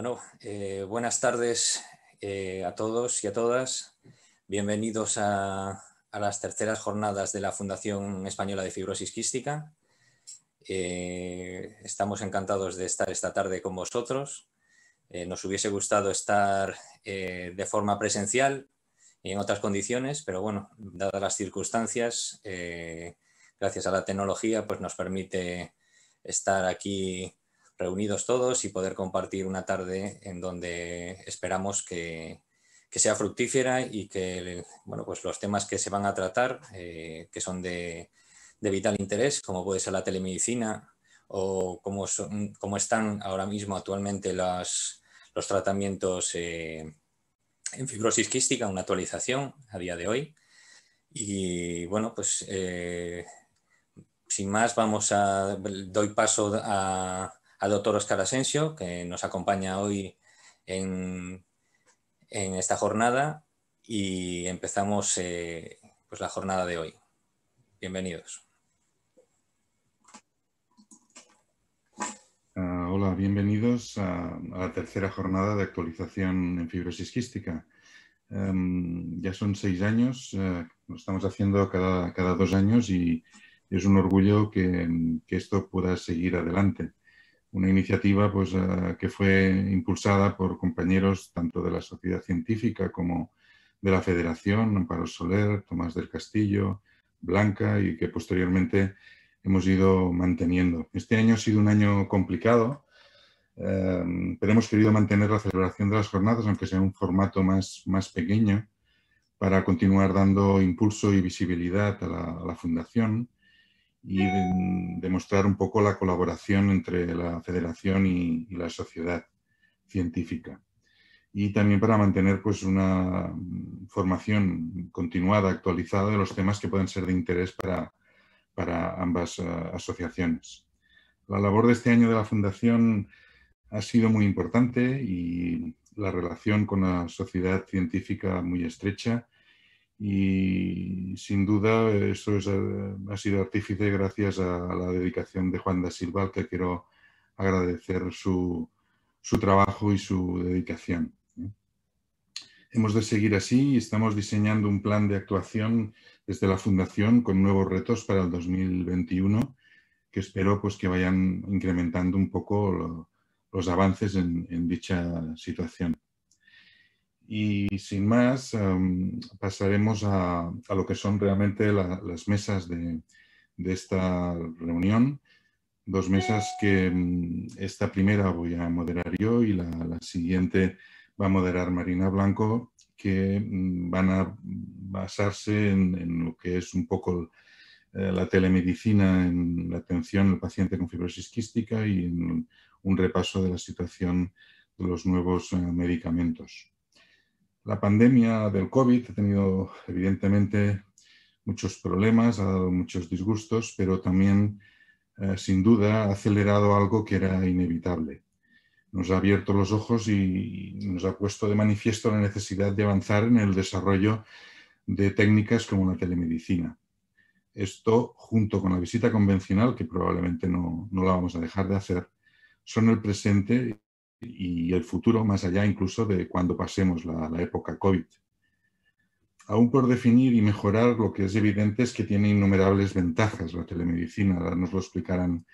Bueno, eh, buenas tardes eh, a todos y a todas. Bienvenidos a, las terceras jornadas de la Fundación Española de Fibrosis Quística. Eh, estamos encantados de estar esta tarde con vosotros. nos hubiese gustado estar de forma presencial y en otras condiciones, pero bueno, dadas las circunstancias, gracias a la tecnología, pues nos permite estar aquí reunidos todos y poder compartir una tarde en donde esperamos que, sea fructífera y que bueno, pues los temas que se van a tratar, eh, que son de, vital interés, como puede ser la telemedicina o cómo, son, están ahora mismo actualmente los tratamientos eh, en fibrosis quística, una actualización a día de hoy. Y bueno, pues eh, sin más, vamos a doy paso a, al doctor Oscar Asensio, que nos acompaña hoy en, esta jornada y empezamos eh, pues la jornada de hoy. Bienvenidos. Ah, hola, bienvenidos a, la tercera jornada de actualización en fibrosis quística. Em, ya son seis años, eh, lo estamos haciendo cada, dos años y es un orgullo que esto pueda seguir adelante una iniciativa pues, eh, que fue impulsada por compañeros tanto de la sociedad científica como de la Federación, Amparo Soler, Tomás del Castillo, Blanca y que posteriormente hemos ido manteniendo. Este año ha sido un año complicado, eh, pero hemos querido mantener la celebración de las jornadas, aunque sea un formato más, más pequeño, para continuar dando impulso y visibilidad a la Fundación y demostrar un poco la colaboración entre la federación y, la sociedad científica. Y también para mantener pues, una formación continuada, actualizada de los temas que pueden ser de interés para, para ambas eh, asociaciones. La labor de este año de la Fundación ha sido muy importante y la relación con la sociedad científica muy estrecha y sin duda eso eh, ha sido artífice gracias a la dedicación de Juan da Silva, que quiero agradecer su, su trabajo y su dedicación. Hemos de seguir así y estamos diseñando un plan de actuación desde la Fundación con nuevos retos para el 2021 que espero pues, que vayan incrementando un poco los avances en dicha situación. Y sin más, pasaremos a, lo que son realmente las mesas de, esta reunión. Dos mesas que mm, esta primera voy a moderar yo y la, siguiente va a moderar Marina Blanco, que mm, van a basarse en, lo que es un poco eh, la telemedicina en la atención al paciente con fibrosis quística y en un repaso de la situación de los nuevos eh, medicamentos. La pandemia del COVID ha tenido evidentemente muchos problemas, ha dado muchos disgustos, pero también eh, sin duda ha acelerado algo que era inevitable. Nos ha abierto los ojos y nos ha puesto de manifiesto la necesidad de avanzar en el desarrollo de técnicas como la telemedicina. Esto, junto con la visita convencional, que probablemente no, no la vamos a dejar de hacer, son el presente y el futuro más allá incluso de cuando pasemos la, época COVID. Aún por definir y mejorar, lo que es evidente es que tiene innumerables ventajas la telemedicina, nos lo explicarán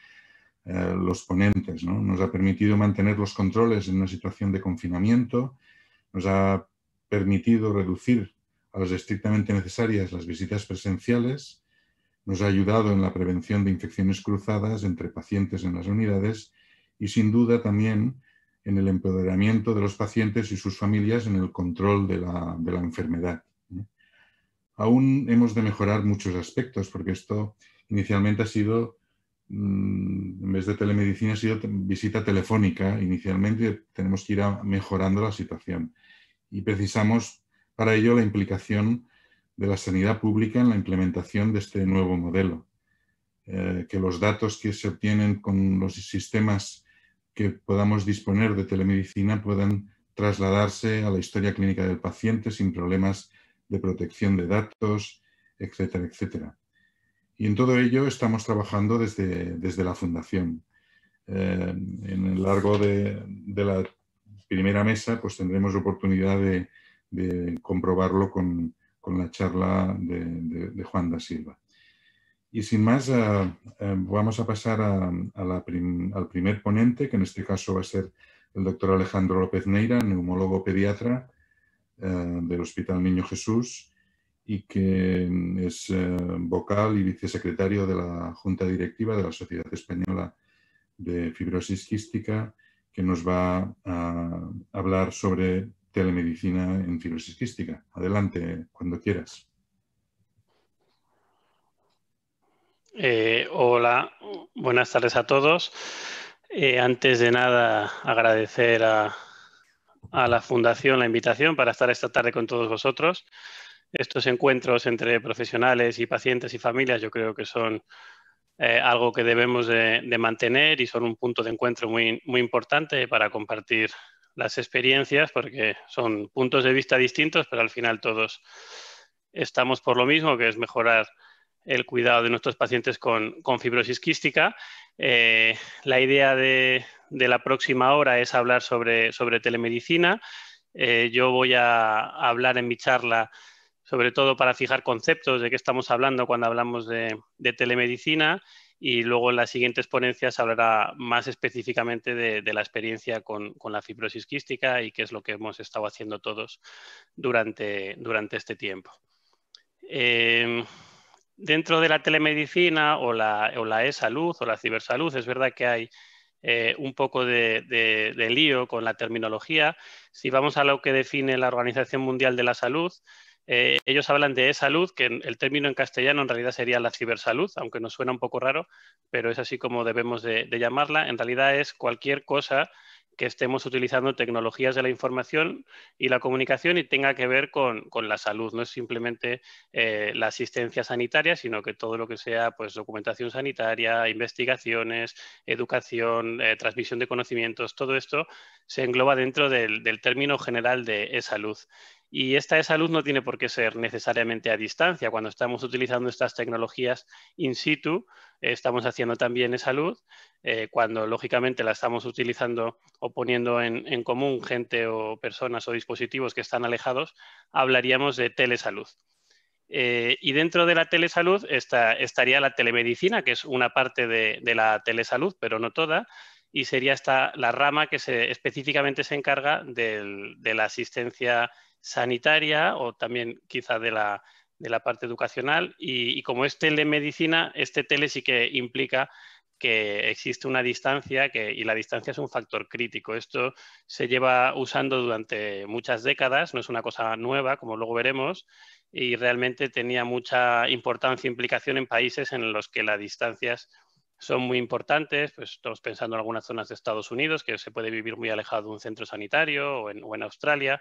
eh, los ponentes. Nos ha permitido mantener los controles en una situación de confinamiento, nos ha permitido reducir a las estrictamente necesarias las visitas presenciales, nos ha ayudado en la prevención de infecciones cruzadas entre pacientes en las unidades y sin duda también en el empoderamiento de los pacientes y sus familias en el control de la, enfermedad. Aún hemos de mejorar muchos aspectos, porque esto inicialmente ha sido, mm, en vez de telemedicina, ha sido visita telefónica. Inicialmente tenemos que ir mejorando la situación y precisamos para ello la implicación de la sanidad pública en la implementación de este nuevo modelo. Eh, que los datos que se obtienen con los sistemas que podamos disponer de telemedicina puedan trasladarse a la historia clínica del paciente sin problemas de protección de datos, etcétera, etcétera. Y en todo ello estamos trabajando desde, desde la Fundación. Eh, en el largo de, la primera mesa, pues tendremos oportunidad de, comprobarlo con, la charla de, Juan da Silva. Y sin más, eh, eh, vamos a pasar al primer ponente, que en este caso va a ser el doctor Alejandro López Neira, neumólogo pediatra eh, del Hospital Niño Jesús y que es vocal y vicesecretario de la Junta Directiva de la Sociedad Española de Fibrosis Quística que nos va a hablar sobre telemedicina en fibrosis quística. Adelante, cuando quieras. Eh, hola, buenas tardes a todos. Eh, antes de nada, agradecer a, la Fundación la invitación para estar esta tarde con todos vosotros. Estos encuentros entre profesionales y pacientes y familias yo creo que son eh, algo que debemos de, mantener y son un punto de encuentro muy, muy importante para compartir las experiencias porque son puntos de vista distintos, pero al final todos estamos por lo mismo, que es mejorar el cuidado de nuestros pacientes con, fibrosis quística. Eh, la idea de, la próxima hora es hablar sobre, telemedicina. Eh, yo voy a hablar en mi charla sobre todo para fijar conceptos de qué estamos hablando cuando hablamos de, telemedicina y luego en las siguientes ponencias hablará más específicamente de, la experiencia con, la fibrosis quística y qué es lo que hemos estado haciendo todos durante, este tiempo. Em, dentro de la telemedicina o la, o la e-salud o la cibersalud, es verdad que hay eh, un poco de, de, lío con la terminología. Si vamos a lo que define la Organización Mundial de la Salud, eh, ellos hablan de e-salud, que el término en castellano en realidad sería la cibersalud, aunque nos suena un poco raro, pero es así como debemos de, llamarla. En realidad es cualquier cosa que estemos utilizando tecnologías de la información y la comunicación y tenga que ver con, la salud. No es simplemente eh, la asistencia sanitaria, sino que todo lo que sea pues, documentación sanitaria, investigaciones, educación, eh, transmisión de conocimientos, todo esto se engloba dentro del, del término general de e-salud. Y esta salud no tiene por qué ser necesariamente a distancia. Cuando estamos utilizando estas tecnologías in situ, estamos haciendo también salud. Eh, cuando lógicamente la estamos utilizando o poniendo en, común gente o personas o dispositivos que están alejados, hablaríamos de telesalud. Eh, y dentro de la telesalud estaría la telemedicina, que es una parte de, la telesalud, pero no toda, y sería esta la rama que específicamente se encarga de la asistencia sanitaria o también quizá de la, parte educacional. Y, como es telemedicina, este tele sí que implica que existe una distancia que, y la distancia es un factor crítico. Esto se lleva usando durante muchas décadas, no es una cosa nueva, como luego veremos, y realmente tenía mucha importancia e implicación en países en los que las distancias son muy importantes, pues estamos pensando en algunas zonas de Estados Unidos, que se puede vivir muy alejado de un centro sanitario, o en Australia,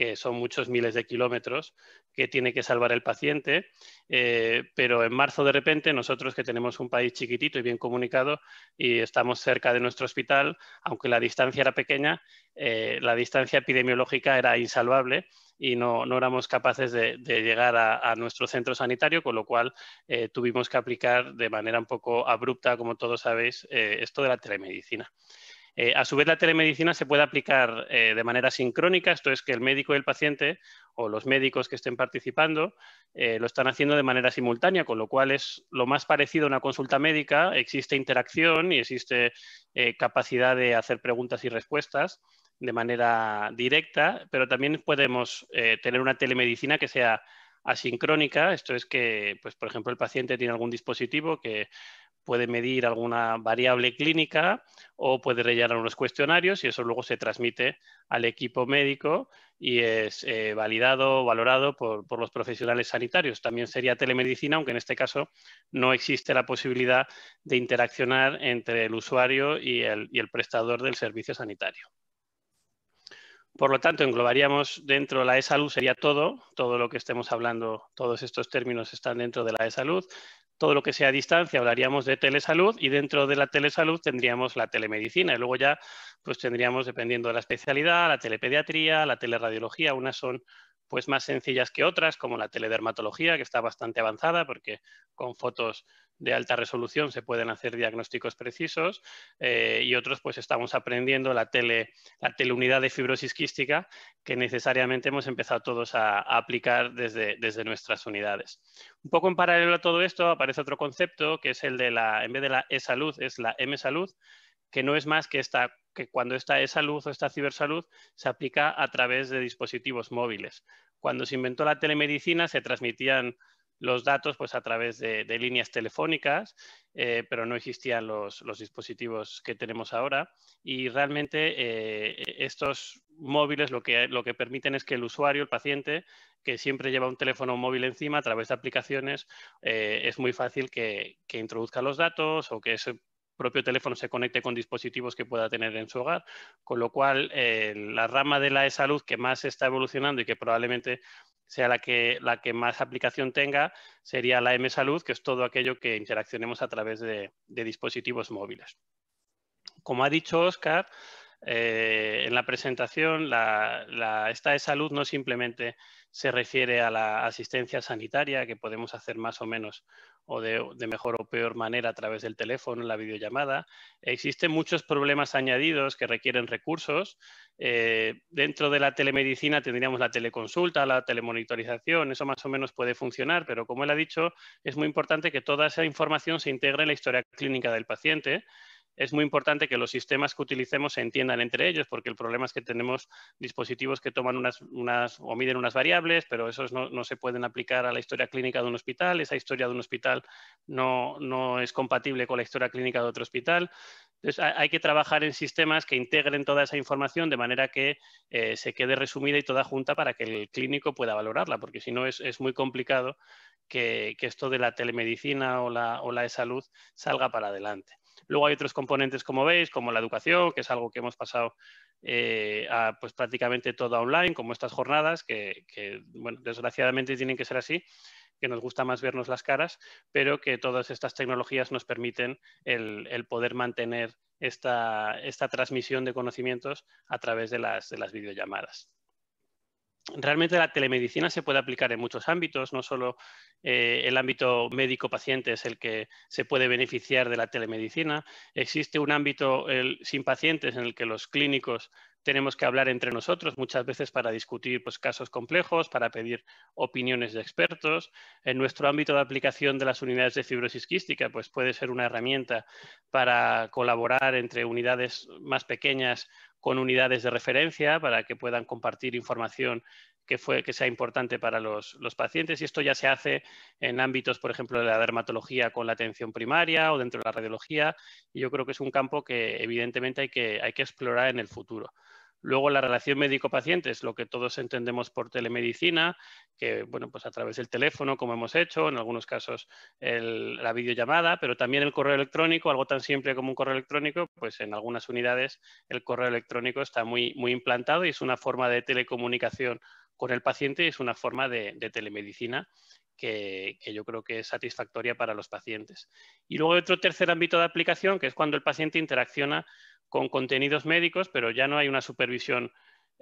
que son muchos miles de kilómetros que tiene que salvar el paciente, eh, pero en marzo de repente nosotros que tenemos un país chiquitito y bien comunicado y estamos cerca de nuestro hospital, aunque la distancia era pequeña, eh, la distancia epidemiológica era insalvable y no, éramos capaces de, llegar a, nuestro centro sanitario, con lo cual eh, tuvimos que aplicar de manera un poco abrupta, como todos sabéis, esto de la telemedicina. Eh, a su vez, la telemedicina se puede aplicar eh, de manera sincrónica, esto es que el médico y el paciente o los médicos que estén participando eh, lo están haciendo de manera simultánea, con lo cual es lo más parecido a una consulta médica, existe interacción y existe capacidad de hacer preguntas y respuestas de manera directa, pero también podemos tener una telemedicina que sea asincrónica, esto es que, pues, por ejemplo, el paciente tiene algún dispositivo que puede medir alguna variable clínica o puede rellenar unos cuestionarios y eso luego se transmite al equipo médico y es eh, validado valorado por, los profesionales sanitarios. También sería telemedicina, aunque en este caso no existe la posibilidad de interaccionar entre el usuario y el, y el prestador del servicio sanitario. Por lo tanto, englobaríamos dentro de la e-salud, sería todo, todo lo que estemos hablando, todos estos términos están dentro de la e-salud. Todo lo que sea a distancia hablaríamos de telesalud y dentro de la telesalud tendríamos la telemedicina. Y luego ya pues tendríamos dependiendo de la especialidad la telepediatría, la teleradiología, unas son pues más sencillas que otras como la teledermatología que está bastante avanzada porque con fotos de alta resolución se pueden hacer diagnósticos precisos eh, y otros pues estamos aprendiendo la, tele, la teleunidad de fibrosis quística que necesariamente hemos empezado todos a, aplicar desde, desde, nuestras unidades. Un poco en paralelo a todo esto aparece otro concepto que es el de la, en vez de la e-salud, es la M-salud, que no es más que, esta, que cuando esta e-salud o esta cibersalud se aplica a través de dispositivos móviles. Cuando se inventó la telemedicina se transmitían los datos pues, a través de, líneas telefónicas, eh, pero no existían los, dispositivos que tenemos ahora. Y realmente eh, estos móviles lo que, lo que permiten es que el usuario, el paciente, que siempre lleva un teléfono móvil encima a través de aplicaciones, eh, es muy fácil que, que, introduzca los datos o que ese propio teléfono se conecte con dispositivos que pueda tener en su hogar, con lo cual la rama de la e-salud que más está evolucionando y que probablemente sea la que, la que más aplicación tenga, sería la M-Salud, que es todo aquello que interaccionemos a través de, dispositivos móviles. Como ha dicho Oscar, eh, en la presentación, la, esta e-salud no simplemente se refiere a la asistencia sanitaria que podemos hacer más o menos o de, mejor o peor manera a través del teléfono, la videollamada. Existen muchos problemas añadidos que requieren recursos. Eh, dentro de la telemedicina tendríamos la teleconsulta, la telemonitorización, eso más o menos puede funcionar, pero como él ha dicho, es muy importante que toda esa información se integre en la historia clínica del paciente es muy importante que los sistemas que utilicemos se entiendan entre ellos, porque el problema es que tenemos dispositivos que toman unas, o miden unas variables, pero esos no, se pueden aplicar a la historia clínica de un hospital. Esa historia de un hospital no, es compatible con la historia clínica de otro hospital. Entonces, hay que trabajar en sistemas que integren toda esa información de manera que eh, se quede resumida y toda junta para que el clínico pueda valorarla, porque si no es, muy complicado que, esto de la telemedicina o la, o la e-salud salga para adelante. Luego hay otros componentes, como veis, como la educación, que es algo que hemos pasado eh, a pues, prácticamente todo online, como estas jornadas, que, desgraciadamente tienen que ser así, que nos gusta más vernos las caras, pero que todas estas tecnologías nos permiten el, poder mantener esta, transmisión de conocimientos a través de las videollamadas realmente la telemedicina se puede aplicar en muchos ámbitos, no solo eh, el ámbito médico-paciente es el que se puede beneficiar de la telemedicina. Existe un ámbito sin pacientes en el que los clínicos tenemos que hablar entre nosotros muchas veces para discutir pues, casos complejos, para pedir opiniones de expertos. En nuestro ámbito de aplicación de las unidades de fibrosis quística, pues puede ser una herramienta para colaborar entre unidades más pequeñas con unidades de referencia para que puedan compartir información que, fue, que sea importante para los, pacientes. Y esto ya se hace en ámbitos, por ejemplo, de la dermatología con la atención primaria o dentro de la radiología. Y yo creo que es un campo que evidentemente hay que, hay que explorar en el futuro. Luego la relación médico-paciente es lo que todos entendemos por telemedicina, que bueno, pues a través del teléfono, como hemos hecho, en algunos casos la videollamada, pero también el correo electrónico, algo tan simple como un correo electrónico, pues en algunas unidades el correo electrónico está muy, muy implantado y es una forma de telecomunicación con el paciente y es una forma de, telemedicina que, que, yo creo que es satisfactoria para los pacientes. Y luego otro tercer ámbito de aplicación, que es cuando el paciente interacciona con contenidos médicos, pero ya no hay una supervisión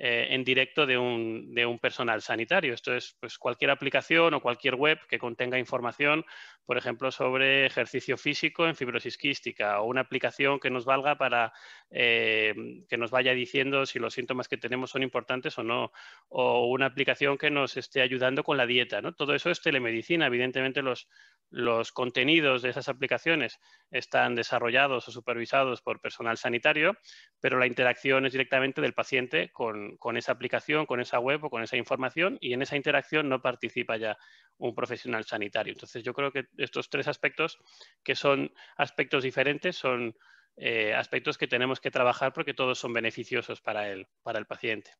eh, en directo de un, de un, personal sanitario. Esto es pues, cualquier aplicación o cualquier web que contenga información, por ejemplo, sobre ejercicio físico en fibrosis quística o una aplicación que nos valga para eh, que nos vaya diciendo si los síntomas que tenemos son importantes o no, o una aplicación que nos esté ayudando con la dieta. ¿no? Todo eso es telemedicina. Evidentemente, los, los contenidos de esas aplicaciones están desarrollados o supervisados por personal sanitario, pero la interacción es directamente del paciente con, esa aplicación, con esa web o con esa información y en esa interacción no participa ya un profesional sanitario. Entonces yo creo que estos tres aspectos, que son aspectos diferentes, son eh, aspectos que tenemos que trabajar porque todos son beneficiosos para el, para el paciente.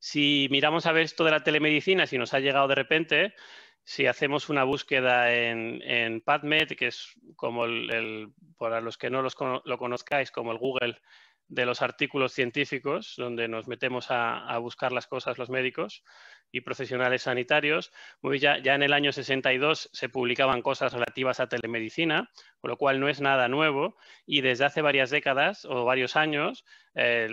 Si miramos a ver esto de la telemedicina, si nos ha llegado de repente, si hacemos una búsqueda en, en PubMed, que es como el, para los que no lo conozcáis, como el Google de los artículos científicos, donde nos metemos a, buscar las cosas los médicos y profesionales sanitarios. ya, ya, en el año 62 se publicaban cosas relativas a telemedicina, con lo cual no es nada nuevo y desde hace varias décadas o varios años eh,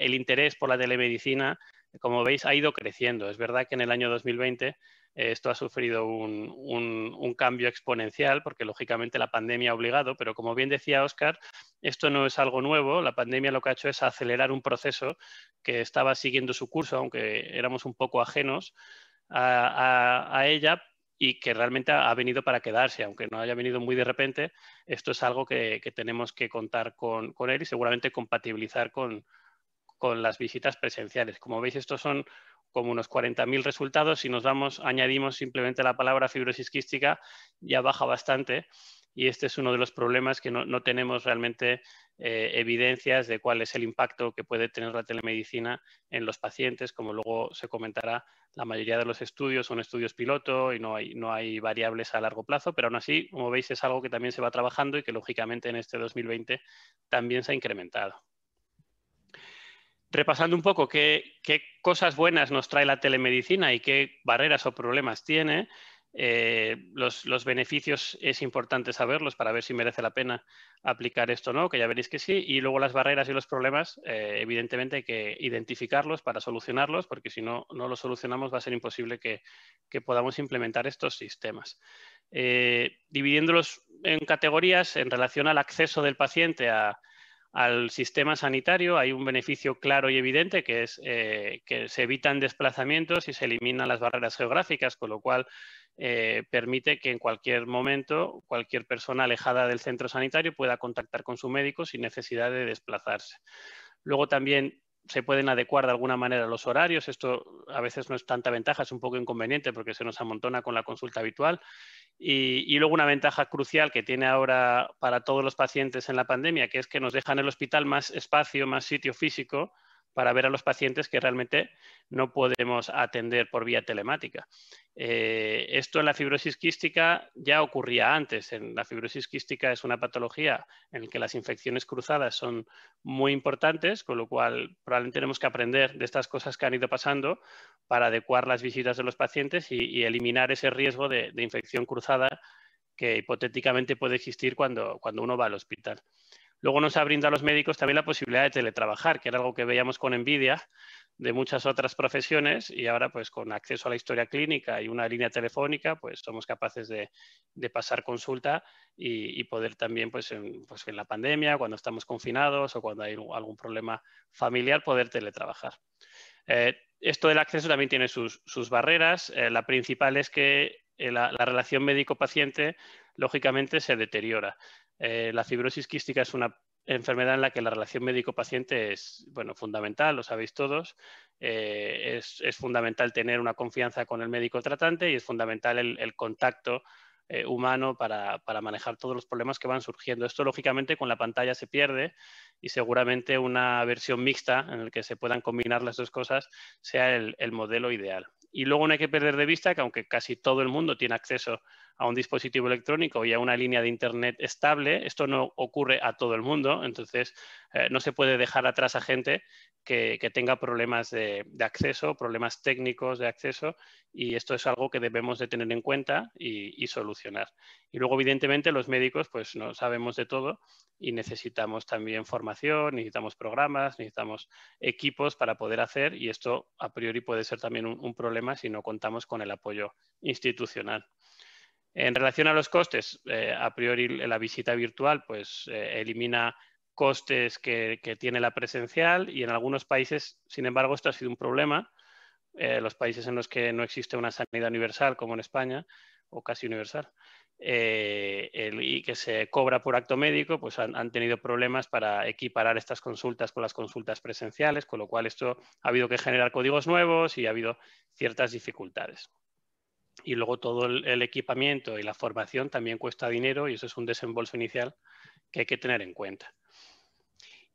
el interés por la telemedicina, como veis, ha ido creciendo. Es verdad que en el año 2020 esto ha sufrido un, cambio exponencial porque lógicamente la pandemia ha obligado, pero como bien decía Oscar, esto no es algo nuevo. La pandemia lo que ha hecho es acelerar un proceso que estaba siguiendo su curso, aunque éramos un poco ajenos a, ella, y que realmente ha venido para quedarse, aunque no haya venido muy de repente, esto es algo que, tenemos que contar con, él y seguramente compatibilizar con, con, las visitas presenciales. Como veis, estos son como unos 40.000 resultados. Si nos vamos, añadimos simplemente la palabra fibrosis quística, ya baja bastante. Y este es uno de los problemas que no, tenemos realmente eh, evidencias de cuál es el impacto que puede tener la telemedicina en los pacientes. Como luego se comentará, la mayoría de los estudios son estudios piloto y no hay, no hay variables a largo plazo, pero aún así, como veis, es algo que también se va trabajando y que lógicamente en este 2020 también se ha incrementado repasando un poco qué, cosas buenas nos trae la telemedicina y qué barreras o problemas tiene, eh, los, beneficios es importante saberlos para ver si merece la pena aplicar esto o no, que ya veréis que sí. Y luego las barreras y los problemas, eh, evidentemente hay que identificarlos para solucionarlos, porque si no, no los solucionamos va a ser imposible que, podamos implementar estos sistemas. Eh, dividiéndolos en categorías en relación al acceso del paciente a, al sistema sanitario hay un beneficio claro y evidente que es eh, que se evitan desplazamientos y se eliminan las barreras geográficas, con lo cual eh, permite que en cualquier momento cualquier persona alejada del centro sanitario pueda contactar con su médico sin necesidad de desplazarse. Luego también se pueden adecuar de alguna manera los horarios. Esto a veces no es tanta ventaja, es un poco inconveniente porque se nos amontona con la consulta habitual. Y, luego una ventaja crucial que tiene ahora para todos los pacientes en la pandemia, que es que nos deja en el hospital más espacio, más sitio físico para ver a los pacientes que realmente no podemos atender por vía telemática. Eh, esto en la fibrosis quística ya ocurría antes. En la fibrosis quística es una patología en la que las infecciones cruzadas son muy importantes, con lo cual probablemente tenemos que aprender de estas cosas que han ido pasando para adecuar las visitas de los pacientes y, eliminar ese riesgo de, de, infección cruzada que hipotéticamente puede existir cuando, cuando uno va al hospital. Luego nos ha brindado a los médicos también la posibilidad de teletrabajar, que era algo que veíamos con envidia de muchas otras profesiones y ahora pues con acceso a la historia clínica y una línea telefónica pues somos capaces de, pasar consulta y, poder también pues en, pues en, la pandemia, cuando estamos confinados o cuando hay algún problema familiar poder teletrabajar. Eh, esto del acceso también tiene sus, barreras. Eh, la principal es que eh, la relación médico-paciente lógicamente se deteriora. Eh, la fibrosis quística es una enfermedad en la que la relación médico-paciente es bueno, fundamental, lo sabéis todos. Eh, es, fundamental tener una confianza con el médico tratante y es fundamental el, contacto eh, humano para, manejar todos los problemas que van surgiendo. Esto, lógicamente, con la pantalla se pierde y seguramente una versión mixta en la que se puedan combinar las dos cosas sea el modelo ideal. Y luego no hay que perder de vista que aunque casi todo el mundo tiene acceso a un dispositivo electrónico y a una línea de Internet estable. Esto no ocurre a todo el mundo, entonces eh, no se puede dejar atrás a gente que, tenga problemas de, acceso, problemas técnicos de acceso, y esto es algo que debemos de tener en cuenta y, solucionar. Y luego, evidentemente, los médicos pues no sabemos de todo y necesitamos también formación, necesitamos programas, necesitamos equipos para poder hacer, y esto a priori puede ser también un problema si no contamos con el apoyo institucional. En relación a los costes, eh, a priori la visita virtual pues, eh, elimina costes que, tiene la presencial y en algunos países, sin embargo, esto ha sido un problema. Eh, los países en los que no existe una sanidad universal, como en España, o casi universal, y que se cobra por acto médico, pues han, han, tenido problemas para equiparar estas consultas con las consultas presenciales, con lo cual esto ha habido que generar códigos nuevos y ha habido ciertas dificultades y luego todo el, equipamiento y la formación también cuesta dinero y eso es un desembolso inicial que hay que tener en cuenta.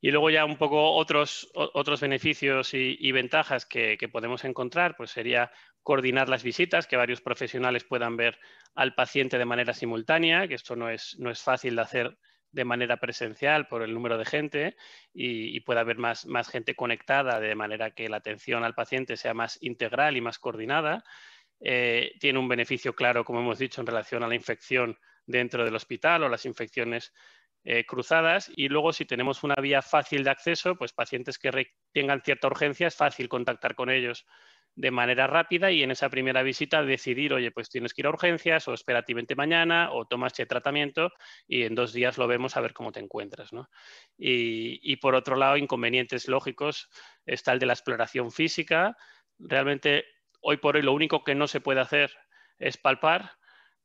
Y luego ya un poco otros, otros beneficios y, ventajas que, podemos encontrar, pues sería coordinar las visitas, que varios profesionales puedan ver al paciente de manera simultánea, que esto no es, no es fácil de hacer de manera presencial por el número de gente y, y pueda haber más, más gente conectada de manera que la atención al paciente sea más integral y más coordinada. Eh, tiene un beneficio claro, como hemos dicho, en relación a la infección dentro del hospital o las infecciones eh, cruzadas. Y luego, si tenemos una vía fácil de acceso, pues pacientes que tengan cierta urgencia, es fácil contactar con ellos de manera rápida y en esa primera visita decidir, oye, pues tienes que ir a urgencias o esperativamente mañana o tomas este tratamiento y en dos días lo vemos a ver cómo te encuentras. y, por otro lado, inconvenientes lógicos está el de la exploración física. Realmente, hoy por hoy, lo único que no se puede hacer es palpar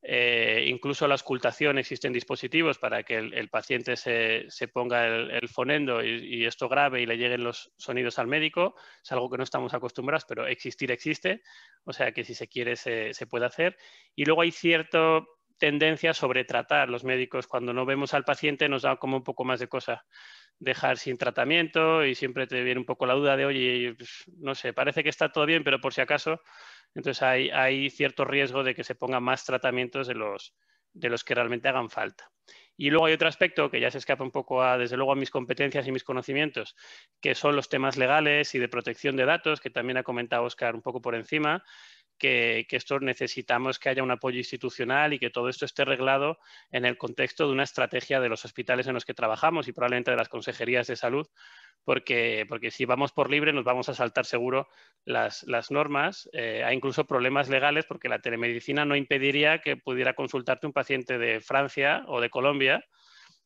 eh, incluso la auscultación existen dispositivos para que el, paciente se, ponga el, fonendo y, esto grave y le lleguen los sonidos al médico. Es algo que no estamos acostumbrados, pero existir existe. O sea que si se quiere se, puede hacer. Y luego hay cierta tendencia sobre tratar. Los médicos cuando no vemos al paciente nos da como un poco más de cosa dejar sin tratamiento y siempre te viene un poco la duda de, oye, pues, no sé, parece que está todo bien, pero por si acaso entonces hay, cierto riesgo de que se pongan más tratamientos de los, de los que realmente hagan falta. Y luego hay otro aspecto que ya se escapa un poco a, desde luego, a mis competencias y mis conocimientos, que son los temas legales y de protección de datos, que también ha comentado Oscar un poco por encima, que, esto necesitamos que haya un apoyo institucional y que todo esto esté reglado en el contexto de una estrategia de los hospitales en los que trabajamos y probablemente de las consejerías de salud, porque, porque si vamos por libre nos vamos a saltar seguro las, las normas. Eh, hay incluso problemas legales porque la telemedicina no impediría que pudiera consultarte un paciente de Francia o de Colombia.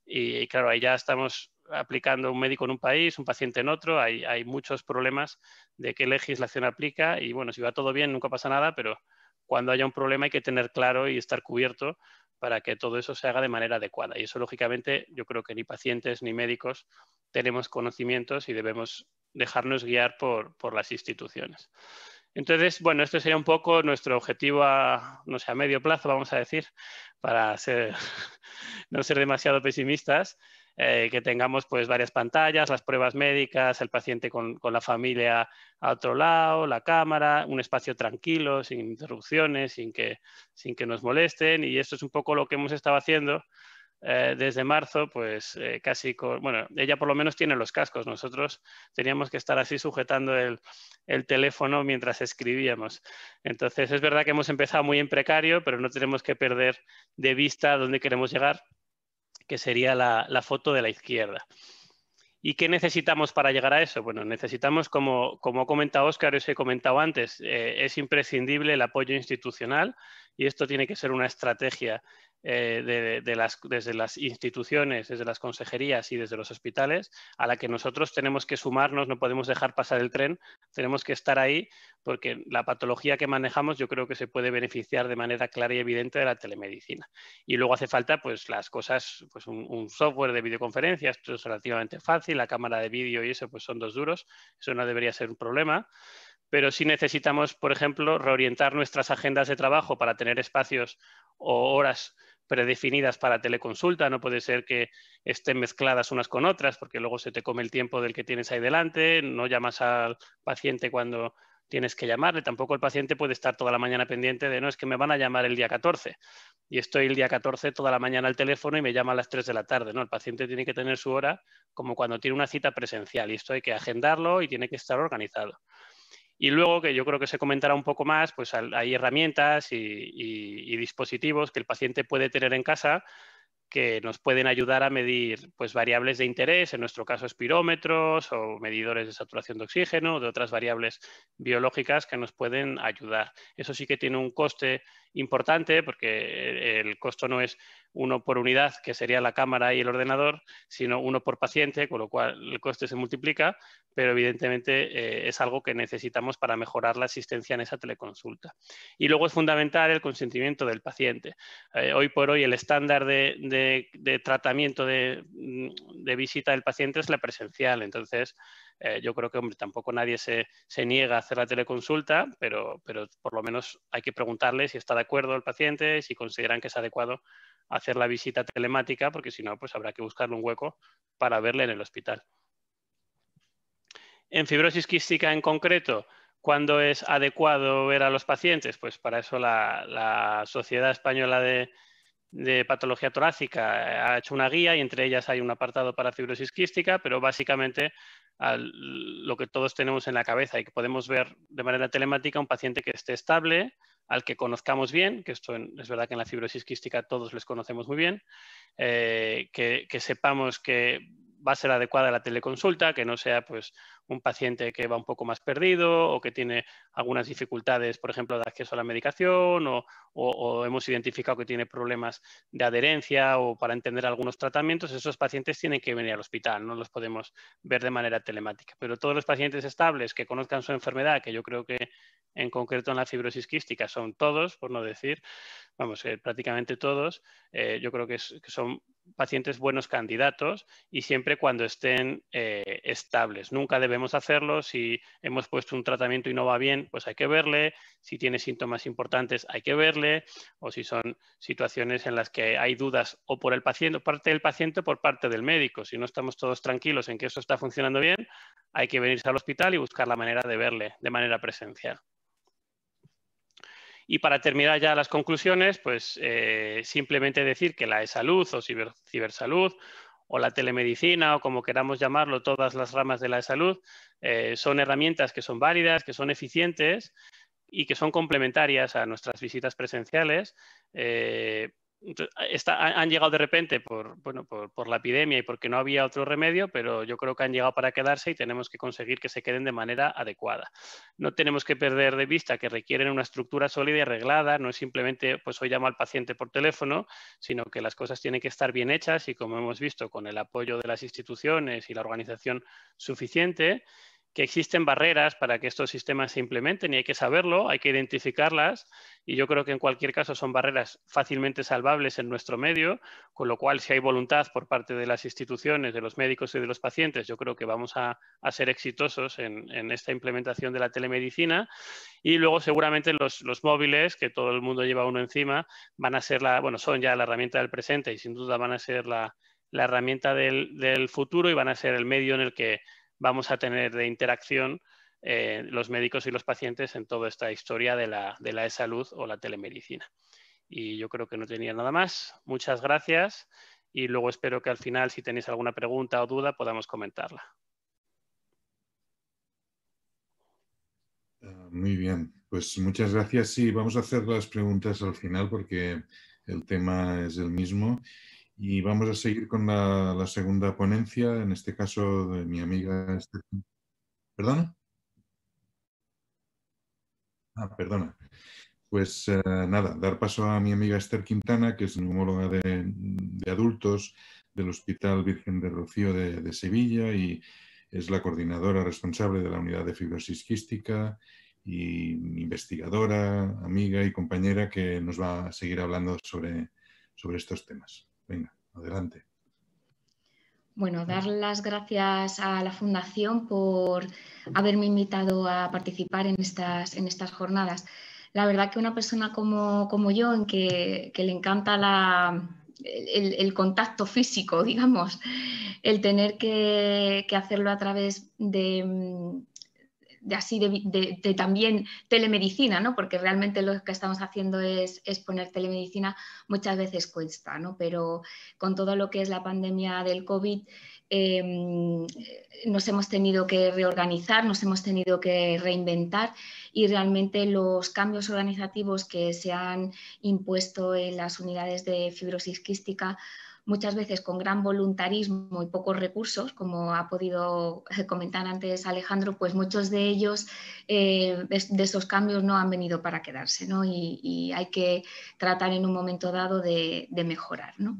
Y, claro, ahí ya estamos aplicando un médico en un país, un paciente en otro. Hay, muchos problemas de qué legislación aplica. Y bueno, si va todo bien, nunca pasa nada, pero cuando haya un problema hay que tener claro y estar cubierto para que todo eso se haga de manera adecuada. Y eso, lógicamente, yo creo que ni pacientes ni médicos tenemos conocimientos y debemos dejarnos guiar por, las instituciones. Entonces, bueno, esto sería un poco nuestro objetivo a, no sé, a medio plazo, vamos a decir, para no ser demasiado pesimistas, eh, que tengamos pues varias pantallas, las pruebas médicas, el paciente con, con, la familia a otro lado, la cámara, un espacio tranquilo, sin interrupciones, sin que, sin que nos molesten. Y esto es un poco lo que hemos estado haciendo eh, desde marzo, pues eh, casi con, bueno, ella por lo menos tiene los cascos, nosotros teníamos que estar así sujetando el, teléfono mientras escribíamos. Entonces es verdad que hemos empezado muy en precario, pero no tenemos que perder de vista dónde queremos llegar, que sería la, foto de la izquierda. ¿Y qué necesitamos para llegar a eso? Bueno, necesitamos, como, como ha comentado Oscar, os he comentado antes, eh, es imprescindible el apoyo institucional y esto tiene que ser una estrategia eh, de, las, desde las instituciones, desde las consejerías y desde los hospitales, a la que nosotros tenemos que sumarnos, no podemos dejar pasar el tren, tenemos que estar ahí porque la patología que manejamos yo creo que se puede beneficiar de manera clara y evidente de la telemedicina. Y luego hace falta pues las cosas, pues un, software de videoconferencia, esto es relativamente fácil, la cámara de vídeo y eso pues son dos duros, eso no debería ser un problema pero sí necesitamos, por ejemplo, reorientar nuestras agendas de trabajo para tener espacios o horas predefinidas para teleconsulta, no puede ser que estén mezcladas unas con otras, porque luego se te come el tiempo del que tienes ahí delante, no llamas al paciente cuando tienes que llamarle, tampoco el paciente puede estar toda la mañana pendiente de, no, es que me van a llamar el día 14 y estoy el día 14 toda la mañana al teléfono y me llama a las 3 de la tarde, ¿no? El paciente tiene que tener su hora como cuando tiene una cita presencial y esto hay que agendarlo y tiene que estar organizado. Y luego, que yo creo que se comentará un poco más, pues hay herramientas y, dispositivos que el paciente puede tener en casa que nos pueden ayudar a medir pues, variables de interés, en nuestro caso espirómetros o medidores de saturación de oxígeno, de otras variables biológicas que nos pueden ayudar. Eso sí que tiene un coste importante porque el costo no es uno por unidad, que sería la cámara y el ordenador, sino uno por paciente, con lo cual el coste se multiplica, pero evidentemente eh, es algo que necesitamos para mejorar la asistencia en esa teleconsulta. Y luego es fundamental el consentimiento del paciente. Eh, hoy por hoy el estándar de, tratamiento mm, de, visita del paciente es la presencial, entonces eh, yo creo que tampoco nadie se, niega a hacer la teleconsulta, pero, pero por lo menos hay que preguntarle si está de acuerdo el paciente, si consideran que es adecuado hacer la visita telemática, porque si no, pues habrá que buscarle un hueco para verle en el hospital. En fibrosis quística en concreto, ¿cuándo es adecuado ver a los pacientes? Pues para eso la, Sociedad Española de, Patología Torácica ha hecho una guía y entre ellas hay un apartado para fibrosis quística, pero básicamente lo que todos tenemos en la cabeza y que podemos ver de manera telemática un paciente que esté estable, al que conozcamos bien, que esto es verdad que en la fibrosis quística todos les conocemos muy bien, eh, que, sepamos que va a ser adecuada la teleconsulta, que no sea pues un paciente que va un poco más perdido o que tiene algunas dificultades, por ejemplo, de acceso a la medicación o, hemos identificado que tiene problemas de adherencia o para entender algunos tratamientos, esos pacientes tienen que venir al hospital, no los podemos ver de manera telemática. Pero todos los pacientes estables que conozcan su enfermedad, que yo creo que en concreto en la fibrosis quística son todos, por no decir, vamos, eh, prácticamente todos, eh, yo creo que, son pacientes buenos candidatos y siempre cuando estén eh, estables. Nunca debemos hacerlo. Si hemos puesto un tratamiento y no va bien, pues hay que verle. Si tiene síntomas importantes, hay que verle. O si son situaciones en las que hay dudas o por el paciente, parte del paciente o por parte del médico. Si no estamos todos tranquilos en que eso está funcionando bien, hay que venirse al hospital y buscar la manera de verle de manera presencial. Y para terminar ya las conclusiones, pues eh, simplemente decir que la e-salud o cibersalud o la telemedicina o como queramos llamarlo, todas las ramas de la e-salud, eh, son herramientas que son válidas, que son eficientes y que son complementarias a nuestras visitas presenciales. Eh, han llegado de repente por, bueno, por, la epidemia y porque no había otro remedio, pero yo creo que han llegado para quedarse y tenemos que conseguir que se queden de manera adecuada. No tenemos que perder de vista que requieren una estructura sólida y arreglada, no es simplemente, pues hoy llamo al paciente por teléfono, sino que las cosas tienen que estar bien hechas y como hemos visto, con el apoyo de las instituciones y la organización suficiente que existen barreras para que estos sistemas se implementen y hay que saberlo, hay que identificarlas y yo creo que en cualquier caso son barreras fácilmente salvables en nuestro medio, con lo cual si hay voluntad por parte de las instituciones, de los médicos y de los pacientes, yo creo que vamos a, ser exitosos en, esta implementación de la telemedicina y luego seguramente los, móviles, que todo el mundo lleva uno encima, van a ser la, bueno, son ya la herramienta del presente y sin duda van a ser la, herramienta del, del futuro y van a ser el medio en el que vamos a tener de interacción eh, los médicos y los pacientes en toda esta historia de la, de la e-salud o la telemedicina. Y yo creo que no tenía nada más. Muchas gracias y luego espero que al final, si tenéis alguna pregunta o duda, podamos comentarla. Ah, muy bien, pues muchas gracias. Sí, vamos a hacer las preguntas al final porque el tema es el mismo. Y vamos a seguir con la, segunda ponencia, en este caso de mi amiga Esther. ¿Perdona? Ah, perdona. Pues eh, nada, dar paso a mi amiga Esther Quintana, que es neumóloga de, adultos del Hospital Virgen de Rocío de, Sevilla y es la coordinadora responsable de la unidad de fibrosis quística y investigadora, amiga y compañera que nos va a seguir hablando sobre, sobre estos temas. Venga, adelante. Bueno, dar las gracias a la Fundación por haberme invitado a participar en estas, en estas jornadas. La verdad que una persona como, yo, en que, le encanta el, contacto físico, digamos, el tener que hacerlo a través de, de así de, también telemedicina, ¿no? porque realmente lo que estamos haciendo es, poner telemedicina, muchas veces cuesta, ¿no? pero con todo lo que es la pandemia del COVID em, nos hemos tenido que reorganizar, nos hemos tenido que reinventar y realmente los cambios organizativos que se han impuesto en las unidades de fibrosis quística muchas veces con gran voluntarismo y pocos recursos, como ha podido comentar antes Alejandro, pues muchos de ellos, eh, de esos cambios no han venido para quedarse ¿no? y, hay que tratar en un momento dado de, mejorar. ¿no?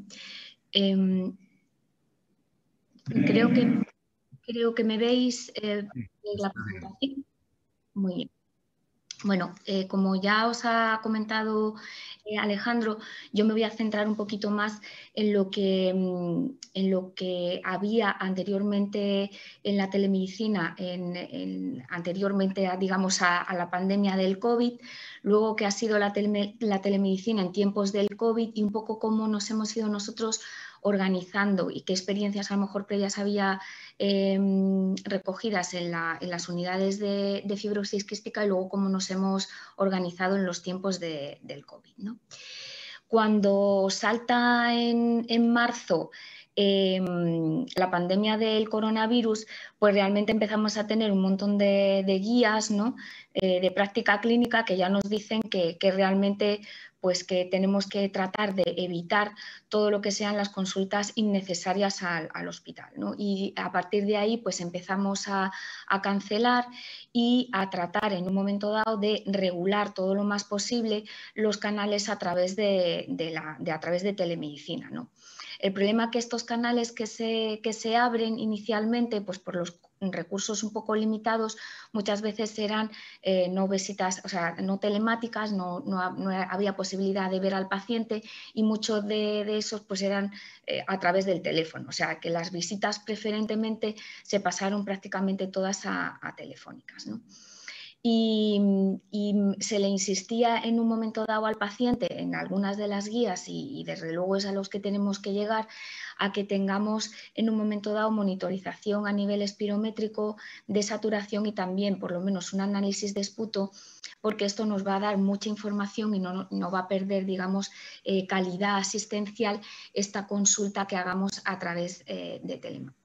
Em, creo, que, creo que me veis eh, la presentación. Muy bien. Bueno, eh, como ya os ha comentado eh, Alejandro, yo me voy a centrar un poquito más en lo que, mm, en lo que había anteriormente en la telemedicina, en, anteriormente a, digamos, a, la pandemia del COVID, luego que ha sido la, la telemedicina en tiempos del COVID y un poco cómo nos hemos ido nosotros organizando y qué experiencias a lo mejor previas había Em, recogidas en, las unidades de, fibrosis quística y luego cómo nos hemos organizado en los tiempos del COVID. Cuando salta en, marzo em, la pandemia del coronavirus, pues realmente empezamos a tener un montón de, guías ¿no? Eh, de práctica clínica que ya nos dicen que, realmente pues que tenemos que tratar de evitar todo lo que sean las consultas innecesarias al, hospital. Y a partir de ahí, pues empezamos a, cancelar y a tratar en un momento dado de regular todo lo más posible los canales a través de, la, a través de telemedicina. ¿no? El problema que estos canales que se, que se abren inicialmente, pues por los recursos un poco limitados, muchas veces eran eh, no visitas, o sea, no telemáticas, no, había posibilidad de ver al paciente y muchos de, esos pues eran eh, a través del teléfono, o sea, que las visitas preferentemente se pasaron prácticamente todas a, telefónicas. Y, se le insistía en un momento dado al paciente en algunas de las guías y, desde luego es a los que tenemos que llegar a que tengamos en un momento dado monitorización a nivel espirométrico de saturación y también por lo menos un análisis de esputo, porque esto nos va a dar mucha información y no, va a perder, digamos, eh, calidad asistencial esta consulta que hagamos a través eh, de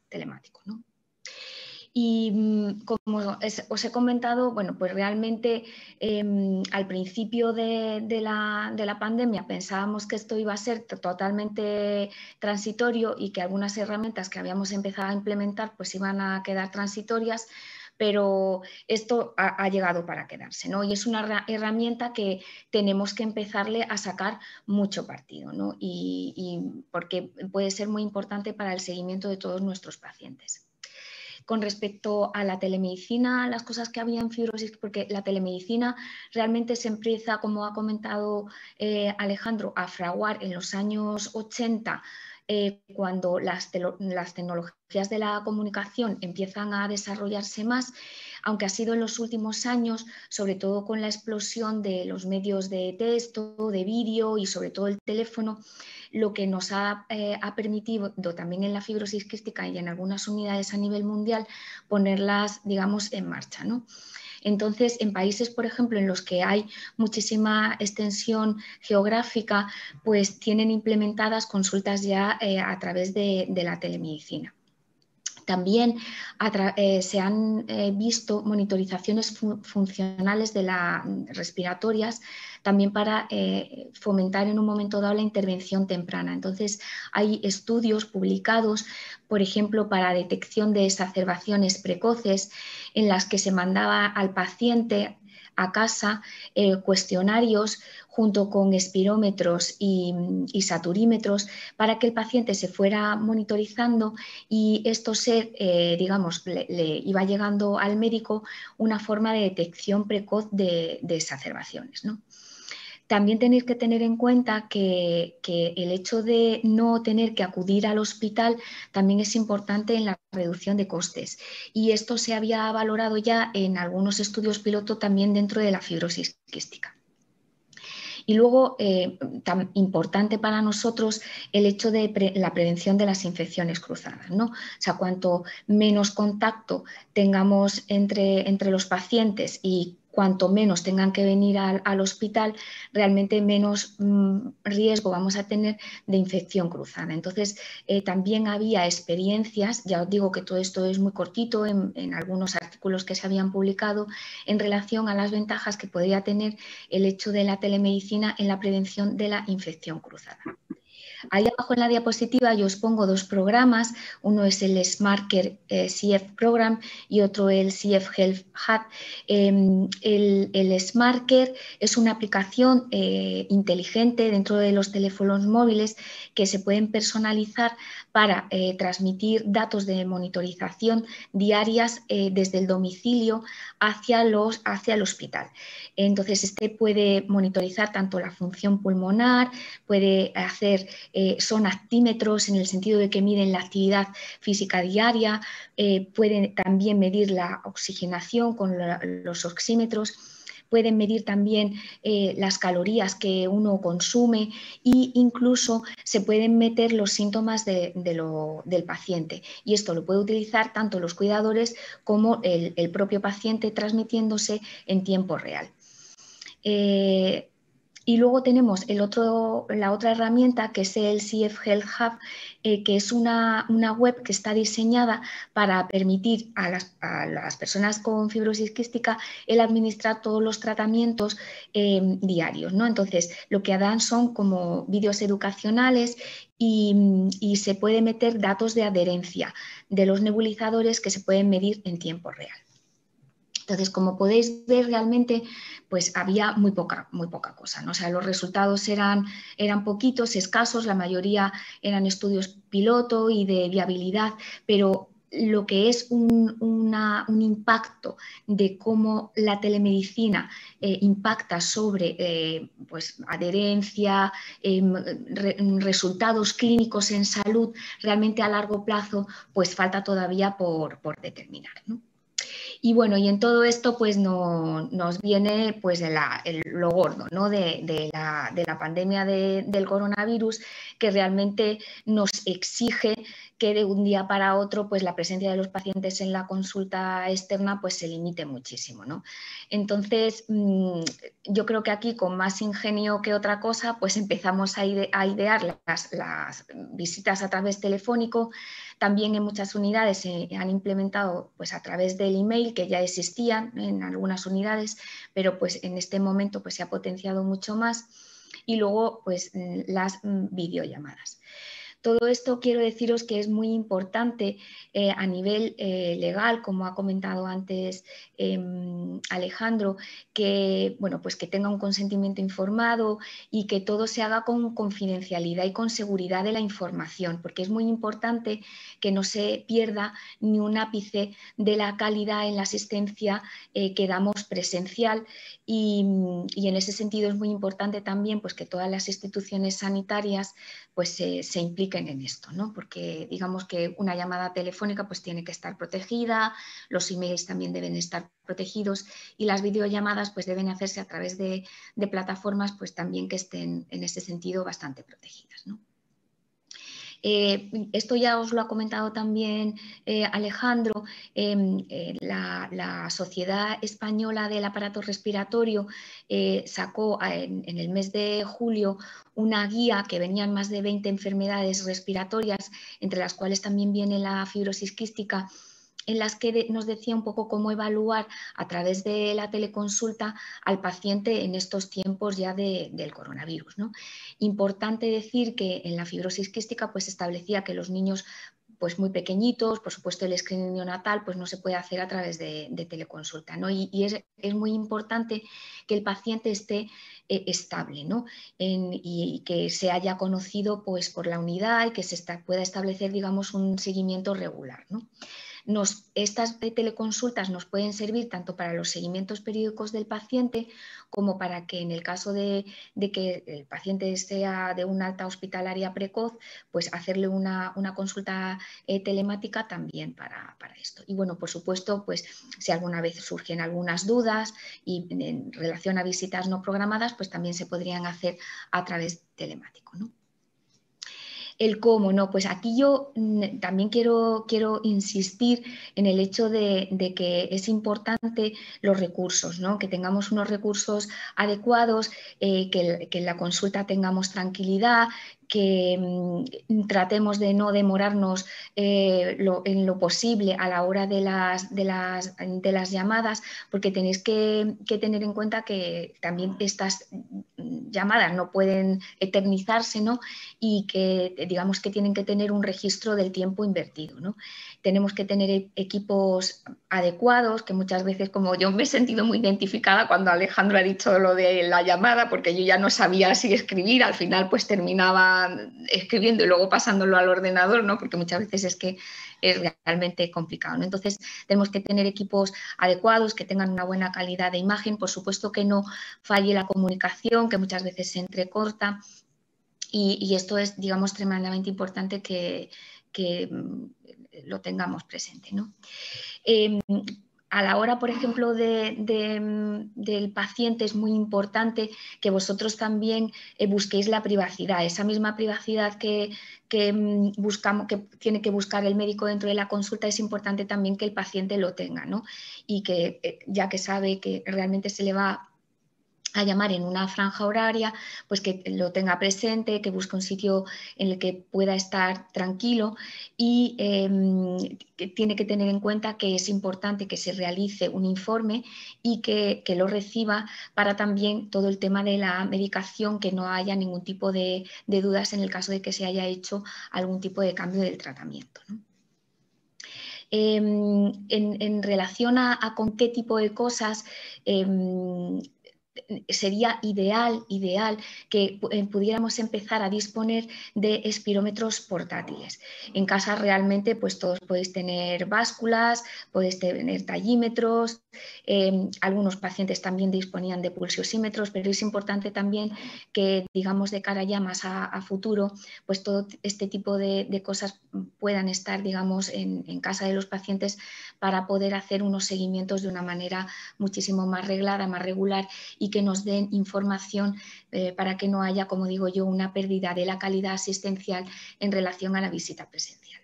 telemático. Y mm, como os he comentado, bueno, pues realmente em, al principio de, la, pandemia pensábamos que esto iba a ser totalmente transitorio y que algunas herramientas que habíamos empezado a implementar pues iban a quedar transitorias, pero esto ha, llegado para quedarse, ¿no? Y es una herramienta que tenemos que empezarle a sacar mucho partido, ¿no? y porque puede ser muy importante para el seguimiento de todos nuestros pacientes con respecto a la telemedicina, las cosas que había en fibrosis, porque la telemedicina realmente se empieza, como ha comentado eh, Alejandro, a fraguar en los años 80 eh, cuando las, las, tecnologías de la comunicación empiezan a desarrollarse más, aunque ha sido en los últimos años, sobre todo con la explosión de los medios de texto, de vídeo y sobre todo el teléfono, lo que nos eh, ha, permitido también en la fibrosis quística y en algunas unidades a nivel mundial ponerlas, digamos, en marcha. Entonces, en países, por ejemplo, en los que hay muchísima extensión geográfica, pues tienen implementadas consultas ya eh, a través de, la telemedicina. También eh, se han visto monitorizaciones funcionales de la, respiratorias también para eh, fomentar en un momento dado la intervención temprana. Entonces, hay estudios publicados, por ejemplo, para detección de exacerbaciones precoces, en las que se mandaba al paciente a casa eh, cuestionarios junto con espirómetros y, saturímetros para que el paciente se fuera monitorizando y esto se, eh, digamos, le, iba llegando al médico una forma de detección precoz de, de exacerbaciones. ¿no? También tenéis que tener en cuenta que, el hecho de no tener que acudir al hospital también es importante en la reducción de costes. Y esto se había valorado ya en algunos estudios piloto también dentro de la fibrosis quística. Y luego, eh, tan importante para nosotros, el hecho de la prevención de las infecciones cruzadas. ¿no? O sea, cuanto menos contacto tengamos entre, entre los pacientes y cuanto menos tengan que venir al, hospital, realmente menos mm, riesgo vamos a tener de infección cruzada. Entonces, eh, también había experiencias, ya os digo que todo esto es muy cortito en, en, algunos artículos que se habían publicado, en relación a las ventajas que podría tener el hecho de la telemedicina en la prevención de la infección cruzada. Ahí abajo en la diapositiva yo os pongo dos programas, uno es el SmartCare eh, CF Program y otro el CF Health Hub. Em, el, el SmartCare es una aplicación eh, inteligente dentro de los teléfonos móviles que se pueden personalizar para eh, transmitir datos de monitorización diarias desde el domicilio hacia, los, hacia el hospital. Entonces, este puede monitorizar tanto la función pulmonar, puede hacer eh, son actímetros en el sentido de que miden la actividad física diaria, eh, pueden también medir la oxigenación con los oxímetros pueden medir también eh, las calorías que uno consume e incluso se pueden meter los síntomas del paciente. Y esto lo puede utilizar tanto los cuidadores como el, propio paciente transmitiéndose en tiempo real Y luego tenemos el otro, la otra herramienta que es el CF Health Hub, eh, que es una, web que está diseñada para permitir a las, personas con fibrosis quística el administrar todos los tratamientos eh, diarios. ¿no? Entonces, lo que dan son como vídeos educacionales y, y, se puede meter datos de adherencia de los nebulizadores que se pueden medir en tiempo real. Entonces, como podéis ver, realmente pues había muy poca, muy poca cosa. ¿no? O los resultados eran, eran poquitos, escasos, la mayoría eran estudios piloto y de viabilidad, pero lo que es un, impacto de cómo la telemedicina eh, impacta sobre eh, pues, adherencia, em, resultados clínicos en salud realmente a largo plazo, pues falta todavía por, por determinar. ¿no? Y bueno, y en todo esto pues nos viene pues lo gordo ¿no? de, la, pandemia del coronavirus que realmente nos exige que de un día para otro pues la presencia de los pacientes en la consulta externa pues se limite muchísimo. ¿no? Entonces mm, yo creo que aquí con más ingenio que otra cosa pues empezamos a, idear las, las visitas a través telefónico, también en muchas unidades se han implementado pues, a través del email que ya existían en algunas unidades, pero pues, en este momento pues, se ha potenciado mucho más y luego pues, las videollamadas. Todo esto quiero deciros que es muy importante eh, a nivel eh, legal, como ha comentado antes em, Alejandro, que, bueno, pues que tenga un consentimiento informado y que todo se haga con confidencialidad y con seguridad de la información, porque es muy importante que no se pierda ni un ápice de la calidad en la asistencia eh, que damos presencial. Y, en ese sentido es muy importante también pues, que todas las instituciones sanitarias pues, se, impliquen en esto, ¿no? porque digamos que una llamada telefónica pues, tiene que estar protegida, los emails también deben estar protegidos y las videollamadas pues, deben hacerse a través de, de plataformas pues, también que estén en ese sentido bastante protegidas. ¿no? Eh, esto ya os lo ha comentado también eh, Alejandro, em, eh, la, Sociedad Española del Aparato Respiratorio sacó en, en, el mes de julio una guía que venían más de 20 enfermedades respiratorias, entre las cuales también viene la fibrosis quística en las que nos decía un poco cómo evaluar a través de la teleconsulta al paciente en estos tiempos ya del coronavirus. ¿no? Importante decir que en la fibrosis quística pues establecía que los niños pues muy pequeñitos, por supuesto el screening neonatal pues no se puede hacer a través de, teleconsulta, ¿no? Y, es, muy importante que el paciente esté eh, estable, ¿no? y, que se haya conocido pues por la unidad y que se pueda establecer, digamos, un seguimiento regular, ¿no? Estas teleconsultas nos pueden servir tanto para los seguimientos periódicos del paciente como para que en el caso de, que el paciente sea de una alta hospitalaria precoz, pues hacerle una, consulta eh, telemática también para, esto. Y bueno, por supuesto, pues si alguna vez surgen algunas dudas y en relación a visitas no programadas, pues también se podrían hacer a través telemático. El cómo, ¿no? Pues aquí yo mm, también quiero, quiero insistir en el hecho de, que es importante los recursos, ¿no? Que tengamos unos recursos adecuados, eh, que, que en la consulta tengamos tranquilidad, que mm, tratemos de no demorarnos eh, en lo posible a la hora de las, de las, de las llamadas, porque tenéis que, tener en cuenta que también estas llamadas no pueden eternizarse ¿no? y que digamos que tienen que tener un registro del tiempo invertido. ¿no? Tenemos que tener e-, equipos adecuados, que muchas veces como yo me he sentido muy identificada cuando Alejandro ha dicho lo de la llamada, porque yo ya no sabía si escribir, al final pues terminaba escribiendo y luego pasándolo al ordenador, ¿no? porque muchas veces es que es realmente complicado. Entonces, tenemos que tener equipos adecuados, que tengan una buena calidad de imagen, por supuesto que no falle la comunicación, que muchas veces se entrecorta. Y, esto es, digamos, tremendamente importante que, lo tengamos presente. ¿no? Em, a la hora, por ejemplo, de, del paciente es muy importante que vosotros también eh, busquéis la privacidad, esa misma privacidad que, mm, buscamos, que tiene que buscar el médico dentro de la consulta, es importante también que el paciente lo tenga, ¿no? Y que eh, ya que sabe que realmente se le va a llamar en una franja horaria, pues que lo tenga presente, que busque un sitio en el que pueda estar tranquilo y em, que tiene que tener en cuenta que es importante que se realice un informe y que, lo reciba para también todo el tema de la medicación, que no haya ningún tipo de, dudas en el caso de que se haya hecho algún tipo de cambio del tratamiento. Em, en, relación a, con qué tipo de cosas em, sería ideal, ideal que eh, pudiéramos empezar a disponer de espirómetros portátiles. En casa realmente pues todos podéis tener básculas, podéis tener tallímetros, em, algunos pacientes también disponían de pulsiosímetros, pero es importante también que digamos de cara ya más a, futuro, pues todo este tipo de, cosas puedan estar digamos en, casa de los pacientes para poder hacer unos seguimientos de una manera muchísimo más reglada, más regular que nos den información eh, para que no haya, como digo yo, una pérdida de la calidad asistencial en relación a la visita presencial.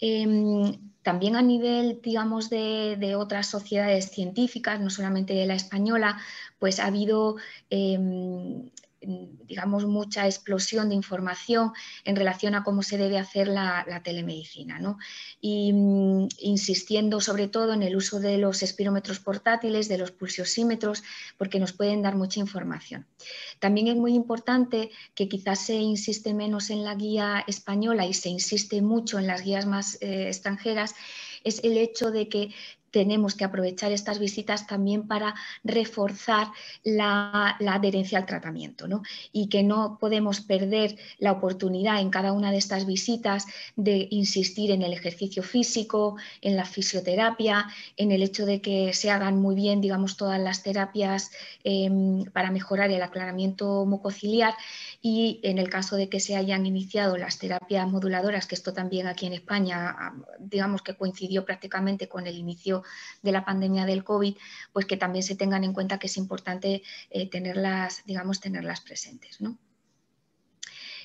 Em, también a nivel, digamos, de, otras sociedades científicas, no solamente de la española, pues ha habido em, digamos, mucha explosión de información en relación a cómo se debe hacer la, telemedicina. Y mm, insistiendo sobre todo en el uso de los espirómetros portátiles, de los pulsiosímetros, porque nos pueden dar mucha información. También es muy importante que quizás se insiste menos en la guía española y se insiste mucho en las guías más eh, extranjeras, es el hecho de que tenemos que aprovechar estas visitas también para reforzar la, adherencia al tratamiento ¿no? y que no podemos perder la oportunidad en cada una de estas visitas de insistir en el ejercicio físico, en la fisioterapia, en el hecho de que se hagan muy bien digamos, todas las terapias em, para mejorar el aclaramiento mucociliar y en el caso de que se hayan iniciado las terapias moduladoras, que esto también aquí en España digamos que coincidió prácticamente con el inicio de la pandemia del COVID, pues que también se tengan en cuenta que es importante eh, tenerlas, digamos, tenerlas presentes.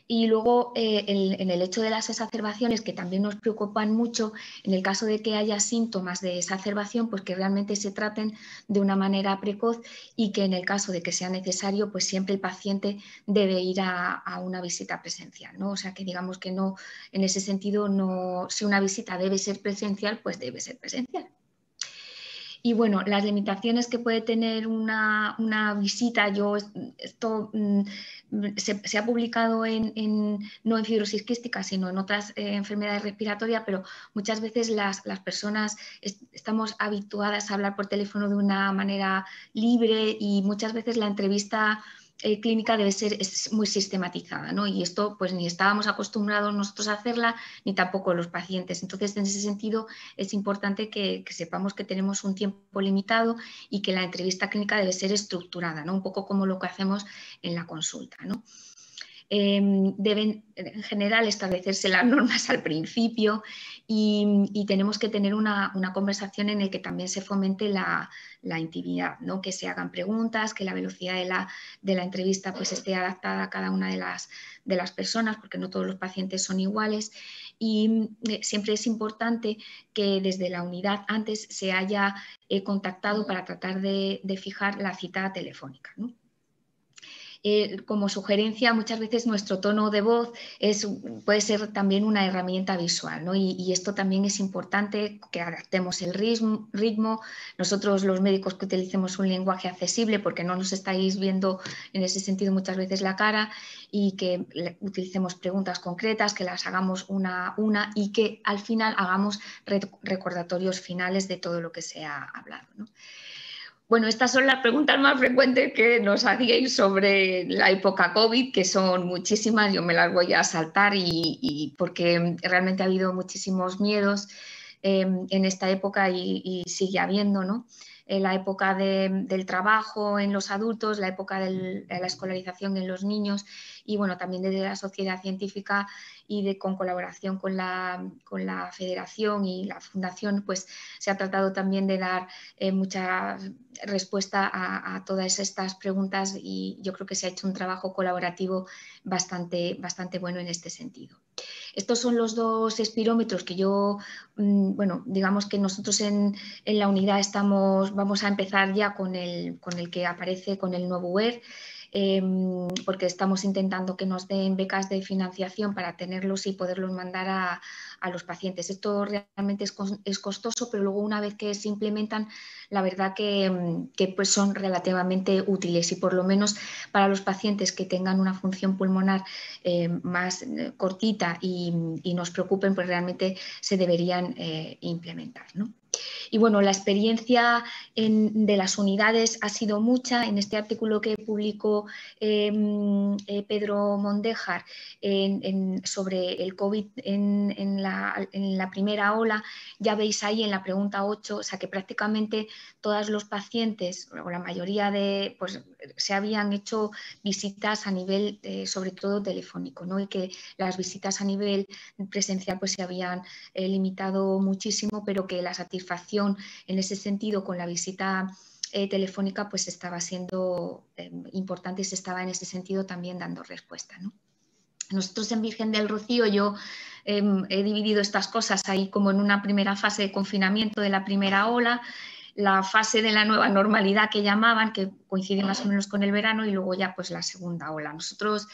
Y luego, eh, en el hecho de las exacerbaciones, que también nos preocupan mucho, en el caso de que haya síntomas de exacerbación, pues que realmente se traten de una manera precoz y que en el caso de que sea necesario, pues siempre el paciente debe ir a, una visita presencial. ¿no? O sea, que digamos que no, en ese sentido, no, si una visita debe ser presencial, pues debe ser presencial. Y bueno, las limitaciones que puede tener una, visita, yo esto mm, se, ha publicado en, no en fibrosis quística, sino en otras eh, enfermedades respiratorias, pero muchas veces las, las personas estamos habituadas a hablar por teléfono de una manera libre y muchas veces la entrevista eh, clínica debe ser muy sistematizada, ¿no? Y esto, pues ni estábamos acostumbrados nosotros a hacerla, ni tampoco los pacientes. Entonces, en ese sentido, es importante que, sepamos que tenemos un tiempo limitado y que la entrevista clínica debe ser estructurada, ¿no? Un poco como lo que hacemos en la consulta, ¿no? Em, deben en general establecerse las normas al principio y, tenemos que tener una, conversación en la que también se fomente la, intimidad, ¿no? que se hagan preguntas, que la velocidad de la, de la, entrevista pues, esté adaptada a cada una de las, de las personas, porque no todos los pacientes son iguales. Y eh, siempre es importante que desde la unidad antes se haya eh, contactado para tratar de, de fijar la cita telefónica. ¿no? Eh, como sugerencia, muchas veces nuestro tono de voz es, puede ser también una herramienta visual, ¿no? y, esto también es importante, que adaptemos el ritmo, ritmo. Nosotros los médicos que utilicemos un lenguaje accesible porque no nos estáis viendo en ese sentido muchas veces la cara y que utilicemos preguntas concretas, que las hagamos una a una y que al final hagamos recordatorios finales de todo lo que se ha hablado. ¿no? Bueno, estas son las preguntas más frecuentes que nos hacíais sobre la época COVID, que son muchísimas, yo me las voy a saltar y, porque realmente ha habido muchísimos miedos em, en esta época y, sigue habiendo, ¿no? la época del trabajo en los adultos, la época de la escolarización en los niños y bueno, también desde la sociedad científica y de, con colaboración con la, con la federación y la fundación, pues se ha tratado también de dar eh, muchas respuesta a, todas estas preguntas y yo creo que se ha hecho un trabajo colaborativo bastante, bastante bueno en este sentido. Estos son los dos espirómetros que yo, mm, bueno, digamos que nosotros en, la unidad estamos, vamos a empezar ya con el, con el que aparece con el nuevo WER. Em, porque estamos intentando que nos den becas de financiación para tenerlos y poderlos mandar a, los pacientes. Esto realmente es, costoso, pero luego una vez que se implementan, la verdad que, em, pues son relativamente útiles y por lo menos para los pacientes que tengan una función pulmonar em, más eh, cortita y, nos preocupen, pues realmente se deberían eh, implementar. Y bueno, la experiencia de las unidades ha sido mucha. En este artículo que publicó eh, Pedro Mondejar sobre el COVID en, la, primera ola, ya veis ahí en la pregunta 8, o sea que prácticamente todos los pacientes, o la mayoría de, pues se habían hecho visitas a nivel, eh, sobre todo telefónico, ¿no? y que las visitas a nivel presencial pues se habían eh, limitado muchísimo, pero que la satisfacción en ese sentido con la visita eh, telefónica pues estaba siendo importante y se estaba en ese sentido también dando respuesta. Nosotros en Virgen del Rocío yo em, he dividido estas cosas ahí como en una primera fase de confinamiento de la primera ola, la fase de la nueva normalidad que llamaban, que coincide más o menos con el verano, y luego ya pues la segunda ola. Nosotros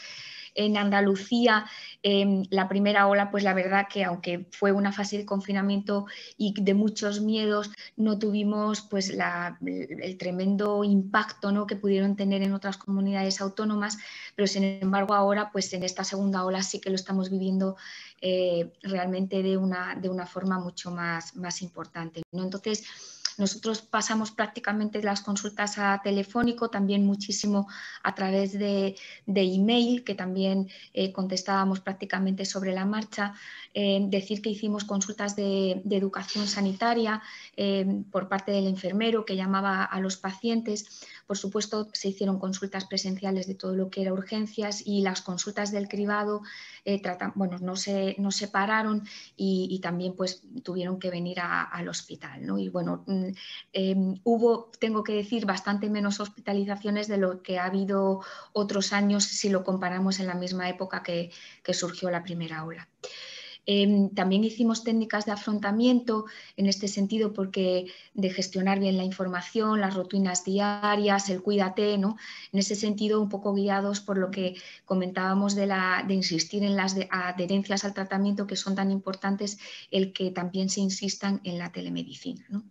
en Andalucía, em, la primera ola, pues la verdad que aunque fue una fase de confinamiento y de muchos miedos, no tuvimos pues el, tremendo impacto ¿no? que pudieron tener en otras comunidades autónomas, pero sin embargo ahora pues en esta segunda ola sí que lo estamos viviendo eh, realmente de una, de una forma mucho más, más importante. Entonces, nosotros pasamos prácticamente las consultas a telefónico, también muchísimo a través de, email, que también eh, contestábamos prácticamente sobre la marcha. Eh, decir que hicimos consultas de, educación sanitaria eh, por parte del enfermero que llamaba a los pacientes. Por supuesto, se hicieron consultas presenciales de todo lo que era urgencias y las consultas del cribado bueno, no, se, no se pararon y, también pues, tuvieron que venir al hospital. ¿no? Y bueno, mm, Em, hubo, tengo que decir, bastante menos hospitalizaciones de lo que ha habido otros años si lo comparamos en la misma época que, surgió la primera ola. Em, también hicimos técnicas de afrontamiento en este sentido porque de gestionar bien la información, las rutinas diarias, el cuídate, ¿no? En ese sentido un poco guiados por lo que comentábamos de, insistir en las adherencias al tratamiento que son tan importantes, el que también se insistan en la telemedicina. ¿no?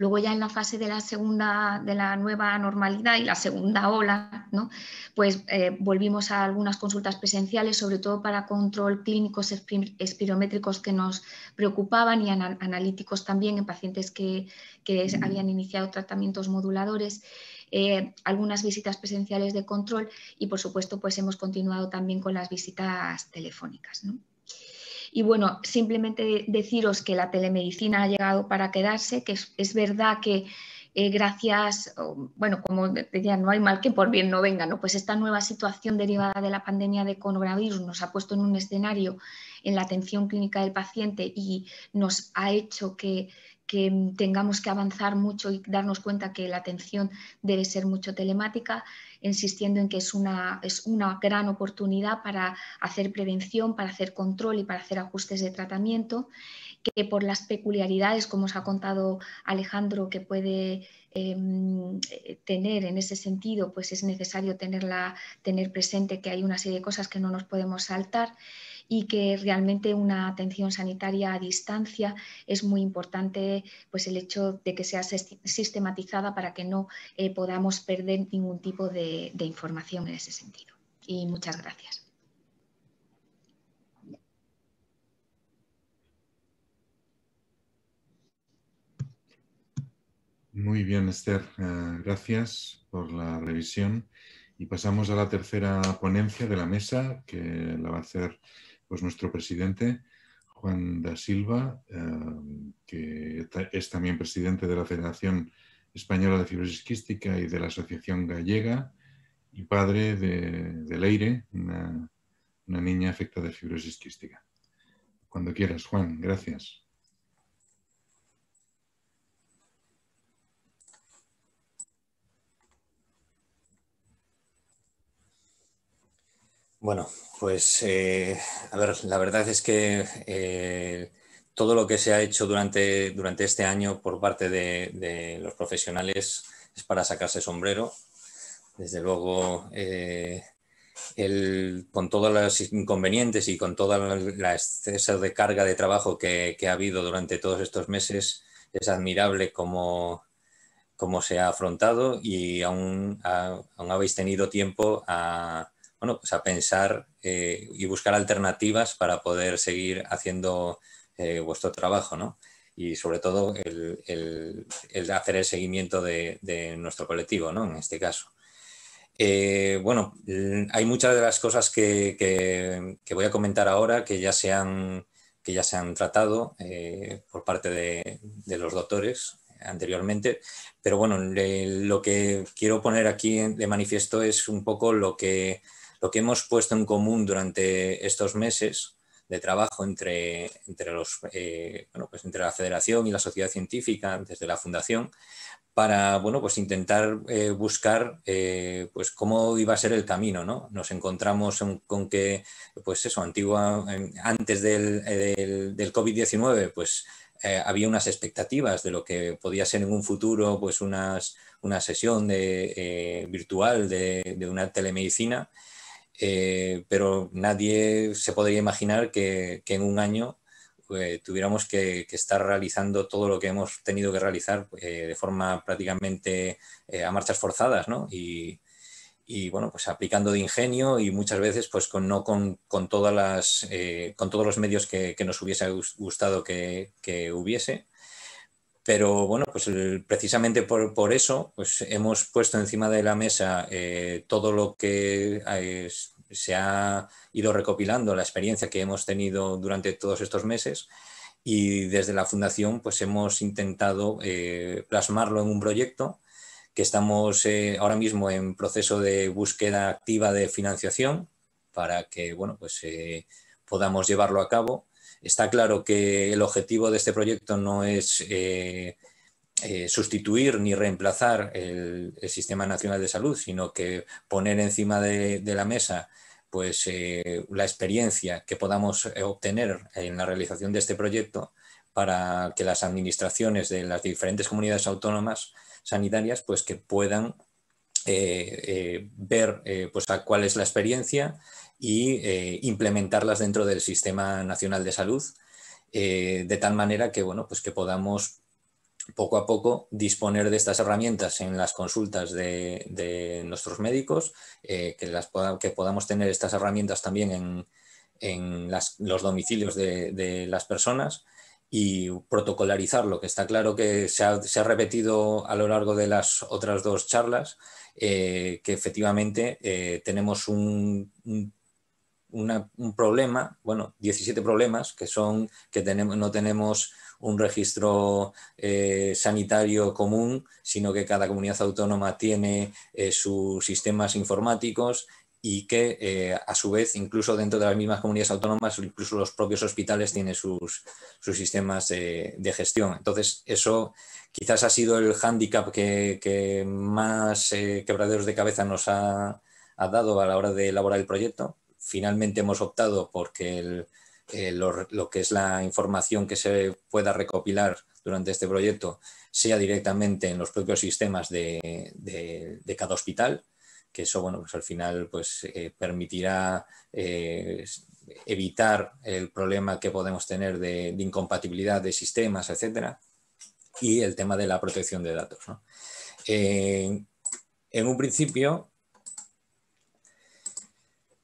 Luego ya en la fase de la segunda, de la nueva normalidad y la segunda ola, ¿no? pues eh, volvimos a algunas consultas presenciales, sobre todo para control clínicos espirométricos que nos preocupaban y analíticos también en pacientes que, habían iniciado tratamientos moduladores. Eh, algunas visitas presenciales de control y por supuesto pues hemos continuado también con las visitas telefónicas. ¿no? Y bueno, simplemente deciros que la telemedicina ha llegado para quedarse, que es, verdad que eh, gracias, bueno, como decía, no hay mal que por bien no venga, ¿no? Pues esta nueva situación derivada de la pandemia de coronavirus nos ha puesto en un escenario en la atención clínica del paciente y nos ha hecho que que tengamos que avanzar mucho y darnos cuenta que la atención debe ser mucho telemática, insistiendo en que es una, es una gran oportunidad para hacer prevención, para hacer control y para hacer ajustes de tratamiento, que por las peculiaridades, como os ha contado Alejandro, que puede em, tener en ese sentido, pues es necesario tenerla, tener presente que hay una serie de cosas que no nos podemos saltar y que realmente una atención sanitaria a distancia es muy importante pues el hecho de que sea sistematizada para que no eh, podamos perder ningún tipo de, información en ese sentido. Y muchas gracias. Muy bien, Esther. Eh, gracias por la revisión. Y pasamos a la tercera ponencia de la mesa, que la va a hacer pues nuestro presidente, Juan da Silva, eh, que es también presidente de la Federación Española de Fibrosis Quística y de la Asociación Gallega, y padre de, Leire, una, una niña afectada de fibrosis quística. Cuando quieras, Juan, gracias. Bueno, pues eh, a ver, la verdad es que eh, todo lo que se ha hecho durante, durante este año por parte de, los profesionales es para sacarse sombrero. Desde luego, eh, con todos los inconvenientes y con toda la exceso de carga de trabajo que, ha habido durante todos estos meses, es admirable cómo, cómo se ha afrontado y aún, aún habéis tenido tiempo a, bueno, pues a pensar eh, y buscar alternativas para poder seguir haciendo eh, vuestro trabajo, ¿no? Y sobre todo el, hacer el seguimiento de, nuestro colectivo, ¿no? En este caso. Eh, bueno, hay muchas de las cosas que, voy a comentar ahora que ya se han, que ya se han tratado por parte de, los doctores anteriormente, pero bueno, lo que quiero poner aquí de manifiesto es un poco lo que lo que hemos puesto en común durante estos meses de trabajo entre, entre, los, eh, pues entre la federación y la sociedad científica, desde la fundación, para bueno, pues intentar eh, buscar eh, pues cómo iba a ser el camino. ¿no? Nos encontramos con que, pues eso, antigua, antes del, del, COVID-19, pues había unas expectativas de lo que podía ser en un futuro pues unas, una sesión de, virtual de, de, una telemedicina eh, pero nadie se podría imaginar que, en un año eh, tuviéramos que, estar realizando todo lo que hemos tenido que realizar eh, de forma prácticamente a marchas forzadas, ¿no? Y, bueno, pues aplicando de ingenio y muchas veces pues con, no con, todas las, con todos los medios que, nos hubiese gustado que, hubiese. Pero bueno, pues precisamente por, por, eso pues hemos puesto encima de la mesa eh, todo lo que se ha ido recopilando, la experiencia que hemos tenido durante todos estos meses y desde la Fundación pues hemos intentado eh, plasmarlo en un proyecto que estamos eh, ahora mismo en proceso de búsqueda activa de financiación para que bueno, pues, podamos llevarlo a cabo Está claro que el objetivo de este proyecto no es eh, eh, sustituir ni reemplazar el, Sistema Nacional de Salud, sino que poner encima de, la mesa pues, eh, la experiencia que podamos obtener en la realización de este proyecto para que las administraciones de las diferentes comunidades autónomas sanitarias pues, que puedan ver pues, cuál es la experiencia y eh, implementarlas dentro del Sistema Nacional de Salud, eh, de tal manera que, bueno, pues que podamos poco a poco disponer de estas herramientas en las consultas de, nuestros médicos, eh, que, las que podamos tener estas herramientas también en, los domicilios de, las personas y protocolarizar lo que está claro que se ha, repetido a lo largo de las otras dos charlas, que efectivamente tenemos un problema, bueno, 17 problemas, que son que tenemos, no tenemos un registro eh, sanitario común, sino que cada comunidad autónoma tiene eh, sus sistemas informáticos y que eh, a su vez, incluso dentro de las mismas comunidades autónomas, incluso los propios hospitales tienen sus, sistemas de gestión. Entonces, eso quizás ha sido el hándicap que, más quebraderos de cabeza nos ha dado a la hora de elaborar el proyecto finalmente hemos optado porque eh, lo, que es la información que se pueda recopilar durante este proyecto sea directamente en los propios sistemas de, cada hospital, que eso, bueno, pues al final pues, eh, permitirá eh, evitar el problema que podemos tener de, incompatibilidad de sistemas, etcétera, y el tema de la protección de datos. en un principio,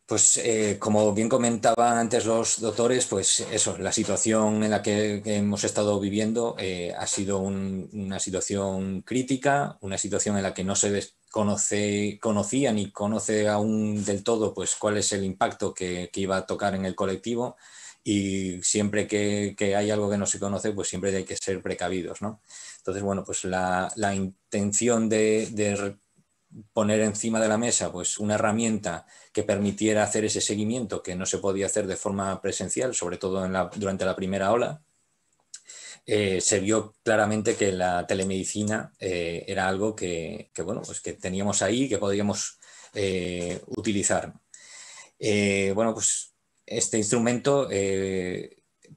pues eh, como bien comentaban antes los doctores, pues eso, la situación en la que, hemos estado viviendo eh, ha sido una situación crítica, una situación en la que no se desconoce, conocía ni conoce aún del todo pues cuál es el impacto que, iba a tocar en el colectivo y siempre que, hay algo que no se conoce, pues siempre hay que ser precavidos, ¿no? Entonces, bueno, pues la, intención de poner encima de la mesa pues, una herramienta que permitiera hacer ese seguimiento que no se podía hacer de forma presencial, sobre todo durante la primera ola, eh, se vio claramente que la telemedicina eh, era algo que, bueno, pues que teníamos ahí que podíamos eh, utilizar. bueno, pues este instrumento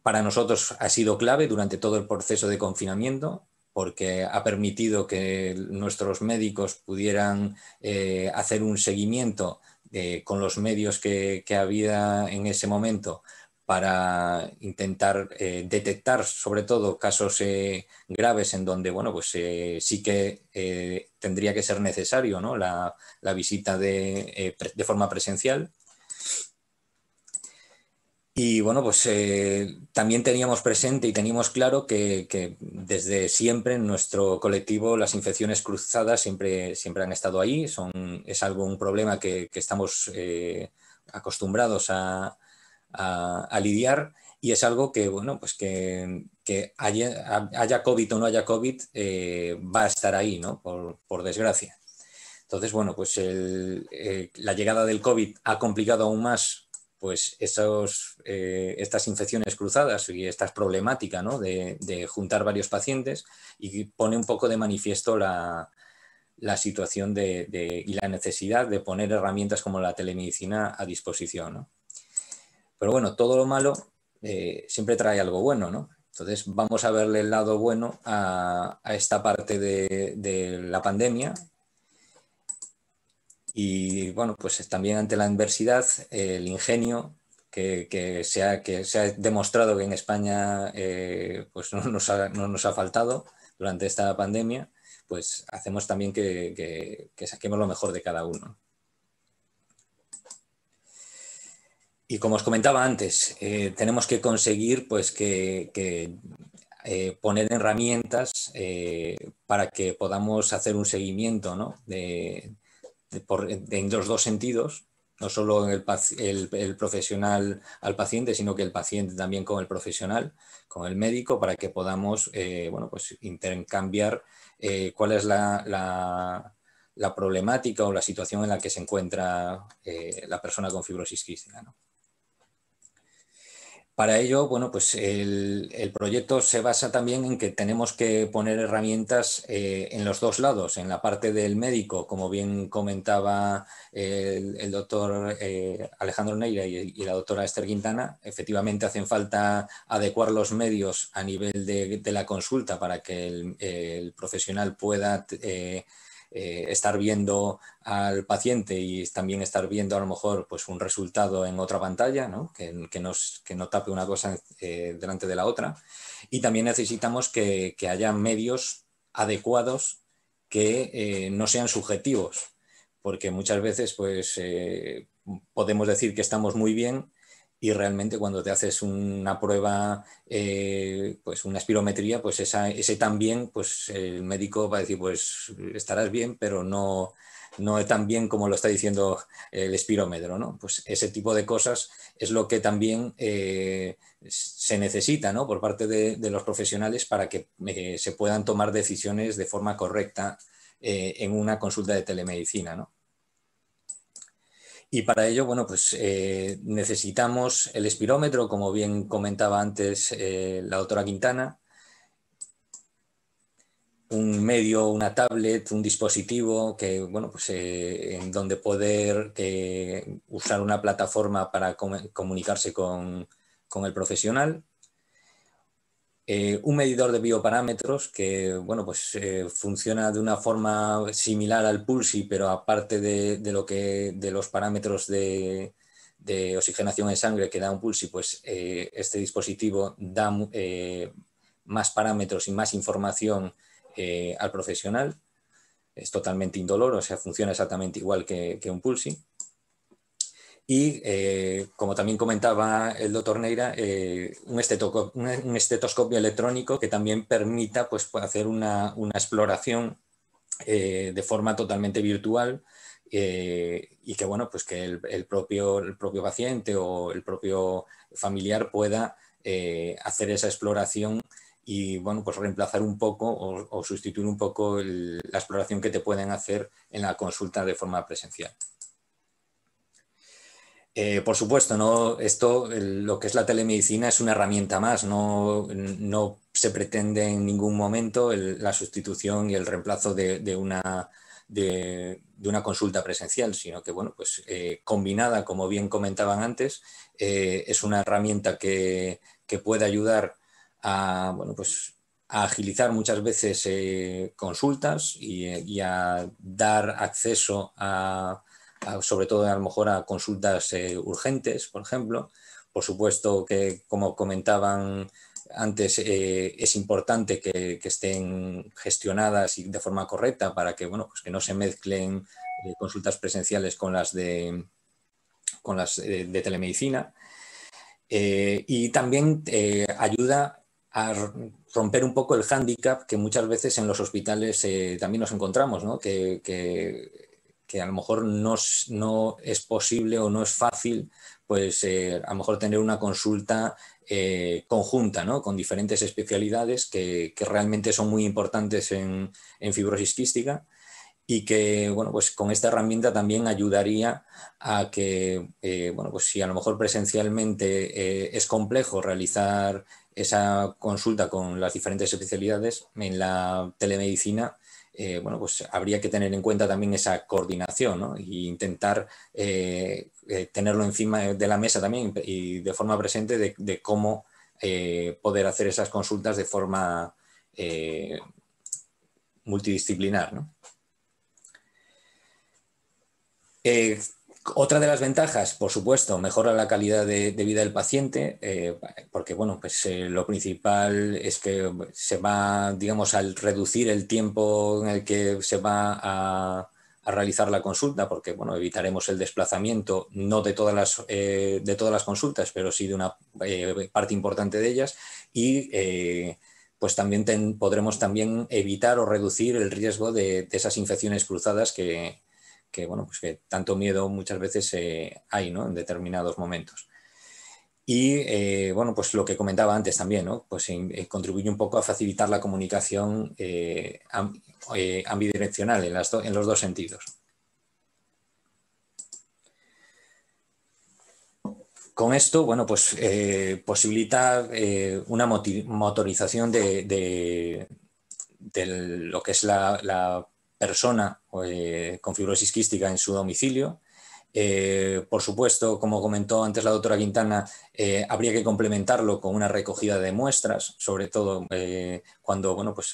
para nosotros ha sido clave durante todo el proceso de confinamiento porque ha permitido que nuestros médicos pudieran hacer un seguimiento con los medios que, había en ese momento para intentar eh, detectar sobre todo casos eh, graves en donde bueno, pues, eh, sí que tendría que ser necesario la, visita de, de, forma presencial. Y bueno, pues también teníamos presente y teníamos claro que, desde siempre en nuestro colectivo las infecciones cruzadas siempre, siempre han estado ahí. Son, es algo, un problema que, que estamos acostumbrados a, a, lidiar y es algo que, bueno, pues que, haya, haya, COVID o no haya COVID, eh, va a estar ahí, ¿no? Por, desgracia. Entonces, bueno, pues eh, la llegada del COVID ha complicado aún más pues esos, eh, estas infecciones cruzadas y esta problemática ¿no? de, juntar varios pacientes y pone un poco de manifiesto la, situación de, y la necesidad de poner herramientas como la telemedicina a disposición. ¿no? Pero bueno, todo lo malo eh, siempre trae algo bueno, ¿no? Entonces vamos a verle el lado bueno a, esta parte de, la pandemia. Y bueno, pues también ante la adversidad, el ingenio que, se, ha, que se, ha, demostrado que en España eh, pues no nos, ha, no, nos ha, faltado durante esta pandemia, pues hacemos también que saquemos lo mejor de cada uno. Y como os comentaba antes, eh, tenemos que conseguir pues, que, eh, poner herramientas para que podamos hacer un seguimiento ¿no? de, en los dos sentidos, no solo el, el, profesional al paciente, sino que el paciente también con el profesional, con el médico, para que podamos bueno, pues, intercambiar cuál es la, la, problemática o la situación en la que se encuentra la persona con fibrosis quística. Para ello, bueno, pues el, proyecto se basa también en que tenemos que poner herramientas eh, en los dos lados, en la parte del médico, como bien comentaba el, doctor eh, Alejandro Neira y, la doctora Esther Quintana, efectivamente hacen falta adecuar los medios a nivel de, la consulta para que el, profesional pueda eh, eh, estar viendo al paciente y también estar viendo a lo mejor pues, un resultado en otra pantalla, que, que, nos, que, no tape una cosa eh, delante de la otra. Y también necesitamos que, que haya medios adecuados que eh, no sean subjetivos, porque muchas veces pues, podemos decir que estamos muy bien, y realmente cuando te haces una prueba, eh, pues una espirometría, pues esa, ese también, pues el médico va a decir, pues estarás bien, pero no, no tan bien como lo está diciendo el espirómetro, ¿no? Pues ese tipo de cosas es lo que también eh, se necesita, ¿no? Por parte de, los profesionales para que eh, se puedan tomar decisiones de forma correcta en una consulta de telemedicina, ¿no? Y para ello, bueno, pues eh, necesitamos el espirómetro, como bien comentaba antes eh, la doctora Quintana, un medio, una tablet, un dispositivo que, bueno, pues, eh, en donde poder usar una plataforma para comunicarse con, con el profesional eh, un medidor de bioparámetros que bueno, pues, eh, funciona de una forma similar al Pulsi, pero aparte de, lo que, de los parámetros de, oxigenación en sangre que da un Pulsi, pues eh, este dispositivo da más parámetros y más información al profesional. Es totalmente indoloro, o sea, funciona exactamente igual que un Pulsi. Y eh, como también comentaba el doctor Neira, eh, un, estetoscopio electrónico que también permita pues, hacer una, exploración eh, de forma totalmente virtual y que, bueno, pues que el, propio, el propio paciente o el propio familiar pueda hacer esa exploración y bueno, pues reemplazar un poco o, sustituir un poco la exploración que te pueden hacer en la consulta de forma presencial. Eh, por supuesto, ¿no? esto, lo que es la telemedicina es una herramienta más, no, se pretende en ningún momento la sustitución y el reemplazo de, una, de, una consulta presencial, sino que, bueno, pues combinada, como bien comentaban antes, es una herramienta que, puede ayudar a, bueno, pues, a agilizar muchas veces consultas y, a dar acceso a, sobre todo a lo mejor a consultas urgentes, por ejemplo. Por supuesto que, como comentaban antes eh, es importante que, estén gestionadas y de forma correcta para que, bueno, pues que no se mezclen eh, consultas presenciales con las de, con las de, telemedicina. Eh, y también ayuda a romper un poco el hándicap que muchas veces en los hospitales también nos encontramos, ¿no? que, a lo mejor no, no, es posible o no es fácil pues a lo mejor tener una consulta eh, conjunta con diferentes especialidades que, realmente son muy importantes en, fibrosis quística y que bueno, pues con esta herramienta también ayudaría a que, eh, bueno, pues si a lo mejor presencialmente eh, es complejo realizar esa consulta con las diferentes especialidades, en la telemedicina bueno, pues habría que tener en cuenta también esa coordinación e intentar eh, tenerlo encima de la mesa también y de forma presente de, cómo eh, poder hacer esas consultas de forma eh, multidisciplinar. Otra de las ventajas, por supuesto, mejora la calidad de, vida del paciente, porque bueno, pues lo principal es que se va, digamos, al reducir el tiempo en el que se va a, realizar la consulta, porque bueno, evitaremos el desplazamiento no de todas las, eh, de todas las consultas, pero sí de una eh, parte importante de ellas, y eh, pues también podremos también evitar o reducir el riesgo de, esas infecciones cruzadas que, bueno, pues que tanto miedo muchas veces hay ¿no? en determinados momentos. Y bueno, pues lo que comentaba antes también, ¿no? pues contribuye un poco a facilitar la comunicación eh, ambidireccional en, los dos sentidos. Con esto, bueno, pues eh, posibilita eh, una motorización de, lo que es la, persona con fibrosis quística en su domicilio. por supuesto, como comentó antes la doctora Quintana, habría que complementarlo con una recogida de muestras, sobre todo cuando bueno, pues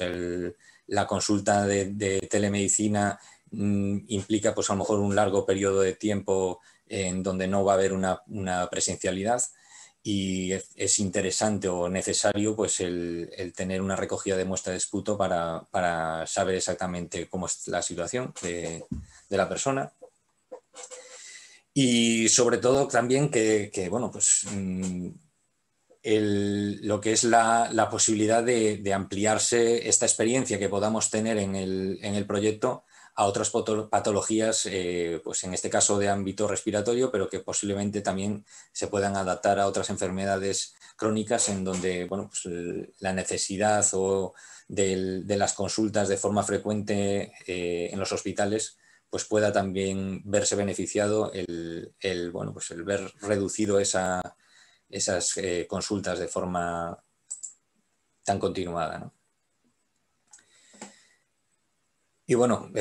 la consulta de, telemedicina mm, implica pues a lo mejor un largo periodo de tiempo en donde no va a haber una, presencialidad y es, interesante o necesario pues el, tener una recogida de muestra de esputo para, saber exactamente cómo es la situación de, la persona. Y sobre todo también que, bueno, pues mm, lo que es la, posibilidad de, ampliarse esta experiencia que podamos tener en el, proyecto a otras patologías, eh, pues en este caso de ámbito respiratorio, pero que posiblemente también se puedan adaptar a otras enfermedades crónicas en donde bueno, pues la necesidad o de las consultas de forma frecuente eh, en los hospitales pues pueda también verse beneficiado el, el, bueno, pues el ver reducido esa, esas eh, consultas de forma tan continuada. Y bueno,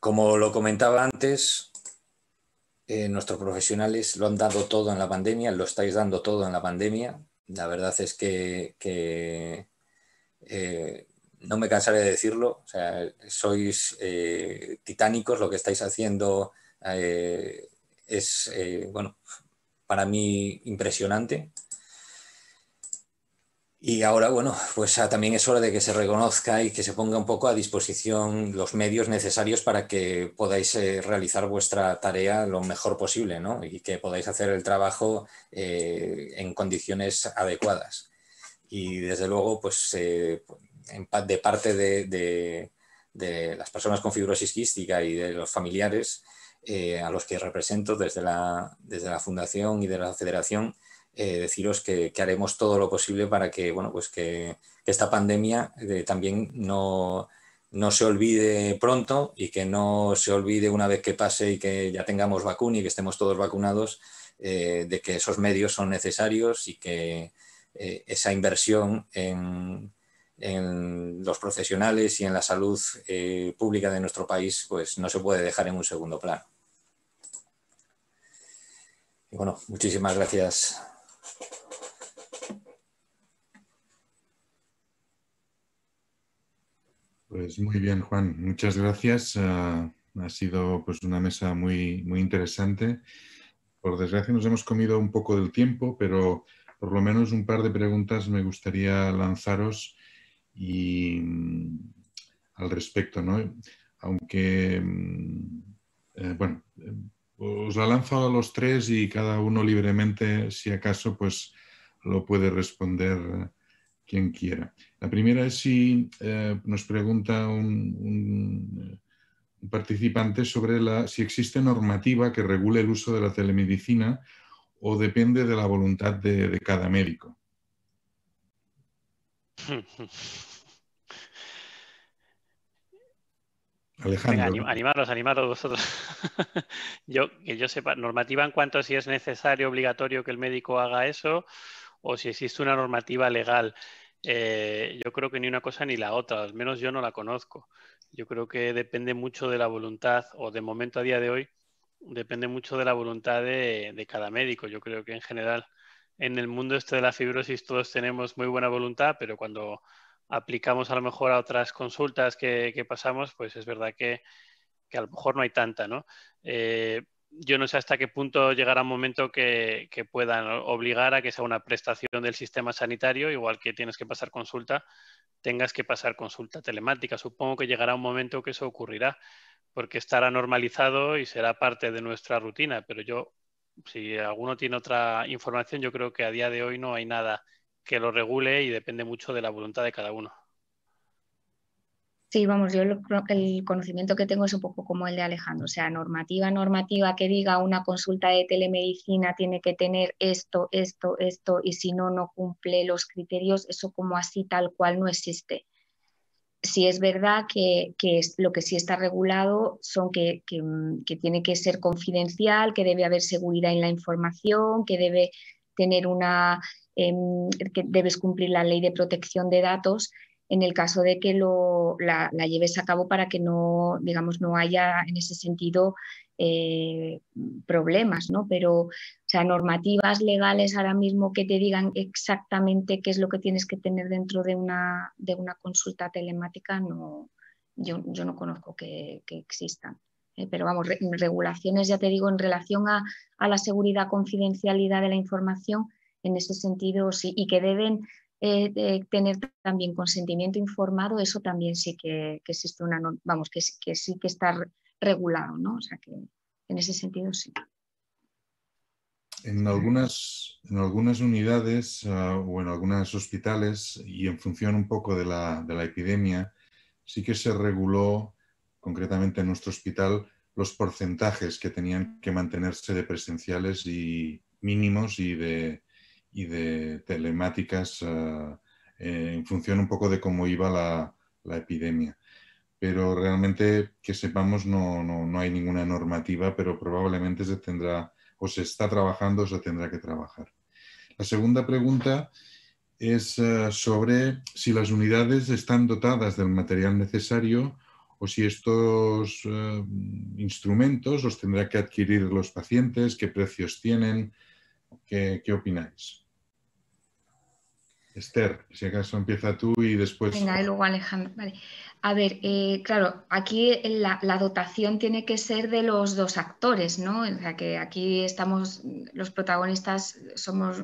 como lo comentaba antes, eh, nuestros profesionales lo han dado todo en la pandemia, lo estáis dando todo en la pandemia. La verdad es que, eh, no me cansaré de decirlo, sois titánicos, lo que estáis haciendo es, bueno, para mí impresionante. Y ahora, bueno, pues ah, también es hora de que se reconozca y que se ponga un poco a disposición los medios necesarios para que podáis eh, realizar vuestra tarea lo mejor posible ¿no? y que podáis hacer el trabajo eh, en condiciones adecuadas. Y desde luego, pues eh, de parte de, de, las personas con fibrosis quística y de los familiares, eh, a los que represento desde la, desde la Fundación y de la Federación, eh, deciros que, haremos todo lo posible para que, bueno, pues que, esta pandemia eh, también no, no, se olvide pronto y que no se olvide una vez que pase y que ya tengamos vacuna y que estemos todos vacunados, de que esos medios son necesarios y que esa inversión en, en los profesionales y en la salud eh, pública de nuestro país, pues no se puede dejar en un segundo plano. Bueno, muchísimas gracias. Pues muy bien, Juan. Muchas gracias. Ah, ha sido pues una mesa muy, muy interesante. Por desgracia nos hemos comido un poco del tiempo, pero por lo menos un par de preguntas me gustaría lanzaros y, mm, al respecto, ¿no? Aunque, mm, eh, bueno, os la lanzo a los tres y cada uno libremente, si acaso, pues lo puede responder quien quiera. La primera es si eh, nos pregunta un, participante sobre la, si existe normativa que regule el uso de la telemedicina o depende de la voluntad de cada médico. Alejandro. animaros, animaros vosotros. yo, que yo sepa, normativa en cuanto a si es necesario, obligatorio que el médico haga eso o si existe una normativa legal. Eh, yo creo que ni una cosa ni la otra, al menos yo no la conozco. Yo creo que depende mucho de la voluntad, o de momento a día de hoy, depende mucho de la voluntad de, cada médico. Yo creo que en general en el mundo este de la fibrosis todos tenemos muy buena voluntad, pero cuando aplicamos a lo mejor a otras consultas que, pasamos, pues es verdad que, a lo mejor no hay tanta, ¿no? Eh, yo no sé hasta qué punto llegará un momento que, puedan obligar a que sea una prestación del sistema sanitario, igual que tienes que pasar consulta, tengas que pasar consulta telemática. Supongo que llegará un momento que eso ocurrirá, porque estará normalizado y será parte de nuestra rutina, pero yo, si alguno tiene otra información, yo creo que a día de hoy no hay nada que lo regule y depende mucho de la voluntad de cada uno. Sí, vamos, yo el conocimiento que tengo es un poco como el de Alejandro, o sea, normativa, normativa que diga una consulta de telemedicina tiene que tener esto, esto, esto, y si no, no cumple los criterios, eso como así tal cual no existe. Si es verdad que, es, lo que sí está regulado son que, que tiene que ser confidencial, que debe haber seguridad en la información, que debe tener una Em, que debes cumplir la ley de protección de datos en el caso de que lo, la, lleves a cabo para que no, digamos, no haya en ese sentido eh, problemas, ¿no? Pero, o sea, normativas legales ahora mismo que te digan exactamente qué es lo que tienes que tener dentro de una, de una consulta telemática, no, yo, yo no conozco que, existan. ¿eh? pero vamos, regulaciones, ya te digo, en relación a, a la seguridad, confidencialidad de la información, en ese sentido sí, y que deben eh, tener también consentimiento informado, eso también sí que, existe una, vamos, que, sí que está regulado, ¿no? O sea que en ese sentido sí. En algunas, en algunas unidades ah, o en algunos hospitales y en función un poco de la, de la epidemia, sí que se reguló, concretamente en nuestro hospital, los porcentajes que tenían que mantenerse de presenciales y mínimos y de, y de telemáticas eh, eh, en función un poco de cómo iba la, epidemia. Pero realmente que sepamos no, no, hay ninguna normativa, pero probablemente se tendrá o se está trabajando o se tendrá que trabajar. La segunda pregunta es eh, sobre si las unidades están dotadas del material necesario o si estos instrumentos los tendrá que adquirir los pacientes, qué precios tienen, qué, qué opináis. Esther, si acaso empieza tú y después. Venga, y luego Alejandro. Vale. A ver, eh, claro, aquí la, dotación tiene que ser de los dos actores, ¿no? O sea, que aquí estamos, los protagonistas somos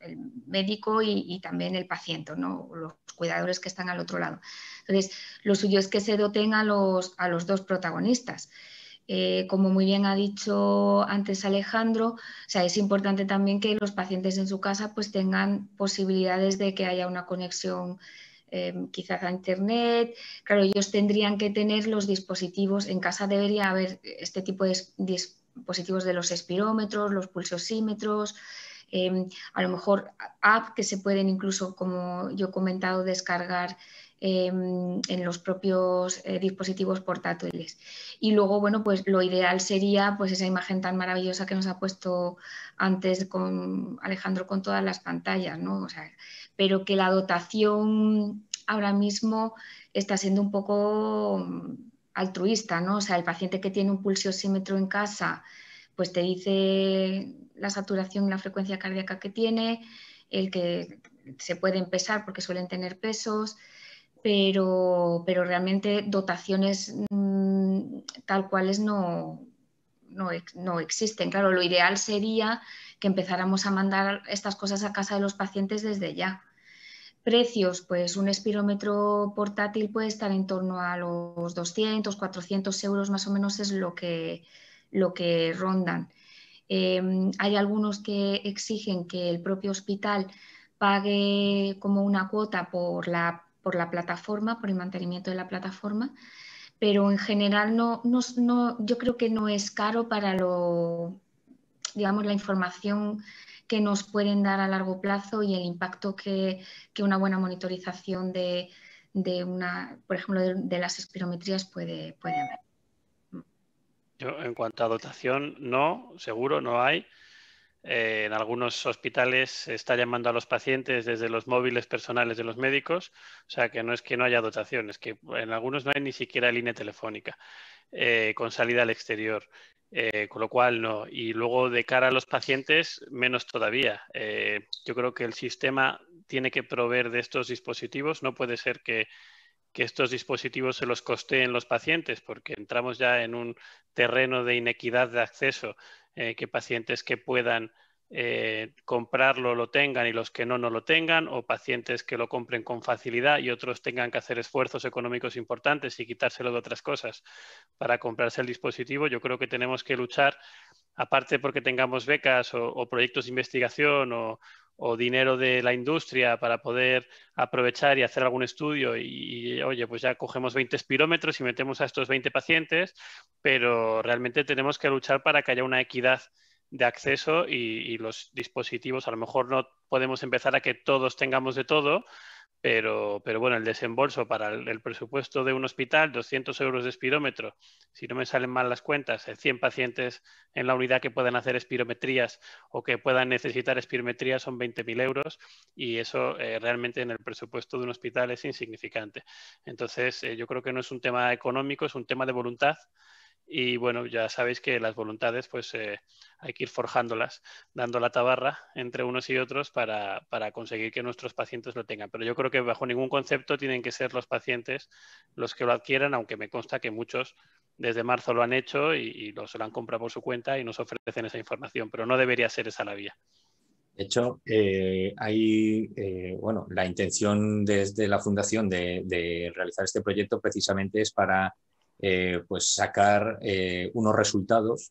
el médico y, también el paciente, ¿no? Los cuidadores que están al otro lado. Entonces, lo suyo es que se doten a los, a los dos protagonistas. Eh, como muy bien ha dicho antes Alejandro, sea, es importante también que los pacientes en su casa pues, tengan posibilidades de que haya una conexión eh, quizás a Internet. Claro, ellos tendrían que tener los dispositivos, en casa debería haber este tipo de dispositivos de los espirómetros, los pulsosímetros, eh, a lo mejor app que se pueden incluso, como yo he comentado, descargar Em, en los propios eh, dispositivos portátiles. Y luego, bueno, pues lo ideal sería pues esa imagen tan maravillosa que nos ha puesto antes con Alejandro con todas las pantallas, ¿no? pero que la dotación ahora mismo está siendo un poco mm, altruista, ¿no? O sea, el paciente que tiene un pulsiosímetro en casa, pues te dice la saturación y la frecuencia cardíaca que tiene, el que se pueden pesar porque suelen tener pesos, pero, pero realmente dotaciones mm, tal cuales no, no, no, existen. Claro, lo ideal sería que empezáramos a mandar estas cosas a casa de los pacientes desde ya. Precios, pues un espirómetro portátil puede estar en torno a los 200, 400 euros más o menos es lo que, lo que rondan. Em, hay algunos que exigen que el propio hospital pague como una cuota por la, por la plataforma, por el mantenimiento de la plataforma, pero en general no, no, yo creo que no es caro para lo, digamos, la información que nos pueden dar a largo plazo y el impacto que, una buena monitorización de, una, por ejemplo, de, las espirometrías puede, puede haber. Yo, en cuanto a dotación, no, seguro no hay. Eh, en algunos hospitales se está llamando a los pacientes desde los móviles personales de los médicos, o sea que no es que no haya dotación, es que en algunos no hay ni siquiera línea telefónica eh, con salida al exterior, eh, con lo cual no. Y luego de cara a los pacientes, menos todavía. yo creo que el sistema tiene que proveer de estos dispositivos, no puede ser que que estos dispositivos se los costeen los pacientes, porque entramos ya en un terreno de inequidad de acceso, eh, que pacientes que puedan eh, comprarlo lo tengan y los que no, no lo tengan, o pacientes que lo compren con facilidad y otros tengan que hacer esfuerzos económicos importantes y quitárselo de otras cosas para comprarse el dispositivo. Yo creo que tenemos que luchar, aparte porque tengamos becas o proyectos de investigación o, o dinero de la industria para poder aprovechar y hacer algún estudio y, oye, pues ya cogemos 20 espirómetros y metemos a estos 20 pacientes, pero realmente tenemos que luchar para que haya una equidad de acceso y, los dispositivos, a lo mejor no podemos empezar a que todos tengamos de todo, pero, pero bueno, el desembolso para el, presupuesto de un hospital, 200 euros de espirómetro, si no me salen mal las cuentas, 100 pacientes en la unidad que puedan hacer espirometrías o que puedan necesitar espirometrías son 20.000 euros y eso eh, realmente en el presupuesto de un hospital es insignificante. Entonces, eh, yo creo que no es un tema económico, es un tema de voluntad y bueno, ya sabéis que las voluntades, pues eh, hay que ir forjándolas, dando la tabarra entre unos y otros para, conseguir que nuestros pacientes lo tengan. Pero yo creo que bajo ningún concepto tienen que ser los pacientes los que lo adquieran, aunque me consta que muchos desde marzo lo han hecho y, lo, se lo han comprado por su cuenta y nos ofrecen esa información, pero no debería ser esa la vía. De hecho, eh, hay, eh, bueno, la intención desde la Fundación de realizar este proyecto precisamente es para eh, pues sacar eh, unos resultados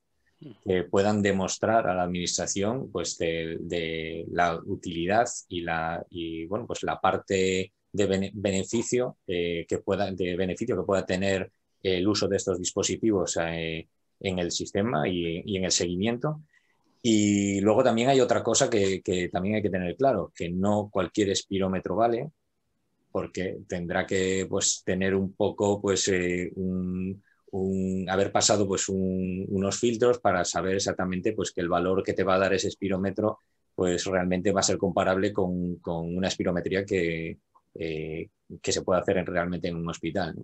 que puedan demostrar a la administración pues de, la utilidad y la bueno pues la parte de beneficio eh, que pueda de beneficio que pueda tener el uso de estos dispositivos en el sistema y, en el seguimiento. Y luego también hay otra cosa que, que, también hay que tener claro que no cualquier espirómetro vale porque tendrá que pues, tener un poco, pues, eh, un, haber pasado pues, unos filtros para saber exactamente pues, que el valor que te va a dar ese espirómetro pues, realmente va a ser comparable con, una espirometría que, eh, que se puede hacer realmente en un hospital.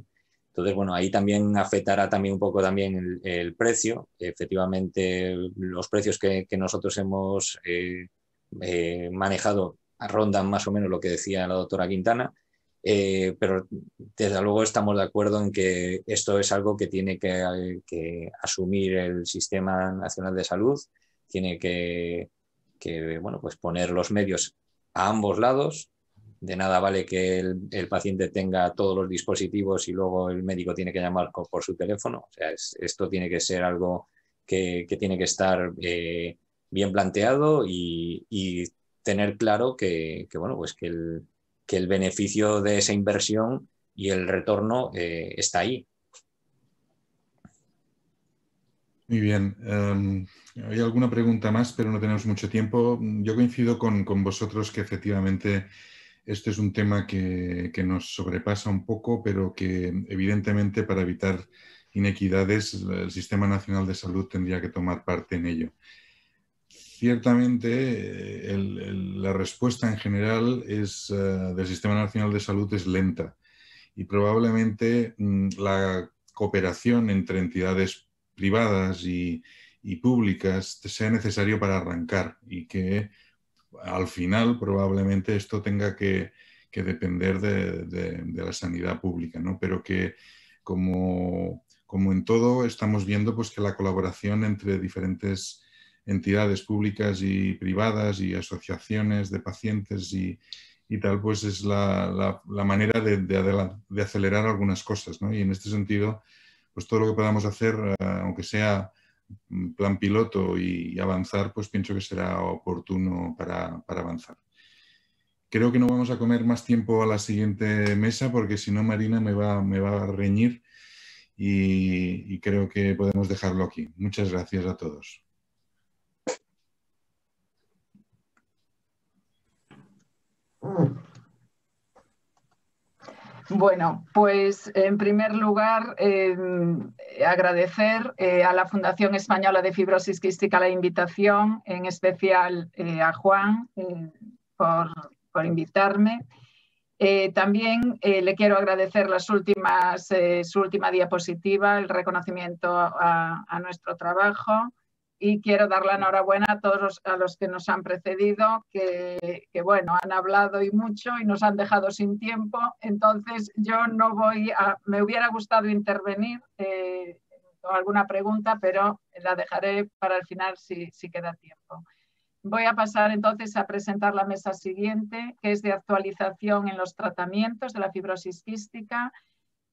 Entonces, bueno, ahí también afectará también un poco también el, precio. Efectivamente, los precios que, nosotros hemos eh, manejado rondan más o menos lo que decía la doctora Quintana, eh, pero desde luego estamos de acuerdo en que esto es algo que tiene que, asumir el Sistema Nacional de Salud, tiene que, bueno, pues poner los medios a ambos lados. De nada vale que el, paciente tenga todos los dispositivos y luego el médico tiene que llamar por su teléfono. O sea, esto tiene que ser algo que, tiene que estar eh, bien planteado y, y tener claro que, bueno, pues que el, que el beneficio de esa inversión y el retorno eh, está ahí. Muy bien. Em, hay alguna pregunta más, pero no tenemos mucho tiempo. Yo coincido con, vosotros que efectivamente este es un tema que, nos sobrepasa un poco, pero que evidentemente para evitar inequidades el Sistema Nacional de Salud tendría que tomar parte en ello. Ciertamente eh, la respuesta en general es, eh, del Sistema Nacional de Salud es lenta y probablemente mm, la cooperación entre entidades privadas y, públicas sea necesario para arrancar y que al final probablemente esto tenga que, depender de, la sanidad pública, ¿no? pero que como, como en todo estamos viendo pues, que la colaboración entre diferentes entidades públicas y privadas y asociaciones de pacientes y, tal, pues es la, manera de, acelerar algunas cosas. ¿no? Y en este sentido, pues todo lo que podamos hacer, eh, aunque sea plan piloto y, avanzar, pues pienso que será oportuno para, avanzar. Creo que no vamos a comer más tiempo a la siguiente mesa porque si no Marina me va, me va a reñir y creo que podemos dejarlo aquí. Muchas gracias a todos. Bueno, pues en primer lugar em, agradecer eh, a la Fundación Española de Fibrosis Quística la invitación, en especial eh, a Juan eh, por, invitarme. también le quiero agradecer las últimas, su última diapositiva, el reconocimiento a nuestro trabajo y quiero dar la enhorabuena a todos los, a los que nos han precedido, que, bueno, han hablado y mucho y nos han dejado sin tiempo. Entonces yo no voy a, me hubiera gustado intervenir eh, con alguna pregunta, pero la dejaré para el final si, si queda tiempo. Voy a pasar entonces a presentar la mesa siguiente, que es de actualización en los tratamientos de la fibrosis quística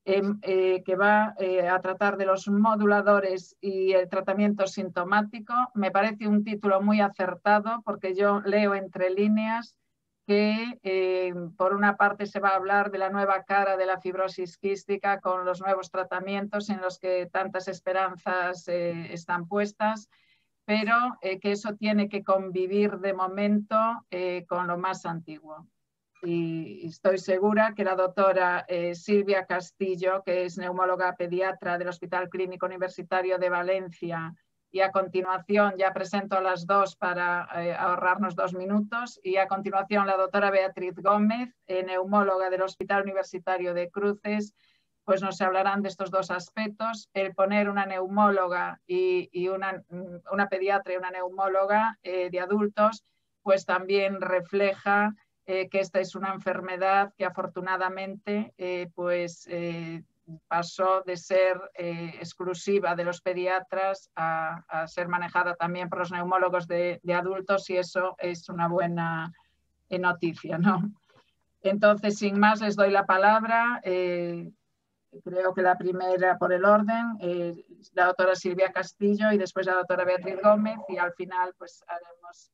Em, eh, que va eh, a tratar de los moduladores y el tratamiento sintomático. Me parece un título muy acertado porque yo leo entre líneas que eh, por una parte se va a hablar de la nueva cara de la fibrosis quística con los nuevos tratamientos en los que tantas esperanzas están puestas, pero que eso tiene que convivir de momento con lo más antiguo y estoy segura que la doctora eh, Silvia Castillo, que es neumóloga pediatra del Hospital Clínico Universitario de Valencia, y a continuación ya presento a las dos para eh, ahorrarnos dos minutos, y a continuación la doctora Beatriz Gómez, eh, neumóloga del Hospital Universitario de Cruces, pues nos hablarán de estos dos aspectos, el poner una neumóloga y, y una, una, pediatra y una neumóloga de adultos, pues también refleja eh, que esta es una enfermedad que afortunadamente eh, pues, eh, pasó de ser exclusiva de los pediatras a, ser manejada también por los neumólogos de, adultos y eso es una buena noticia. ¿no? Entonces, sin más, les doy la palabra. creo que la primera por el orden, la doctora Silvia Castillo y después la doctora Beatriz Gómez y al final pues haremos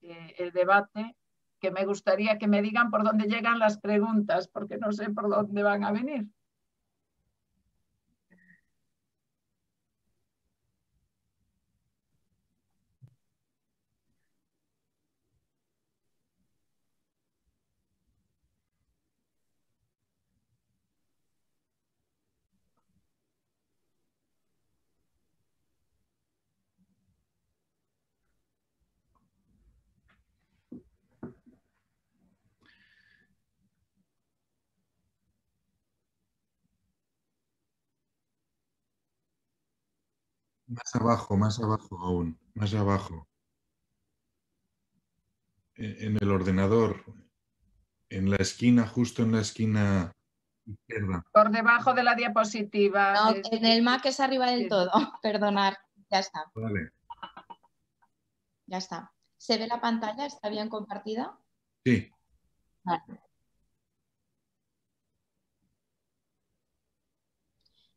el debate que me gustaría que me digan por dónde llegan las preguntas, porque no sé por dónde van a venir. Más abajo, más abajo aún, más abajo. E, en el ordenador, en la esquina, justo en la esquina izquierda. Por debajo de la diapositiva. No, en el Mac es arriba del todo, perdonar, ya está. Vale. Ya está. ¿Se ve la pantalla? ¿Está bien compartida? Sí. Vale.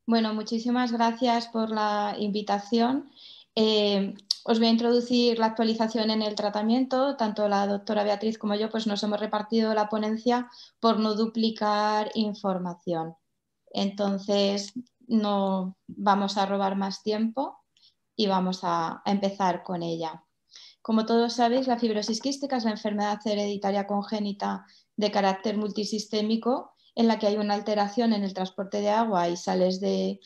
Bueno, muchísimas gracias por la invitación. Eh, os voy a introducir la actualización en el tratamiento. Tanto la doctora Beatriz como yo pues nos hemos repartido la ponencia por no duplicar información. Entonces, no vamos a robar más tiempo y vamos a, a empezar con ella. Como todos sabéis, la fibrosis quística es la enfermedad hereditaria congénita de carácter multisistémico en la que hay una alteración en el transporte de agua y sales de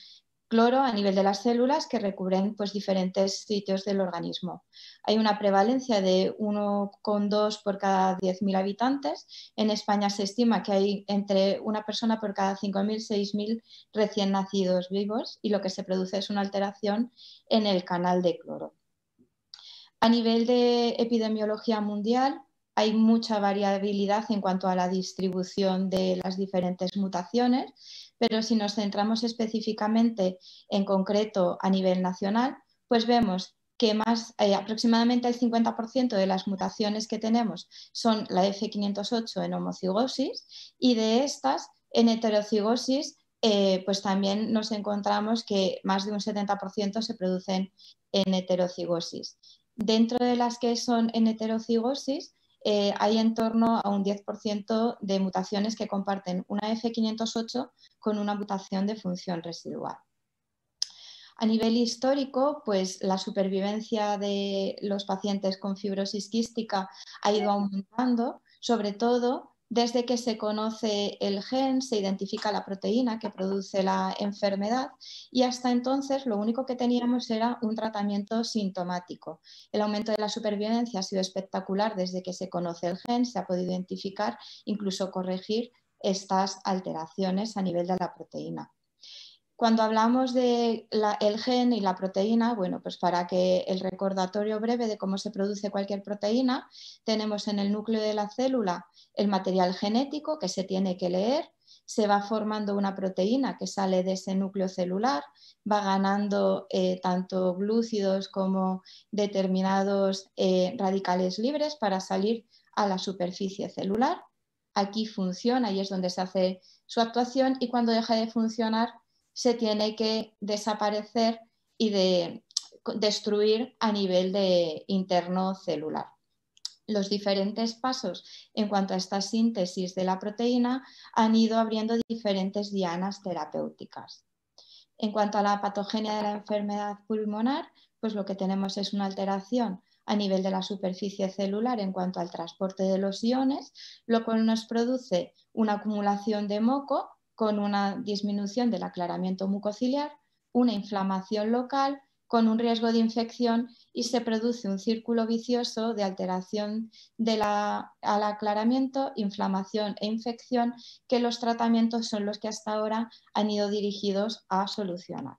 cloro a nivel de las células que recubren pues, diferentes sitios del organismo. Hay una prevalencia de 1,2 por cada 10.000 habitantes. En España se estima que hay entre una persona por cada 5.000, 6.000 recién nacidos vivos y lo que se produce es una alteración en el canal de cloro. A nivel de epidemiología mundial, hay mucha variabilidad en cuanto a la distribución de las diferentes mutaciones pero si nos centramos específicamente en concreto a nivel nacional, pues vemos que más, eh, aproximadamente el 50% de las mutaciones que tenemos son la F508 en homocigosis y de estas en heterocigosis eh, pues también nos encontramos que más de un 70% se producen en heterocigosis. Dentro de las que son en heterocigosis, eh, hay en torno a un 10% de mutaciones que comparten una F508 con una mutación de función residual. A nivel histórico, pues la supervivencia de los pacientes con fibrosis quística ha ido aumentando, sobre todo desde que se conoce el gen, se identifica la proteína que produce la enfermedad y hasta entonces lo único que teníamos era un tratamiento sintomático. El aumento de la supervivencia ha sido espectacular desde que se conoce el gen, se ha podido identificar, incluso corregir estas alteraciones a nivel de la proteína. Cuando hablamos del gen y la proteína, bueno, pues para que el recordatorio breve de cómo se produce cualquier proteína, tenemos en el núcleo de la célula el material genético que se tiene que leer, se va formando una proteína que sale de ese núcleo celular, va ganando eh, tanto glúcidos como determinados eh, radicales libres para salir a la superficie celular. Aquí funciona y es donde se hace su actuación y cuando deja de funcionar se tiene que desaparecer y de destruir a nivel de interno celular. Los diferentes pasos en cuanto a esta síntesis de la proteína han ido abriendo diferentes dianas terapéuticas. En cuanto a la patogenia de la enfermedad pulmonar, pues lo que tenemos es una alteración a nivel de la superficie celular en cuanto al transporte de los iones, lo cual nos produce una acumulación de moco con una disminución del aclaramiento mucociliar, una inflamación local con un riesgo de infección y se produce un círculo vicioso de alteración al aclaramiento, inflamación e infección que los tratamientos son los que hasta ahora han ido dirigidos a solucionar.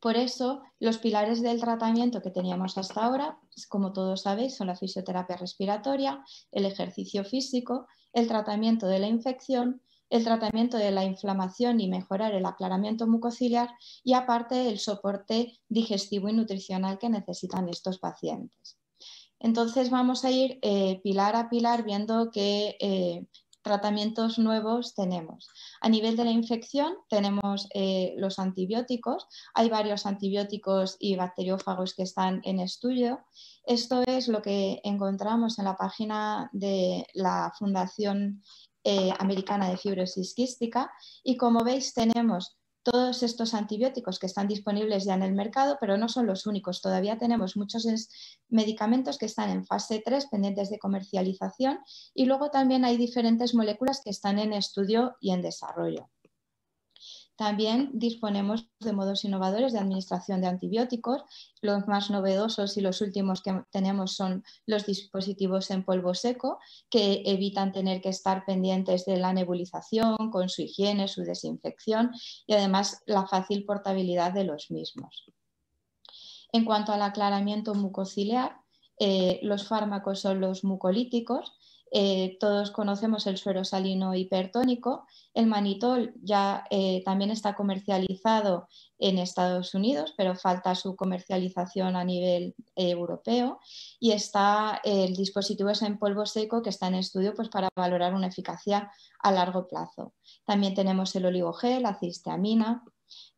Por eso, los pilares del tratamiento que teníamos hasta ahora, como todos sabéis, son la fisioterapia respiratoria, el ejercicio físico, el tratamiento de la infección el tratamiento de la inflamación y mejorar el aclaramiento mucociliar y aparte el soporte digestivo y nutricional que necesitan estos pacientes. Entonces vamos a ir eh, pilar a pilar viendo qué eh, tratamientos nuevos tenemos. A nivel de la infección tenemos eh, los antibióticos. Hay varios antibióticos y bacteriófagos que están en estudio. Esto es lo que encontramos en la página de la Fundación eh, americana de fibrosis quística y como veis tenemos todos estos antibióticos que están disponibles ya en el mercado, pero no son los únicos. Todavía tenemos muchos medicamentos que están en fase 3 pendientes de comercialización y luego también hay diferentes moléculas que están en estudio y en desarrollo. También disponemos de modos innovadores de administración de antibióticos. Los más novedosos y los últimos que tenemos son los dispositivos en polvo seco, que evitan tener que estar pendientes de la nebulización, con su higiene, su desinfección y además la fácil portabilidad de los mismos. En cuanto al aclaramiento mucociliar, eh, los fármacos son los mucolíticos, eh, todos conocemos el suero salino hipertónico. El manitol ya eh, también está comercializado en Estados Unidos, pero falta su comercialización a nivel eh, europeo. Y está el dispositivo en polvo seco que está en estudio pues, para valorar una eficacia a largo plazo. También tenemos el oligogel, la cisteamina.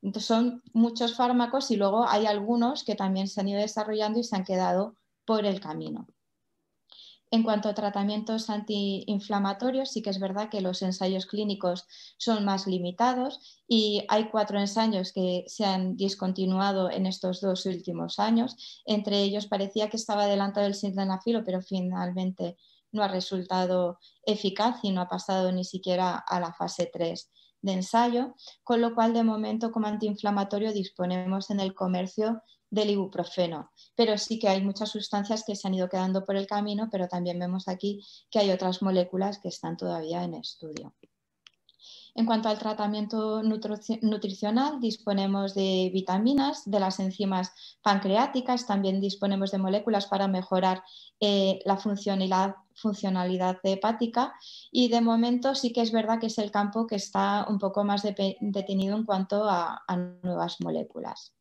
Entonces son muchos fármacos y luego hay algunos que también se han ido desarrollando y se han quedado por el camino. En cuanto a tratamientos antiinflamatorios, sí que es verdad que los ensayos clínicos son más limitados y hay cuatro ensayos que se han discontinuado en estos dos últimos años. Entre ellos parecía que estaba adelantado el sildenafilo, pero finalmente no ha resultado eficaz y no ha pasado ni siquiera a la fase 3 de ensayo, con lo cual de momento como antiinflamatorio disponemos en el comercio del ibuprofeno, pero sí que hay muchas sustancias que se han ido quedando por el camino, pero también vemos aquí que hay otras moléculas que están todavía en estudio. En cuanto al tratamiento nutricional, disponemos de vitaminas, de las enzimas pancreáticas, también disponemos de moléculas para mejorar eh, la funcionalidad, funcionalidad, hepática y de momento sí que es verdad que es el campo que está un poco más detenido en cuanto a nuevas moléculas.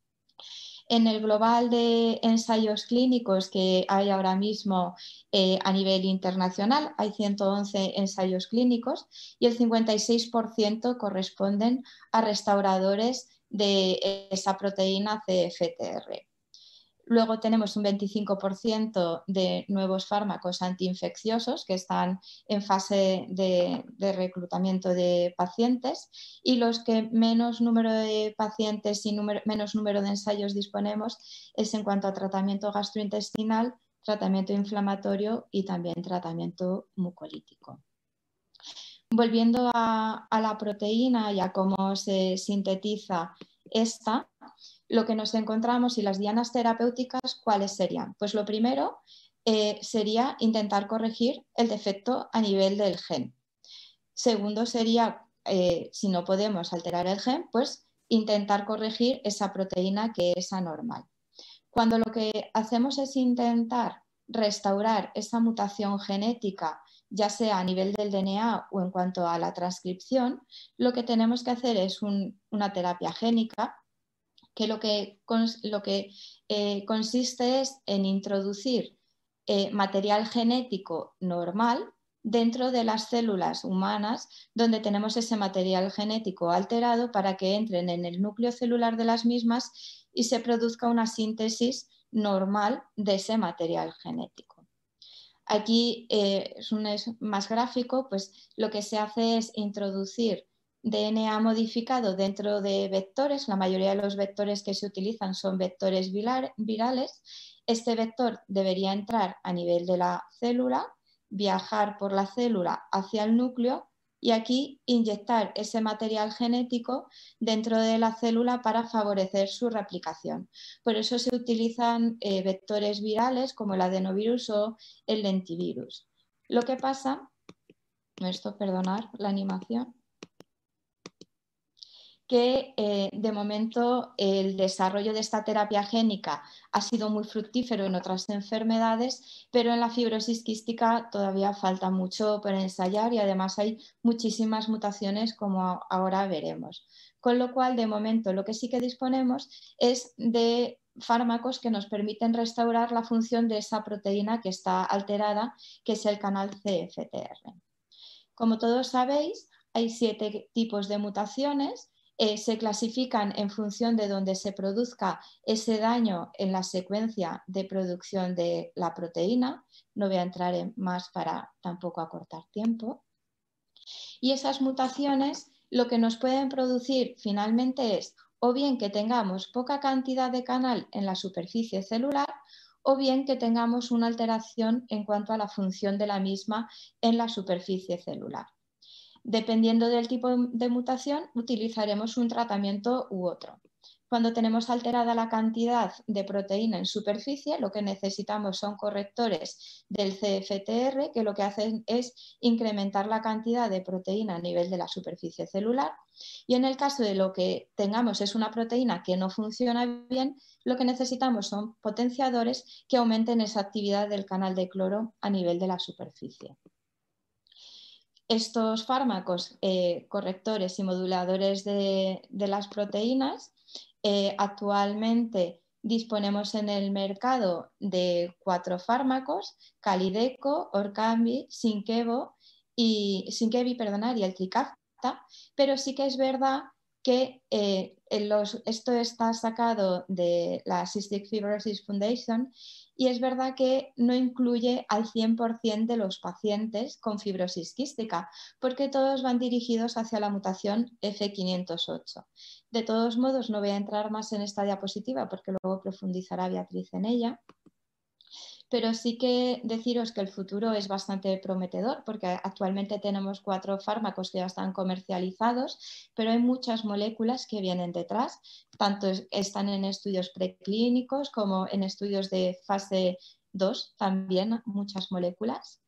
En el global de ensayos clínicos que hay ahora mismo eh, a nivel internacional, hay 111 ensayos clínicos y el 56% corresponden a restauradores de esa proteína CFTR. Luego tenemos un 25% de nuevos fármacos antiinfecciosos que están en fase de, reclutamiento de pacientes y los que menos número de pacientes y menos número de ensayos disponemos es en cuanto a tratamiento gastrointestinal, tratamiento inflamatorio y también tratamiento mucolítico. Volviendo a, a la proteína y a cómo se sintetiza esta, lo que nos encontramos y las dianas terapéuticas, ¿cuáles serían? Pues lo primero eh, sería intentar corregir el defecto a nivel del gen. Segundo sería, eh, si no podemos alterar el gen, pues intentar corregir esa proteína que es anormal. Cuando lo que hacemos es intentar restaurar esa mutación genética, ya sea a nivel del DNA o en cuanto a la transcripción, lo que tenemos que hacer es una terapia génica que lo que, lo que eh, consiste es en introducir eh, material genético normal dentro de las células humanas donde tenemos ese material genético alterado para que entren en el núcleo celular de las mismas y se produzca una síntesis normal de ese material genético. Aquí eh, es un es más gráfico, pues lo que se hace es introducir DNA modificado dentro de vectores, la mayoría de los vectores que se utilizan son vectores virales. Este vector debería entrar a nivel de la célula, viajar por la célula hacia el núcleo y aquí inyectar ese material genético dentro de la célula para favorecer su replicación. Por eso se utilizan eh, vectores virales como el adenovirus o el lentivirus. Lo que pasa, esto perdonar la animación, que eh, de momento el desarrollo de esta terapia génica ha sido muy fructífero en otras enfermedades, pero en la fibrosis quística todavía falta mucho por ensayar y además hay muchísimas mutaciones como ahora veremos. Con lo cual, de momento, lo que sí que disponemos es de fármacos que nos permiten restaurar la función de esa proteína que está alterada, que es el canal CFTR. Como todos sabéis, hay siete tipos de mutaciones eh, se clasifican en función de donde se produzca ese daño en la secuencia de producción de la proteína. No voy a entrar en más para tampoco acortar tiempo. Y esas mutaciones lo que nos pueden producir finalmente es o bien que tengamos poca cantidad de canal en la superficie celular o bien que tengamos una alteración en cuanto a la función de la misma en la superficie celular. Dependiendo del tipo de mutación, utilizaremos un tratamiento u otro. Cuando tenemos alterada la cantidad de proteína en superficie, lo que necesitamos son correctores del CFTR, que lo que hacen es incrementar la cantidad de proteína a nivel de la superficie celular. Y en el caso de lo que tengamos es una proteína que no funciona bien, lo que necesitamos son potenciadores que aumenten esa actividad del canal de cloro a nivel de la superficie. Estos fármacos eh, correctores y moduladores de, las proteínas eh, actualmente disponemos en el mercado de cuatro fármacos, Calideco, Orcambi, Sinkevo y Sinkevi, perdonar, y el Tricafta, pero sí que es verdad que eh, esto está sacado de la Cystic Fibrosis Foundation y es verdad que no incluye al 100% de los pacientes con fibrosis quística, porque todos van dirigidos hacia la mutación F508. De todos modos, no voy a entrar más en esta diapositiva porque luego profundizará Beatriz en ella. Pero sí que deciros que el futuro es bastante prometedor porque actualmente tenemos cuatro fármacos que ya están comercializados, pero hay muchas moléculas que vienen detrás, tanto están en estudios preclínicos como en estudios de fase 2, también muchas moléculas.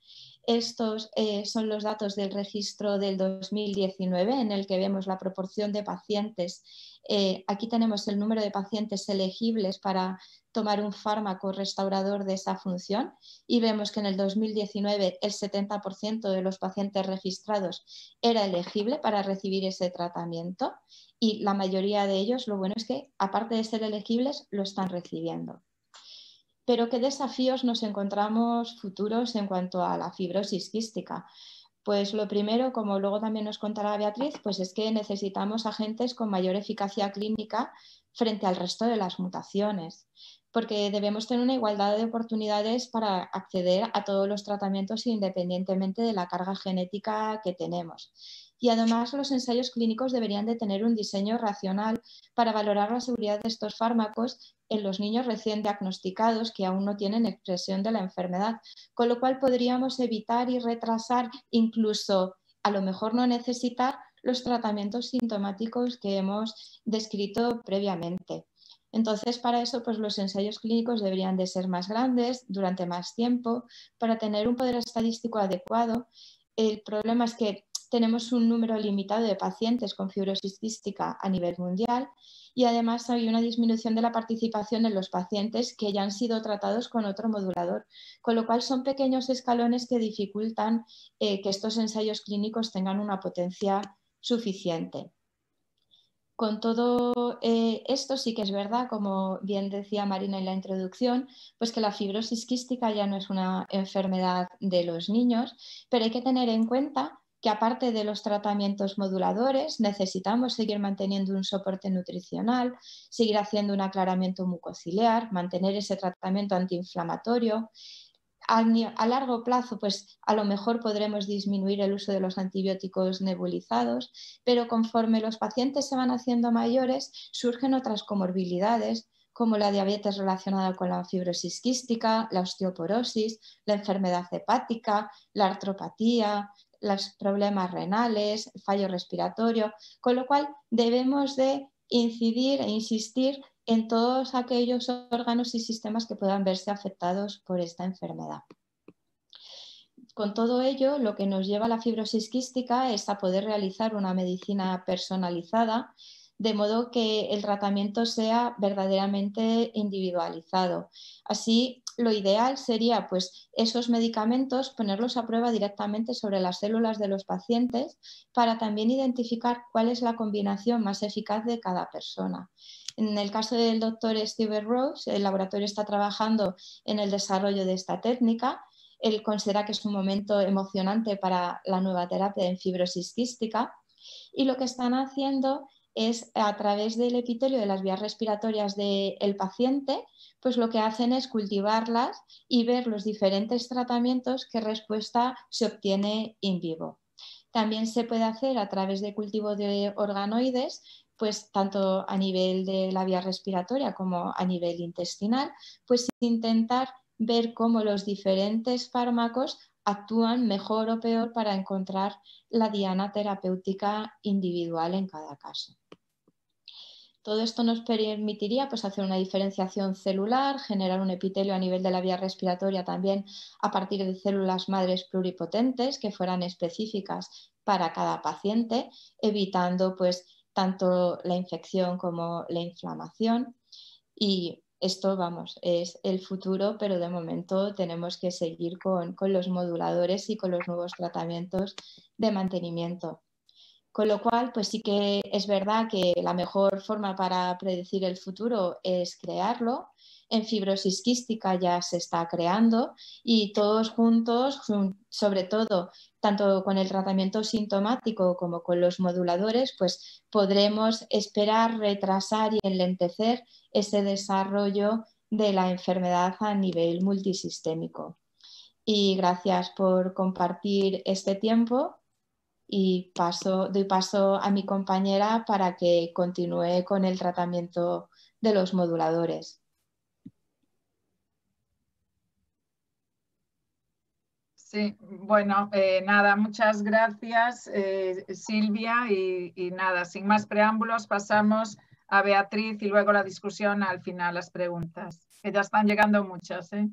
Estos eh, son los datos del registro del 2019 en el que vemos la proporción de pacientes. Eh, aquí tenemos el número de pacientes elegibles para tomar un fármaco restaurador de esa función y vemos que en el 2019 el 70% de los pacientes registrados era elegible para recibir ese tratamiento y la mayoría de ellos, lo bueno es que aparte de ser elegibles, lo están recibiendo. Pero ¿qué desafíos nos encontramos futuros en cuanto a la fibrosis quística? Pues lo primero, como luego también nos contará Beatriz, pues es que necesitamos agentes con mayor eficacia clínica frente al resto de las mutaciones, porque debemos tener una igualdad de oportunidades para acceder a todos los tratamientos independientemente de la carga genética que tenemos y además los ensayos clínicos deberían de tener un diseño racional para valorar la seguridad de estos fármacos en los niños recién diagnosticados que aún no tienen expresión de la enfermedad, con lo cual podríamos evitar y retrasar incluso a lo mejor no necesitar los tratamientos sintomáticos que hemos descrito previamente. Entonces, para eso, pues los ensayos clínicos deberían de ser más grandes, durante más tiempo, para tener un poder estadístico adecuado. El problema es que tenemos un número limitado de pacientes con fibrosis quística a nivel mundial y además hay una disminución de la participación en los pacientes que ya han sido tratados con otro modulador, con lo cual son pequeños escalones que dificultan eh, que estos ensayos clínicos tengan una potencia suficiente. Con todo eh, esto sí que es verdad, como bien decía Marina en la introducción, pues que la fibrosis quística ya no es una enfermedad de los niños, pero hay que tener en cuenta que aparte de los tratamientos moduladores, necesitamos seguir manteniendo un soporte nutricional, seguir haciendo un aclaramiento mucociliar, mantener ese tratamiento antiinflamatorio. A, largo plazo, pues a lo mejor podremos disminuir el uso de los antibióticos nebulizados, pero conforme los pacientes se van haciendo mayores, surgen otras comorbilidades como la diabetes relacionada con la fibrosis quística, la osteoporosis, la enfermedad hepática, la artropatía, los problemas renales, fallo respiratorio, con lo cual debemos de incidir e insistir en todos aquellos órganos y sistemas que puedan verse afectados por esta enfermedad. Con todo ello, lo que nos lleva a la fibrosis quística es a poder realizar una medicina personalizada de modo que el tratamiento sea verdaderamente individualizado. Así, lo ideal sería pues esos medicamentos ponerlos a prueba directamente sobre las células de los pacientes para también identificar cuál es la combinación más eficaz de cada persona. En el caso del doctor Steve Rose, el laboratorio está trabajando en el desarrollo de esta técnica. Él considera que es un momento emocionante para la nueva terapia en fibrosis quística y lo que están haciendo es a través del epitelio de las vías respiratorias del paciente, pues lo que hacen es cultivarlas y ver los diferentes tratamientos qué respuesta se obtiene in vivo. También se puede hacer a través de cultivo de organoides, pues tanto a nivel de la vía respiratoria como a nivel intestinal, pues intentar ver cómo los diferentes fármacos actúan mejor o peor para encontrar la diana terapéutica individual en cada caso. Todo esto nos permitiría pues, hacer una diferenciación celular, generar un epitelio a nivel de la vía respiratoria también a partir de células madres pluripotentes que fueran específicas para cada paciente, evitando pues, tanto la infección como la inflamación. Y esto, vamos, es el futuro, pero de momento tenemos que seguir con, con los moduladores y con los nuevos tratamientos de mantenimiento. Con lo cual, pues sí que es verdad que la mejor forma para predecir el futuro es crearlo. En fibrosis quística ya se está creando y todos juntos, sobre todo tanto con el tratamiento sintomático como con los moduladores, pues podremos esperar, retrasar y enlentecer ese desarrollo de la enfermedad a nivel multisistémico. Y gracias por compartir este tiempo y paso, doy paso a mi compañera para que continúe con el tratamiento de los moduladores. Sí, bueno, eh, nada, muchas gracias eh, Silvia y, nada, sin más preámbulos pasamos a Beatriz y luego la discusión al final, las preguntas, que ya están llegando muchas. ¿eh?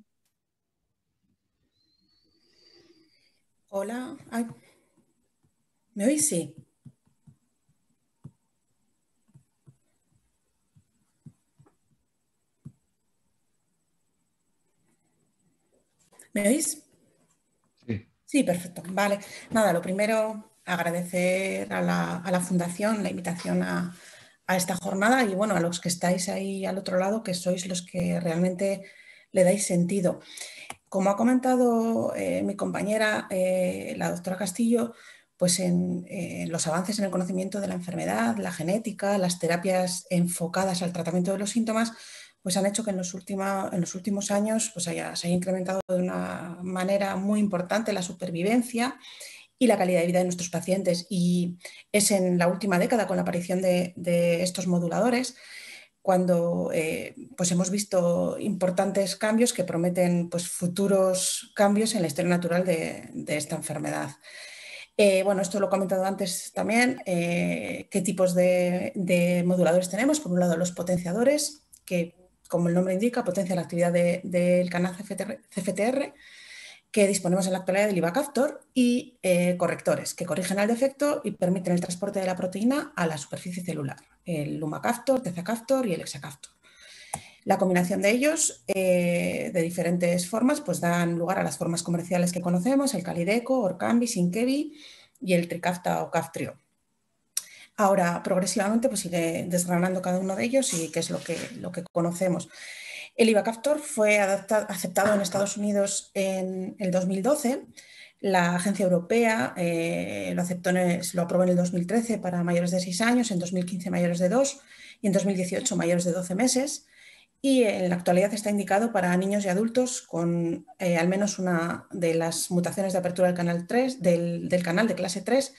Hola, ¿me oís? Sí. ¿Me oís? Sí, perfecto. Vale. Nada, lo primero, agradecer a la, Fundación la invitación a, esta jornada y bueno, a los que estáis ahí al otro lado, que sois los que realmente le dais sentido. Como ha comentado eh, mi compañera, eh, la doctora Castillo, pues en los avances en el conocimiento de la enfermedad, la genética, las terapias enfocadas al tratamiento de los síntomas, pues han hecho que en los, últimos años pues se haya incrementado de una manera muy importante la supervivencia y la calidad de vida de nuestros pacientes. Y es en la última década, con la aparición de, estos moduladores, cuando eh, pues hemos visto importantes cambios que prometen pues, futuros cambios en la historia natural de, esta enfermedad. Eh, bueno, esto lo he comentado antes también, eh, qué tipos de, moduladores tenemos. Por un lado, los potenciadores, que como el nombre indica, potencia la actividad del canal CFTR, que disponemos en la actualidad del IVA-Captor y eh, correctores que corrigen el defecto y permiten el transporte de la proteína a la superficie celular, el LUMA-Captor, TC-Captor y el Hexa-Captor. La combinación de ellos, eh, de diferentes formas, pues dan lugar a las formas comerciales que conocemos, el Calideco, Orcambi, Sinkevi y el Tricafta o Caftrio. Ahora, progresivamente, pues sigue desgranando cada uno de ellos y qué es lo que, lo que conocemos. El IVA-Captor fue aceptado en Estados Unidos en el 2012. La agencia europea eh, lo, aceptó lo aprobó en el 2013 para mayores de 6 años, en 2015 mayores de 2 y en 2018 mayores de 12 meses. Y en la actualidad está indicado para niños y adultos con eh, al menos una de las mutaciones de apertura del canal, 3, del, canal de clase 3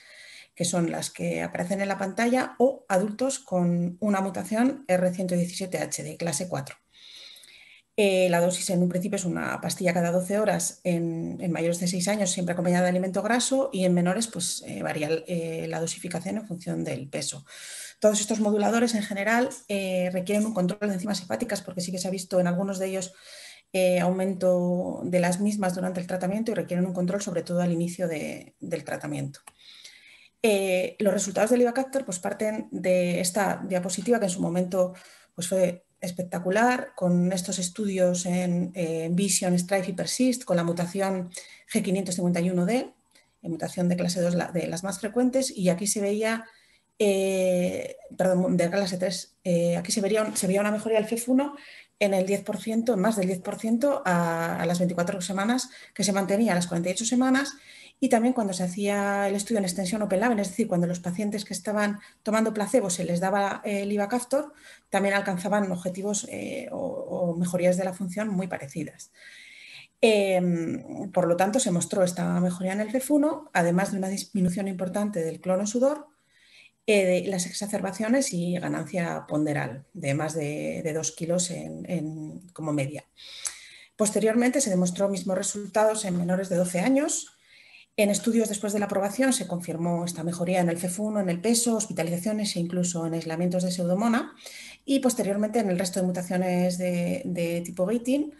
que son las que aparecen en la pantalla, o adultos con una mutación R117H de clase 4. Eh, la dosis en un principio es una pastilla cada 12 horas en, mayores de 6 años, siempre acompañada de alimento graso, y en menores pues, eh, varía la dosificación en función del peso. Todos estos moduladores en general requieren un control de enzimas hepáticas porque sí que se ha visto en algunos de ellos aumento de las mismas durante el tratamiento y requieren un control sobre todo al inicio del tratamiento. Eh, los resultados del IVACACTOR pues, parten de esta diapositiva que en su momento pues, fue espectacular, con estos estudios en, Vision, Strife y Persist, con la mutación G551D, en mutación de clase 2 de las más frecuentes, y aquí se veía, eh, perdón, de clase 3, eh, aquí se, veía una mejoría del FEF1 en el 10%, más del 10% a, a, las 24 semanas, que se mantenía a las 48 semanas y también cuando se hacía el estudio en extensión open label, es decir, cuando los pacientes que estaban tomando placebo se les daba el IVA-Captor, también alcanzaban objetivos eh, o, mejorías de la función muy parecidas. Em, por lo tanto, se mostró esta mejoría en el FEF1, además de una disminución importante del cloro sudor, de las exacerbaciones y ganancia ponderal de más de, 2 kilos como media. Posteriormente se demostró mismos resultados en menores de 12 años, en estudios después de la aprobación se confirmó esta mejoría en el FEF1, en el peso, hospitalizaciones e incluso en aislamientos de pseudomona y posteriormente en el resto de mutaciones de, tipo gating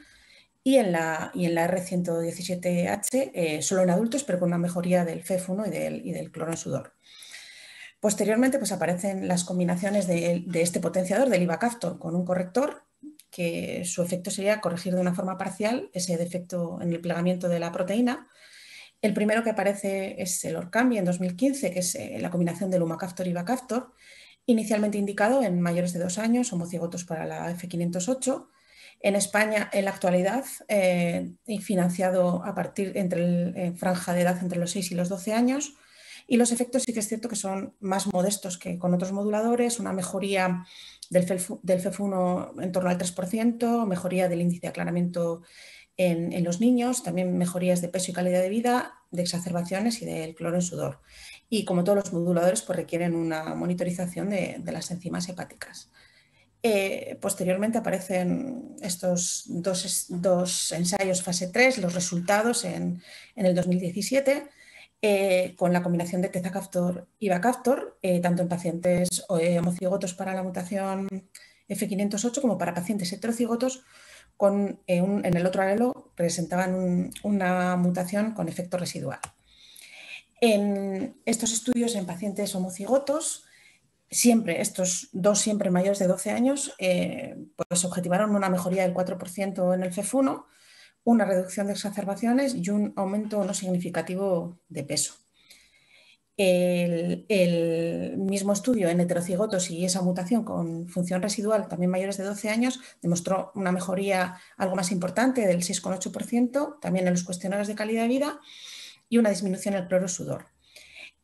y en la, y en la R117H eh, solo en adultos pero con una mejoría del FEF1 y del, y del cloro en sudor. Posteriormente pues, aparecen las combinaciones de, este potenciador del IVA-Captor con un corrector que su efecto sería corregir de una forma parcial ese defecto en el plegamiento de la proteína el primero que aparece es el Orcambi en 2015, que es eh, la combinación del Lumacaftor y Bacaftor, inicialmente indicado en mayores de dos años, homocigotos para la F508. En España, en la actualidad, eh, financiado a partir entre el, franja de edad entre los 6 y los 12 años. Y los efectos sí que es cierto que son más modestos que con otros moduladores, una mejoría del, FEF1 en torno al 3%, mejoría del índice de aclaramiento en, los niños, también mejorías de peso y calidad de vida, de exacerbaciones y del cloro en sudor. Y como todos los moduladores, pues requieren una monitorización de, las enzimas hepáticas. Eh, posteriormente aparecen estos dos, ensayos fase 3, los resultados en, el 2017, eh, con la combinación de tezacaftor y bacaftor, eh, tanto en pacientes homocigotos para la mutación F508 como para pacientes heterocigotos con, en el otro alelo presentaban una mutación con efecto residual. En estos estudios en pacientes homocigotos, siempre, estos dos siempre mayores de 12 años, eh, pues objetivaron una mejoría del 4% en el FEF1, una reducción de exacerbaciones y un aumento no significativo de peso. El, mismo estudio en heterocigotos y esa mutación con función residual, también mayores de 12 años, demostró una mejoría algo más importante del 6,8%, también en los cuestionarios de calidad de vida, y una disminución en el cloro sudor.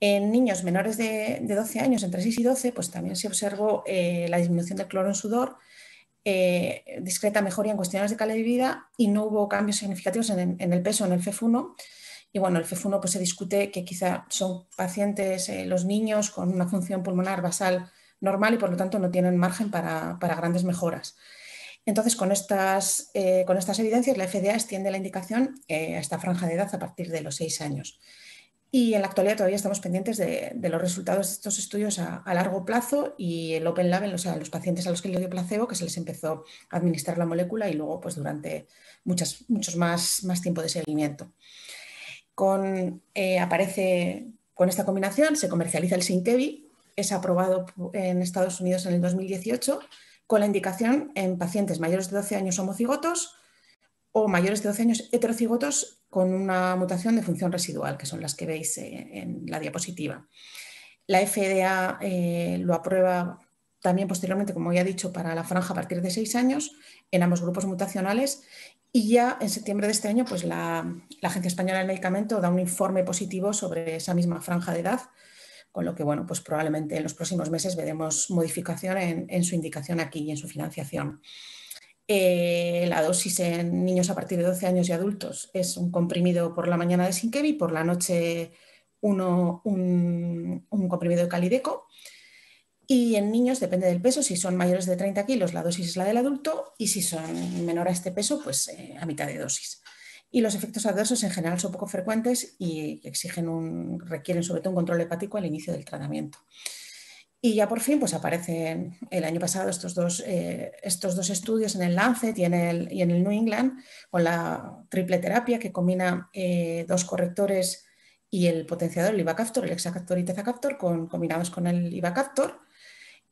En niños menores de, 12 años, entre 6 y 12, pues también se observó eh, la disminución del cloro en sudor, eh, discreta mejoría en cuestiones de calidad de vida y no hubo cambios significativos en, el peso, en el FEF1. Y bueno, el FEF1 pues se discute que quizá son pacientes, eh, los niños con una función pulmonar basal normal y por lo tanto no tienen margen para, grandes mejoras. Entonces, con estas, con estas evidencias, la FDA extiende la indicación a esta franja de edad a partir de los 6 años. Y en la actualidad todavía estamos pendientes de, los resultados de estos estudios a, largo plazo y el Open Label, o sea, los pacientes a los que le dio placebo, que se les empezó a administrar la molécula y luego pues durante muchas, muchos más, más tiempo de seguimiento. Con, eh, aparece con esta combinación, se comercializa el Sinkevi, es aprobado en Estados Unidos en el 2018 con la indicación en pacientes mayores de 12 años homocigotos o mayores de 12 años heterocigotos con una mutación de función residual, que son las que veis eh, en la diapositiva. La FDA eh, lo aprueba también posteriormente, como ya he dicho, para la franja a partir de seis años en ambos grupos mutacionales y ya en septiembre de este año pues la, Agencia Española del Medicamento da un informe positivo sobre esa misma franja de edad, con lo que bueno, pues probablemente en los próximos meses veremos modificación en su indicación aquí y en su financiación. Eh, la dosis en niños a partir de 12 años y adultos es un comprimido por la mañana de Sinkevi, por la noche uno, un, comprimido de Calideco. Y en niños depende del peso, si son mayores de 30 kilos la dosis es la del adulto y si son menor a este peso pues eh, a mitad de dosis. Y los efectos adversos en general son poco frecuentes y exigen un, requieren sobre todo un control hepático al inicio del tratamiento. Y ya por fin pues aparecen el año pasado estos dos, eh, estos dos estudios en el Lancet y en el, y en el New England con la triple terapia que combina eh, dos correctores y el potenciador, el Ibacaptor, el Exacaptor y Tezacaptor, con, combinados con el Ibacaptor.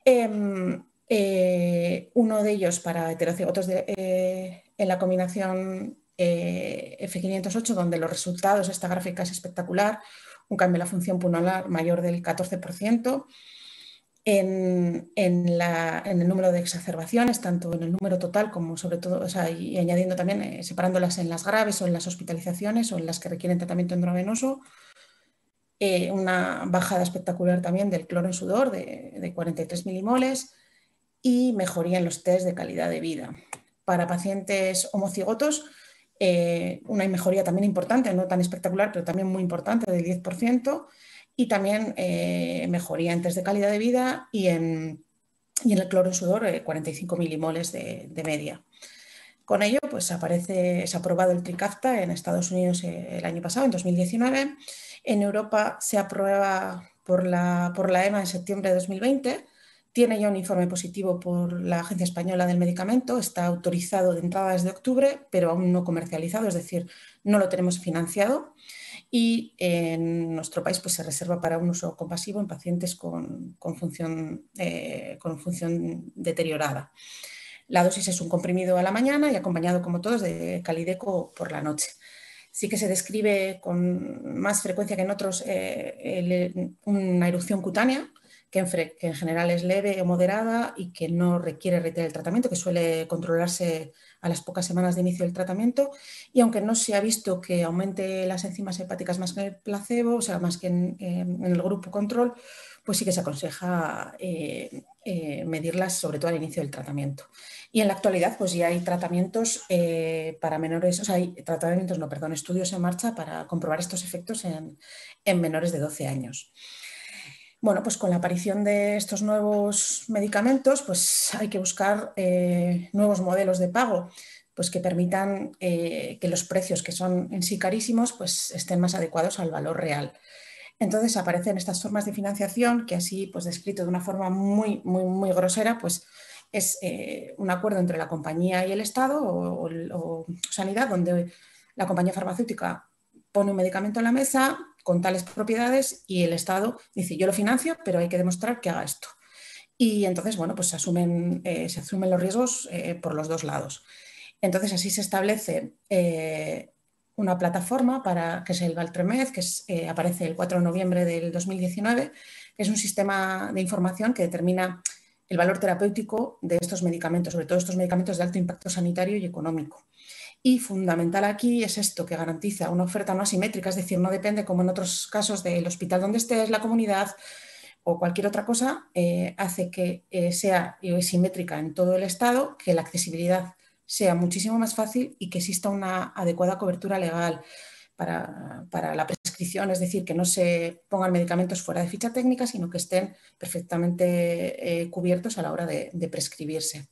Em, eh, uno de ellos para heterocigotos en la combinación F508, donde los resultados, esta gráfica es espectacular, un cambio en la función pulmonar mayor del 14%, en, el número de exacerbaciones, tanto en el número total como sobre todo, y añadiendo también, eh, separándolas en las graves o en las hospitalizaciones o en las que requieren tratamiento endovenoso, eh, una bajada espectacular también del cloro en sudor de, 43 milimoles y mejoría en los test de calidad de vida. Para pacientes homocigotos, eh, una mejoría también importante, no tan espectacular, pero también muy importante, del 10%, y también eh, mejoría en test de calidad de vida y en, y en el cloro en sudor 45 eh, milimoles de, media. Con ello, pues aparece, se ha aprobado el Tricafta en Estados Unidos eh, el año pasado, en 2019. En Europa se aprueba por la, por la EMA en septiembre de 2020. Tiene ya un informe positivo por la Agencia Española del Medicamento. Está autorizado de entrada desde octubre, pero aún no comercializado, es decir, no lo tenemos financiado y en nuestro país pues, se reserva para un uso compasivo en pacientes con, función, eh, con función deteriorada. La dosis es un comprimido a la mañana y acompañado, como todos, de calideco por la noche. Sí que se describe con más frecuencia que en otros eh, una erupción cutánea, que en, general es leve o moderada y que no requiere reiterar el tratamiento, que suele controlarse a las pocas semanas de inicio del tratamiento. Y aunque no se ha visto que aumente las enzimas hepáticas más que en el placebo, o sea, más que en, el grupo control, pues sí que se aconseja eh, eh, medirlas sobre todo al inicio del tratamiento. Y en la actualidad, pues ya hay tratamientos eh, para menores, o sea, hay tratamientos, no, perdón, estudios en marcha para comprobar estos efectos en, en menores de 12 años. Bueno, pues con la aparición de estos nuevos medicamentos, pues hay que buscar eh, nuevos modelos de pago pues que permitan eh, que los precios, que son en sí carísimos, pues estén más adecuados al valor real. Entonces aparecen estas formas de financiación que así, pues descrito de una forma muy, muy, muy grosera, pues es eh, un acuerdo entre la compañía y el Estado o, Sanidad, donde la compañía farmacéutica pone un medicamento en la mesa con tales propiedades y el Estado dice, yo lo financio, pero hay que demostrar que haga esto. Y entonces, bueno, pues se asumen, eh, se asumen los riesgos eh, por los dos lados. Entonces, así se establece una plataforma para, que es el Valtremez, que aparece el 4 de noviembre del 2019, que es un sistema de información que determina el valor terapéutico de estos medicamentos, sobre todo estos medicamentos de alto impacto sanitario y económico. Y fundamental aquí es esto, que garantiza una oferta no asimétrica, es decir, no depende como en otros casos del hospital donde estés, la comunidad o cualquier otra cosa, eh, hace que eh, sea simétrica en todo el Estado, que la accesibilidad sea muchísimo más fácil y que exista una adecuada cobertura legal para, la prescripción, es decir, que no se pongan medicamentos fuera de ficha técnica, sino que estén perfectamente eh, cubiertos a la hora de, prescribirse.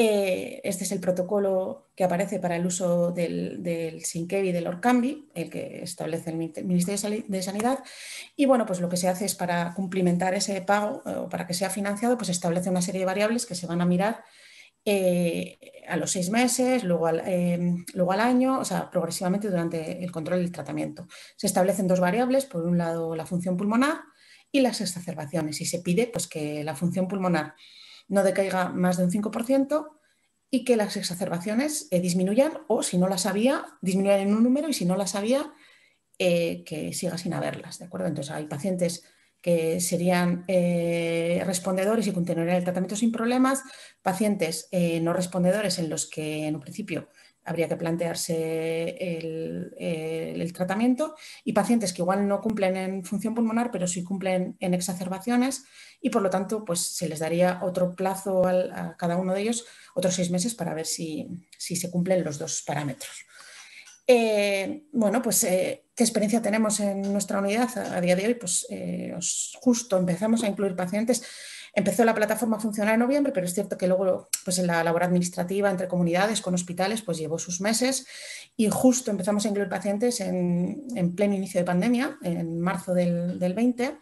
Eh, este es el protocolo que aparece para el uso del, del y del Orcambi, el que establece el Ministerio de Sanidad. Y bueno, pues lo que se hace es para cumplimentar ese pago o para que sea financiado, pues establece una serie de variables que se van a mirar eh, a los seis meses, luego al, em, luego al año, o sea, progresivamente durante el control del tratamiento. Se establecen dos variables, por un lado la función pulmonar y las exacerbaciones, y se pide pues, que la función pulmonar no decaiga más de un 5% y que las exacerbaciones eh, disminuyan o si no las había, disminuyan en un número y si no las había, eh, que siga sin haberlas. ¿de acuerdo? Entonces hay pacientes que serían eh, respondedores y continuarían el tratamiento sin problemas, pacientes no respondedores en los que en un principio habría que plantearse el, tratamiento y pacientes que igual no cumplen en función pulmonar, pero sí cumplen en exacerbaciones y por lo tanto pues, se les daría otro plazo a cada uno de ellos, otros seis meses para ver si se cumplen los dos parámetros. Eh, bueno, pues, eh, ¿qué experiencia tenemos en nuestra unidad a, día de hoy? Pues eh, justo empezamos a incluir pacientes. Empezó la plataforma a funcionar en noviembre, pero es cierto que luego, pues en la labor administrativa entre comunidades, con hospitales, pues llevó sus meses y justo empezamos a incluir pacientes en, pleno inicio de pandemia, en marzo del, 20.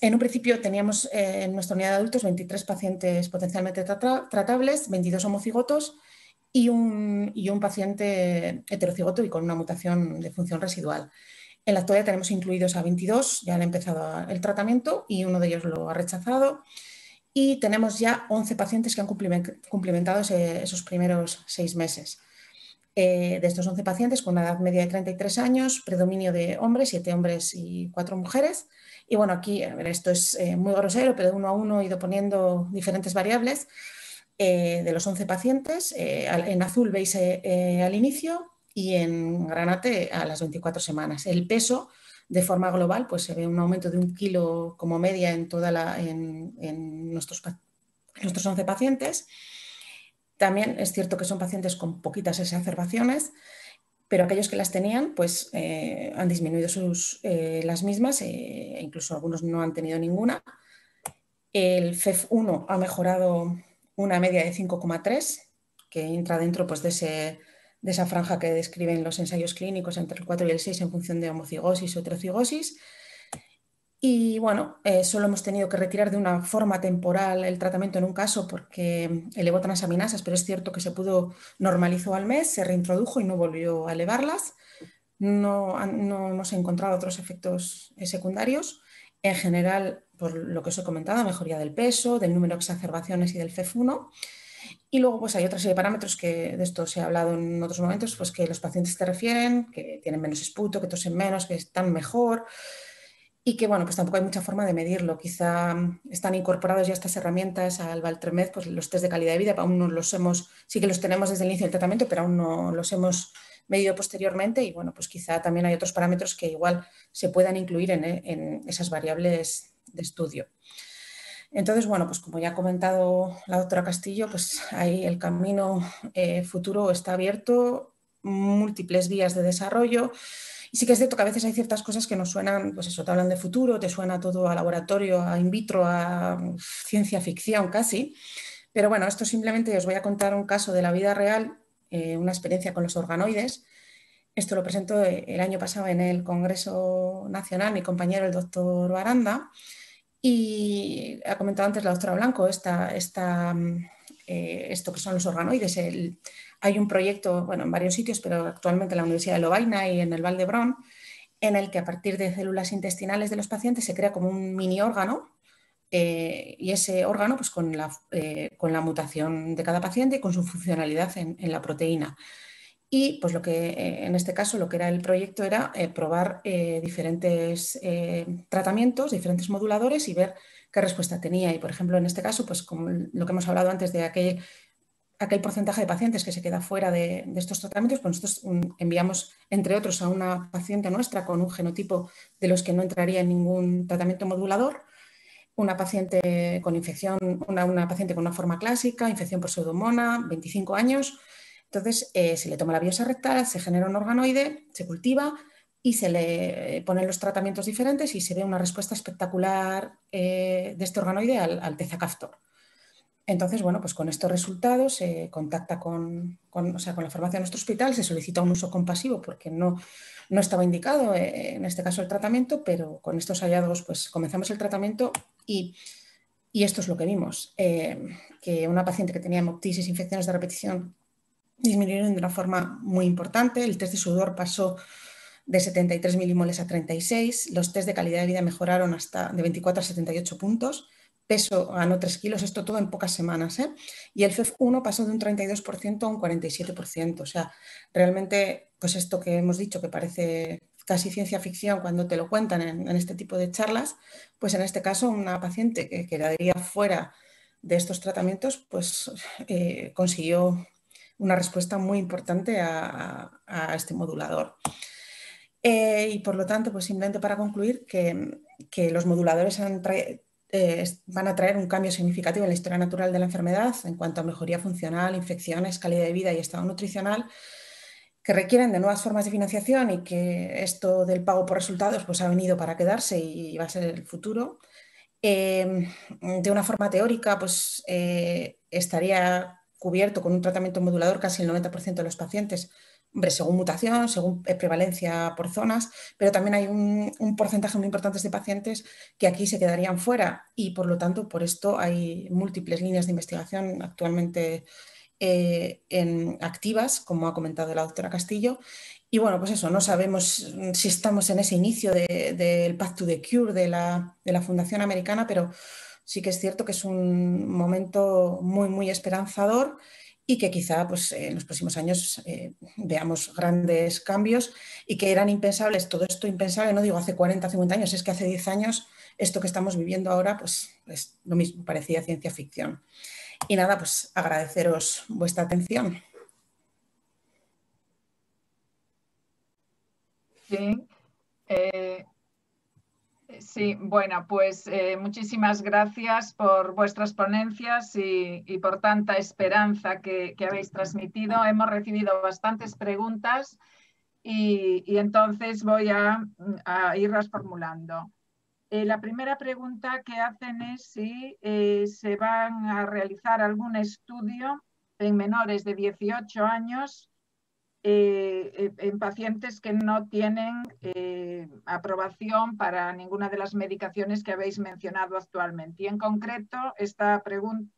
En un principio teníamos en nuestra unidad de adultos 23 pacientes potencialmente tratables, 22 homocigotos y un, y un paciente heterocigoto y con una mutación de función residual. En la actualidad tenemos incluidos a 22, ya han empezado el tratamiento y uno de ellos lo ha rechazado. Y tenemos ya 11 pacientes que han cumplimentado esos primeros seis meses. Eh, de estos 11 pacientes con una edad media de 33 años, predominio de hombres, 7 hombres y 4 mujeres. Y bueno, aquí, esto es eh, muy grosero, pero de uno a uno he ido poniendo diferentes variables. Eh, de los 11 pacientes. Eh, en azul veis eh, al inicio y en granate a las 24 semanas. El peso, de forma global, pues se ve un aumento de un kilo como media en, toda la, en, nuestros, nuestros 11 pacientes. También es cierto que son pacientes con poquitas exacerbaciones, pero aquellos que las tenían pues han disminuido sus, las mismas e incluso algunos no han tenido ninguna. El FEF1 ha mejorado una media de 5,3, que entra dentro pues, de, esa franja que describen los ensayos clínicos entre el 4 y el 6 en función de homocigosis o heterocigosis. Y bueno, eh, solo hemos tenido que retirar de una forma temporal el tratamiento en un caso porque elevó transaminasas, pero es cierto que se pudo, normalizó al mes, se reintrodujo y no volvió a elevarlas. No, no, han encontrado otros efectos eh, secundarios. En general, por lo que os he comentado, mejoría del peso, del número de exacerbaciones y del FEF1. Y luego pues hay otra serie de parámetros que de esto se ha hablado en otros momentos, pues que los pacientes te refieren, que tienen menos esputo, que tosen menos, que están mejor y que bueno, pues tampoco hay mucha forma de medirlo. Quizá están incorporados ya estas herramientas al Valtremed, pues los test de calidad de vida, aún no los hemos, sí que los tenemos desde el inicio del tratamiento, pero aún no los hemos medido posteriormente y bueno, pues quizá también hay otros parámetros que igual se puedan incluir en, en esas variables de estudio. Entonces, bueno, pues como ya ha comentado la doctora Castillo, pues ahí el camino eh, futuro está abierto, múltiples vías de desarrollo Y sí que es cierto que a veces hay ciertas cosas que nos suenan, pues eso, te hablan de futuro, te suena todo a laboratorio, a in vitro, a ciencia ficción casi. Pero bueno, esto simplemente os voy a contar un caso de la vida real, eh, una experiencia con los organoides. Esto lo presentó el año pasado en el Congreso Nacional mi compañero el doctor Baranda. Y ha comentado antes la doctora Blanco esta, esta, eh, esto que son los organoides. Hay un proyecto, bueno, en varios sitios, pero actualmente en la Universidad de Lovaina y en el Valdebrón, en el que a partir de células intestinales de los pacientes se crea como un mini órgano eh, y ese órgano pues con la, eh, con la, mutación de cada paciente y con su funcionalidad en, la proteína. Y pues lo que eh, en este caso lo que era el proyecto era probar diferentes tratamientos, diferentes moduladores y ver qué respuesta tenía. Y por ejemplo en este caso, pues como lo que hemos hablado antes de aquel aquel porcentaje de pacientes que se queda fuera de, estos tratamientos, pues nosotros mm, enviamos, entre otros, a una paciente nuestra con un genotipo de los que no entraría en ningún tratamiento modulador, una paciente con infección, una, paciente con una forma clásica, infección por pseudomona, 25 años. Entonces, eh, se le toma la biopsia rectal, se genera un organoide, se cultiva y se le ponen los tratamientos diferentes y se ve una respuesta espectacular eh, de este organoide al, al tezacaftor. Entonces, bueno, pues con estos resultados se contacta con, la farmacia de nuestro hospital, se solicita un uso compasivo porque no, no estaba indicado eh, en este caso el tratamiento, pero con estos hallazgos pues comenzamos el tratamiento y, esto es lo que vimos, que una paciente que tenía hemoptisis, infecciones de repetición, disminuyeron de una forma muy importante, el test de sudor pasó de 73 milimoles a 36, los test de calidad de vida mejoraron hasta de 24 a 78 puntos, peso ganó 3 kilos, esto todo en pocas semanas. ¿eh? Y el FEF1 pasó de un 32% a un 47%. O sea, realmente, pues esto que hemos dicho que parece casi ciencia ficción cuando te lo cuentan en, este tipo de charlas, pues en este caso una paciente que quedaría fuera de estos tratamientos, pues eh, consiguió una respuesta muy importante a, este modulador. Eh, y por lo tanto, pues simplemente para concluir que, que los moduladores eh, van a traer un cambio significativo en la historia natural de la enfermedad en cuanto a mejoría funcional, infecciones, calidad de vida y estado nutricional, que requieren de nuevas formas de financiación y que esto del pago por resultados pues, ha venido para quedarse y va a ser el futuro. Em, de una forma teórica, pues eh, estaría cubierto con un tratamiento modulador casi el 90% de los pacientes según mutación, según prevalencia por zonas, pero también hay un, porcentaje muy importante de pacientes que aquí se quedarían fuera y por lo tanto por esto hay múltiples líneas de investigación actualmente eh, en, activas, como ha comentado la doctora Castillo. Y bueno, pues eso, no sabemos si estamos en ese inicio del Path to the Cure de la, de la Fundación Americana, pero sí que es cierto que es un momento muy, muy esperanzador y que quizá pues, en los próximos años eh, veamos grandes cambios y que eran impensables, todo esto impensable, no digo hace 40, 50 años, es que hace 10 años esto que estamos viviendo ahora pues es lo mismo, parecía ciencia ficción. Y nada, pues agradeceros vuestra atención. Sí, eh, Sí, bueno, pues eh, muchísimas gracias por vuestras ponencias y, por tanta esperanza que, habéis transmitido. Hemos recibido bastantes preguntas y, entonces voy a, irlas formulando. Eh, la primera pregunta que hacen es si eh, se van a realizar algún estudio en menores de 18 años eh, eh, en pacientes que no tienen eh, aprobación para ninguna de las medicaciones que habéis mencionado actualmente. Y en concreto, esta,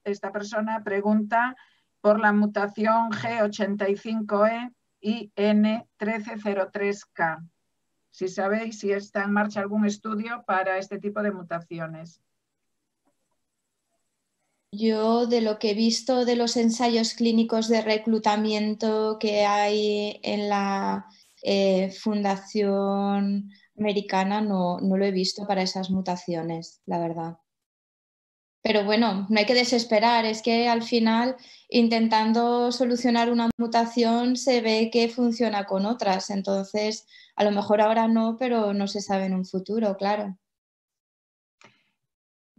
esta persona pregunta por la mutación G85E y N1303K. Si sabéis si está en marcha algún estudio para este tipo de mutaciones. Yo de lo que he visto de los ensayos clínicos de reclutamiento que hay en la eh, Fundación Americana no, no lo he visto para esas mutaciones, la verdad. Pero bueno, no hay que desesperar, es que al final intentando solucionar una mutación se ve que funciona con otras, entonces a lo mejor ahora no, pero no se sabe en un futuro, claro.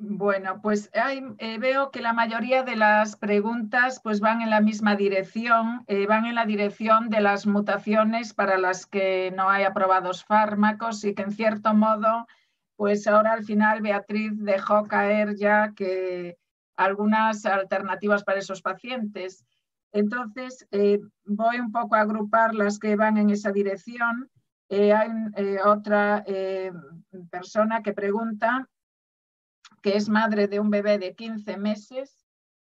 Bueno, pues eh, veo que la mayoría de las preguntas pues van en la misma dirección, eh, van en la dirección de las mutaciones para las que no hay aprobados fármacos y que en cierto modo, pues ahora al final Beatriz dejó caer ya que algunas alternativas para esos pacientes. Entonces, eh, voy un poco a agrupar las que van en esa dirección. hay otra persona que pregunta que es madre de un bebé de 15 meses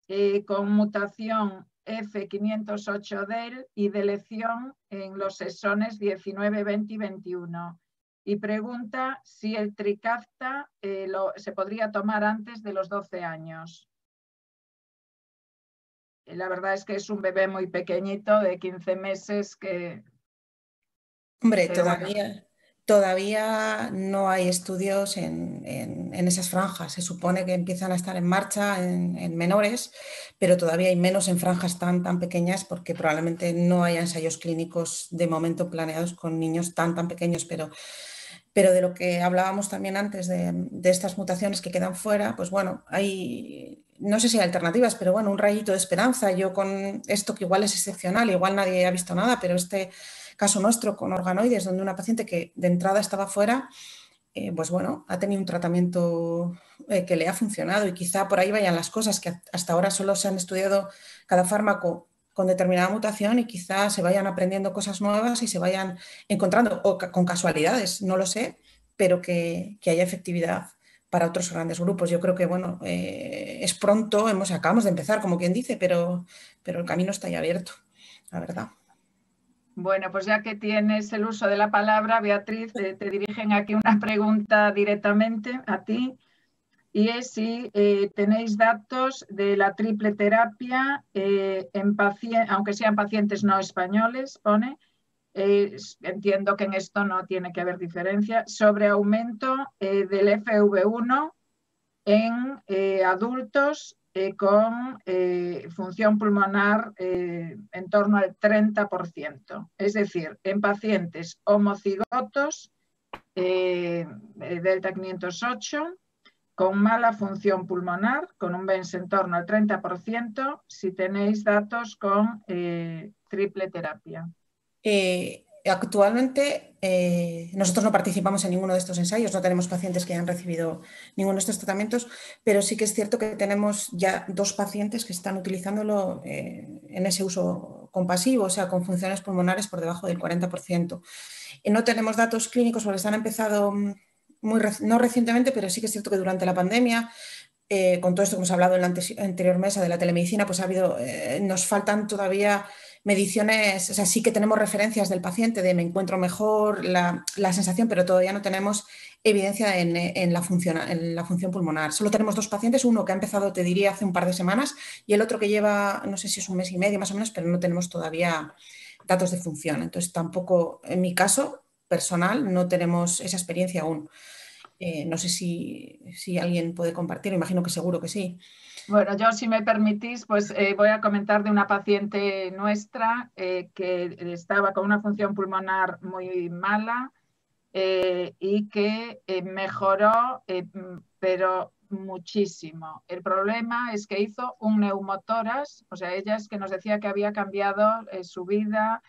eh, con mutación F508del y de lección en los sesones 19, 20 y 21. Y pregunta si el Tricafta eh, se podría tomar antes de los 12 años. la verdad es que es un bebé muy pequeñito de 15 meses que... Hombre, todavía, Todavía no hay estudios en, esas franjas. Se supone que empiezan a estar en marcha en, menores, pero todavía hay menos en franjas tan, tan pequeñas porque probablemente no haya ensayos clínicos de momento planeados con niños tan, tan pequeños. Pero, pero de lo que hablábamos también antes de, de estas mutaciones que quedan fuera, pues bueno, hay, no sé si hay alternativas, pero bueno, un rayito de esperanza. Yo con esto que igual es excepcional, igual nadie ha visto nada, pero este caso nuestro con organoides, donde una paciente que de entrada estaba fuera, eh, pues bueno, ha tenido un tratamiento eh, que le ha funcionado y quizá por ahí vayan las cosas, que hasta ahora solo se han estudiado cada fármaco con determinada mutación y quizá se vayan aprendiendo cosas nuevas y se vayan encontrando, o con casualidades, no lo sé, pero que, haya efectividad para otros grandes grupos. Yo creo que, bueno, eh, es pronto, hemos, acabamos de empezar, como quien dice, pero, pero el camino está ya abierto, la verdad. Bueno, pues ya que tienes el uso de la palabra, Beatriz, te, dirigen aquí una pregunta directamente a ti y es si eh, tenéis datos de la triple terapia, eh, en aunque sean pacientes no españoles, pone, eh, entiendo que en esto no tiene que haber diferencia, sobre aumento del FV1 en adultos eh, con eh, función pulmonar eh, en torno al 30%. Es decir, en pacientes homocigotos delta 508 con mala función pulmonar, con un BENS en torno al 30%, si tenéis datos con triple terapia. Actualmente eh, nosotros no participamos en ninguno de estos ensayos, no tenemos pacientes que hayan recibido ninguno de estos tratamientos, pero sí que es cierto que tenemos ya dos pacientes que están utilizándolo eh, en ese uso compasivo, o sea, con funciones pulmonares por debajo del 40%. Y no tenemos datos clínicos porque se han empezado mm, muy, no recientemente, pero sí que es cierto que durante la pandemia eh, con todo esto que hemos hablado en la anterior mesa de la telemedicina, pues ha habido, nos faltan todavía mediciones, o sea, sí que tenemos referencias del paciente de me encuentro mejor, la, sensación, pero todavía no tenemos evidencia en, la función, en la función pulmonar. Solo tenemos dos pacientes, uno que ha empezado, te diría, hace un par de semanas y el otro que lleva, no sé si es un mes y medio más o menos, pero no tenemos todavía datos de función. Entonces, tampoco, en mi caso personal, no tenemos esa experiencia aún. Eh, no sé si, si alguien puede compartir, imagino que seguro que sí. Bueno, yo si me permitís, pues eh, voy a comentar de una paciente nuestra eh, que estaba con una función pulmonar muy mala eh, y que mejoró, pero muchísimo. El problema es que hizo un neumotoras, o sea, ella es que nos decía que había cambiado su vida,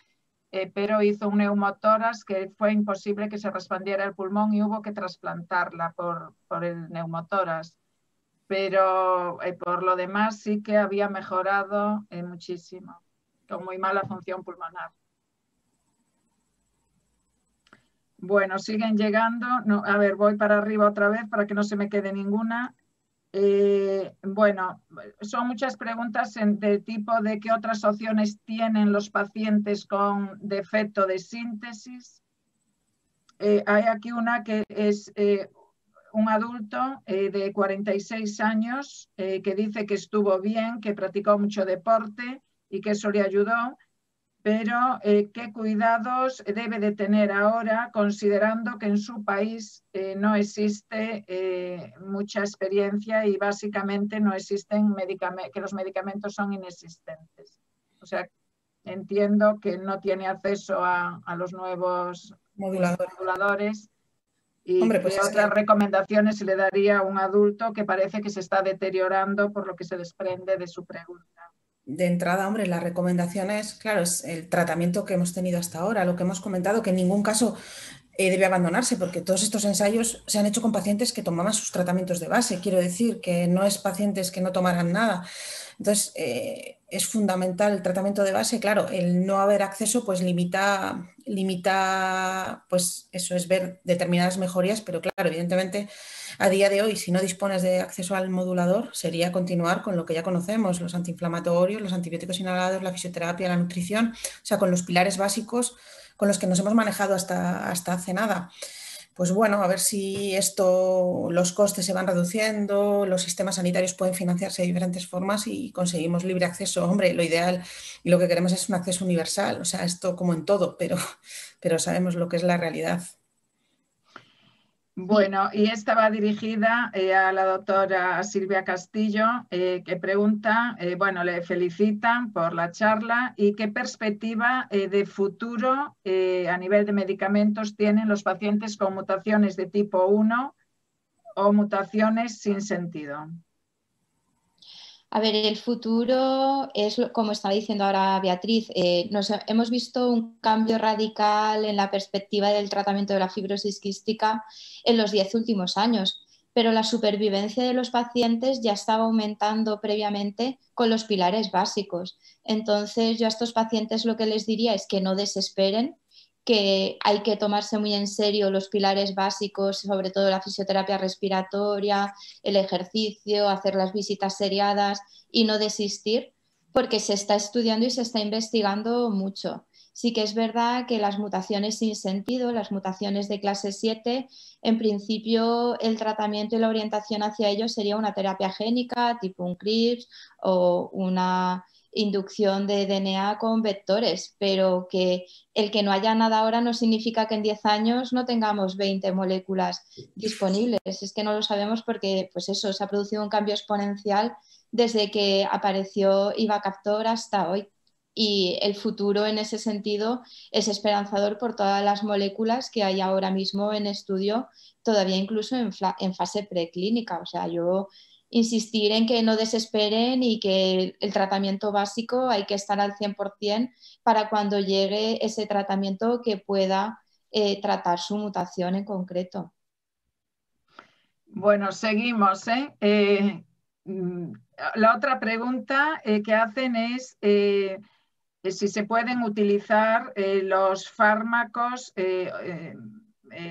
pero hizo un neumotoras que fue imposible que se respondiera el pulmón y hubo que trasplantarla por, por el neumotoras pero eh, por lo demás sí que había mejorado eh, muchísimo, con muy mala función pulmonar. Bueno, siguen llegando. a ver, voy para arriba otra vez para que no se me quede ninguna. Eh, bueno, son muchas preguntas de tipo de qué otras opciones tienen los pacientes con defecto de síntesis. hay aquí una que es un adulto eh, de 46 años eh, que dice que estuvo bien, que practicó mucho deporte y que eso le ayudó, pero eh, qué cuidados debe de tener ahora considerando que en su país no existe mucha experiencia y básicamente no existen medicamentos, que los medicamentos son inexistentes. O sea, entiendo que no tiene acceso a, los nuevos moduladores ¿Y Hombre, pues otras recomendaciones se le daría a un adulto que parece que se está deteriorando por lo que se desprende de su pregunta? De entrada, hombre, la recomendación es, claro, es el tratamiento que hemos tenido hasta ahora, lo que hemos comentado, que en ningún caso eh, debe abandonarse, porque todos estos ensayos se han hecho con pacientes que tomaban sus tratamientos de base. Quiero decir que no es pacientes que no tomaran nada. Entonces, eh, es fundamental el tratamiento de base. Claro, el no haber acceso pues limita, limita, pues eso es ver determinadas mejorías, pero claro, evidentemente a día de hoy, si no dispones de acceso al modulador, sería continuar con lo que ya conocemos, los antiinflamatorios, los antibióticos inhalados, la fisioterapia, la nutrición, o sea, con los pilares básicos con los que nos hemos manejado hasta, hasta hace nada pues bueno, a ver si esto, los costes se van reduciendo, los sistemas sanitarios pueden financiarse de diferentes formas y conseguimos libre acceso. Hombre, lo ideal y lo que queremos es un acceso universal, o sea, esto como en todo, pero, pero sabemos lo que es la realidad. Bueno, y esta va dirigida eh, a la doctora Silvia Castillo, eh, que pregunta, eh, bueno, le felicitan por la charla y qué perspectiva de futuro a nivel de medicamentos tienen los pacientes con mutaciones de tipo 1 o mutaciones sin sentido. A ver, el futuro es, como estaba diciendo ahora Beatriz, eh, nos, hemos visto un cambio radical en la perspectiva del tratamiento de la fibrosis quística en los diez últimos años, pero la supervivencia de los pacientes ya estaba aumentando previamente con los pilares básicos. Entonces, yo a estos pacientes lo que les diría es que no desesperen, que hay que tomarse muy en serio los pilares básicos, sobre todo la fisioterapia respiratoria, el ejercicio, hacer las visitas seriadas y no desistir, porque se está estudiando y se está investigando mucho. Sí que es verdad que las mutaciones sin sentido, las mutaciones de clase 7, en principio el tratamiento y la orientación hacia ellos sería una terapia génica, tipo un CRIPS o una inducción de DNA con vectores, pero que el que no haya nada ahora no significa que en 10 años no tengamos 20 moléculas disponibles. Es que no lo sabemos porque, pues eso, se ha producido un cambio exponencial desde que apareció Ivacaptor hasta hoy. Y el futuro en ese sentido es esperanzador por todas las moléculas que hay ahora mismo en estudio, todavía incluso en, en fase preclínica. O sea, yo insistir en que no desesperen y que el tratamiento básico hay que estar al 100% para cuando llegue ese tratamiento que pueda eh, tratar su mutación en concreto. Bueno, seguimos. ¿eh? Eh, mm, la otra pregunta que hacen es si se pueden utilizar los fármacos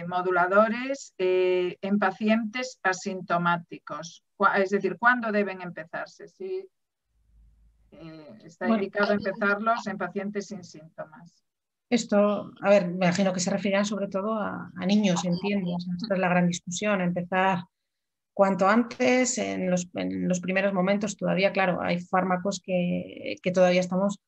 moduladores en pacientes asintomáticos. Es decir, ¿cuándo deben empezarse? Si eh, está indicado empezarlos en pacientes sin síntomas. Esto, a ver, me imagino que se referirán sobre todo a, niños, entiendo. esta es la gran discusión, empezar cuanto antes, en los, primeros momentos todavía, claro, hay fármacos que, que, todavía estamos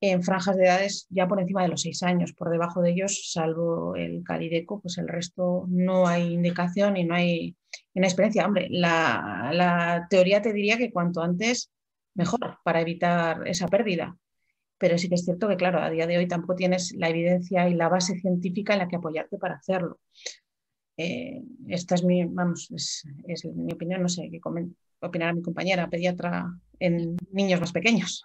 en franjas de edades ya por encima de los seis años. Por debajo de ellos, salvo el calideco, pues el resto no hay indicación y no hay experiencia. Hombre, la, la teoría te diría que cuanto antes, mejor para evitar esa pérdida. Pero sí que es cierto que, claro, a día de hoy tampoco tienes la evidencia y la base científica en la que apoyarte para hacerlo. Eh, esta es mi, vamos, es, es mi opinión, no sé qué opinará mi compañera pediatra en niños más pequeños.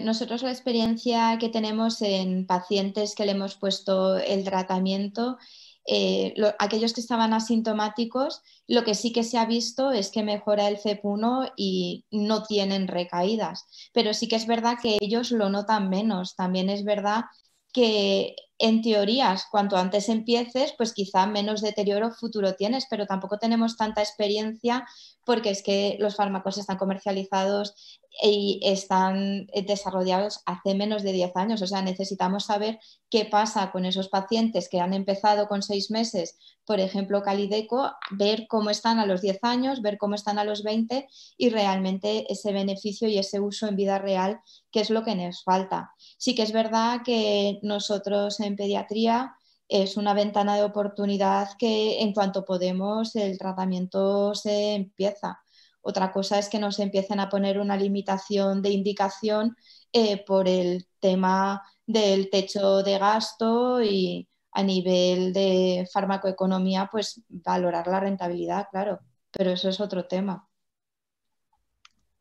Nosotros la experiencia que tenemos en pacientes que le hemos puesto el tratamiento, eh, aquellos que estaban asintomáticos, lo que sí que se ha visto es que mejora el CEP1 y no tienen recaídas, pero sí que es verdad que ellos lo notan menos. También es verdad que en teorías, cuanto antes empieces, pues quizá menos deterioro futuro tienes, pero tampoco tenemos tanta experiencia porque es que los fármacos están comercializados y están desarrollados hace menos de 10 años. O sea, necesitamos saber qué pasa con esos pacientes que han empezado con seis meses, por ejemplo, Calideco, ver cómo están a los 10 años, ver cómo están a los 20 y realmente ese beneficio y ese uso en vida real, que es lo que nos falta. Sí que es verdad que nosotros pediatría es una ventana de oportunidad que en cuanto podemos el tratamiento se empieza. Otra cosa es que nos empiecen a poner una limitación de indicación eh, por el tema del techo de gasto y a nivel de farmacoeconomía, pues valorar la rentabilidad, claro, pero eso es otro tema.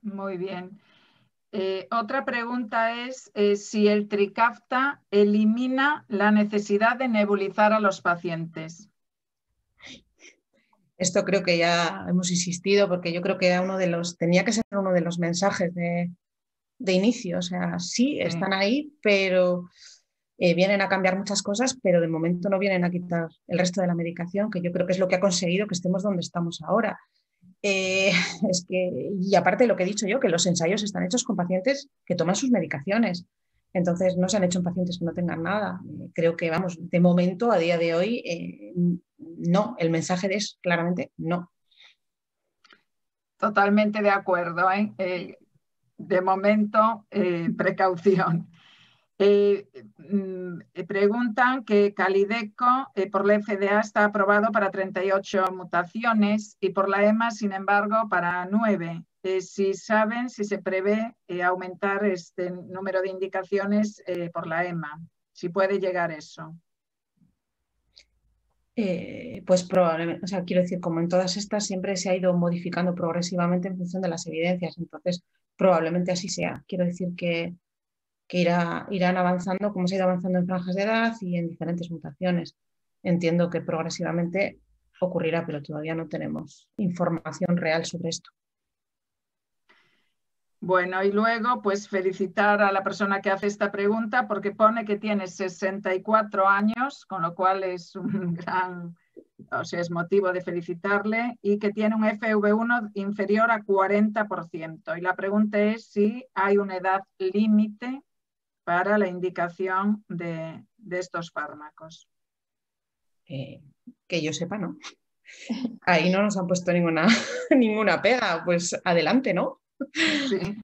Muy bien. Eh, otra pregunta es eh, si el Tricafta elimina la necesidad de nebulizar a los pacientes. Esto creo que ya hemos insistido porque yo creo que era uno de los, tenía que ser uno de los mensajes de, inicio. O sea, sí, están ahí, pero eh, vienen a cambiar muchas cosas, pero de momento no vienen a quitar el resto de la medicación, que yo creo que es lo que ha conseguido que estemos donde estamos ahora. Eh, es que, y aparte lo que he dicho yo, que los ensayos están hechos con pacientes que toman sus medicaciones. Entonces, no se han hecho en pacientes que no tengan nada. Eh, creo que, vamos, de momento, a día de hoy, no. El mensaje es claramente no. Totalmente de acuerdo. de momento, precaución. Eh, mm, eh, preguntan que Calideco eh, por la FDA está aprobado para 38 mutaciones y por la EMA, sin embargo, para 9. si saben si se prevé aumentar este número de indicaciones por la EMA, si puede llegar eso. pues probablemente, quiero decir, como en todas estas, siempre se ha ido modificando progresivamente en función de las evidencias, entonces probablemente así sea. Quiero decir que que irá, irán avanzando como se ha ido avanzando en franjas de edad y en diferentes mutaciones. Entiendo que progresivamente ocurrirá, pero todavía no tenemos información real sobre esto. Bueno, y luego, pues felicitar a la persona que hace esta pregunta porque pone que tiene 64 años, con lo cual es un gran, o sea, es motivo de felicitarle, y que tiene un FV1 inferior a 40%. Y la pregunta es si hay una edad límite para la indicación de, estos fármacos. Eh, que yo sepa, no. Ahí no nos han puesto ninguna, ninguna pega, pues adelante, ¿no? Sí.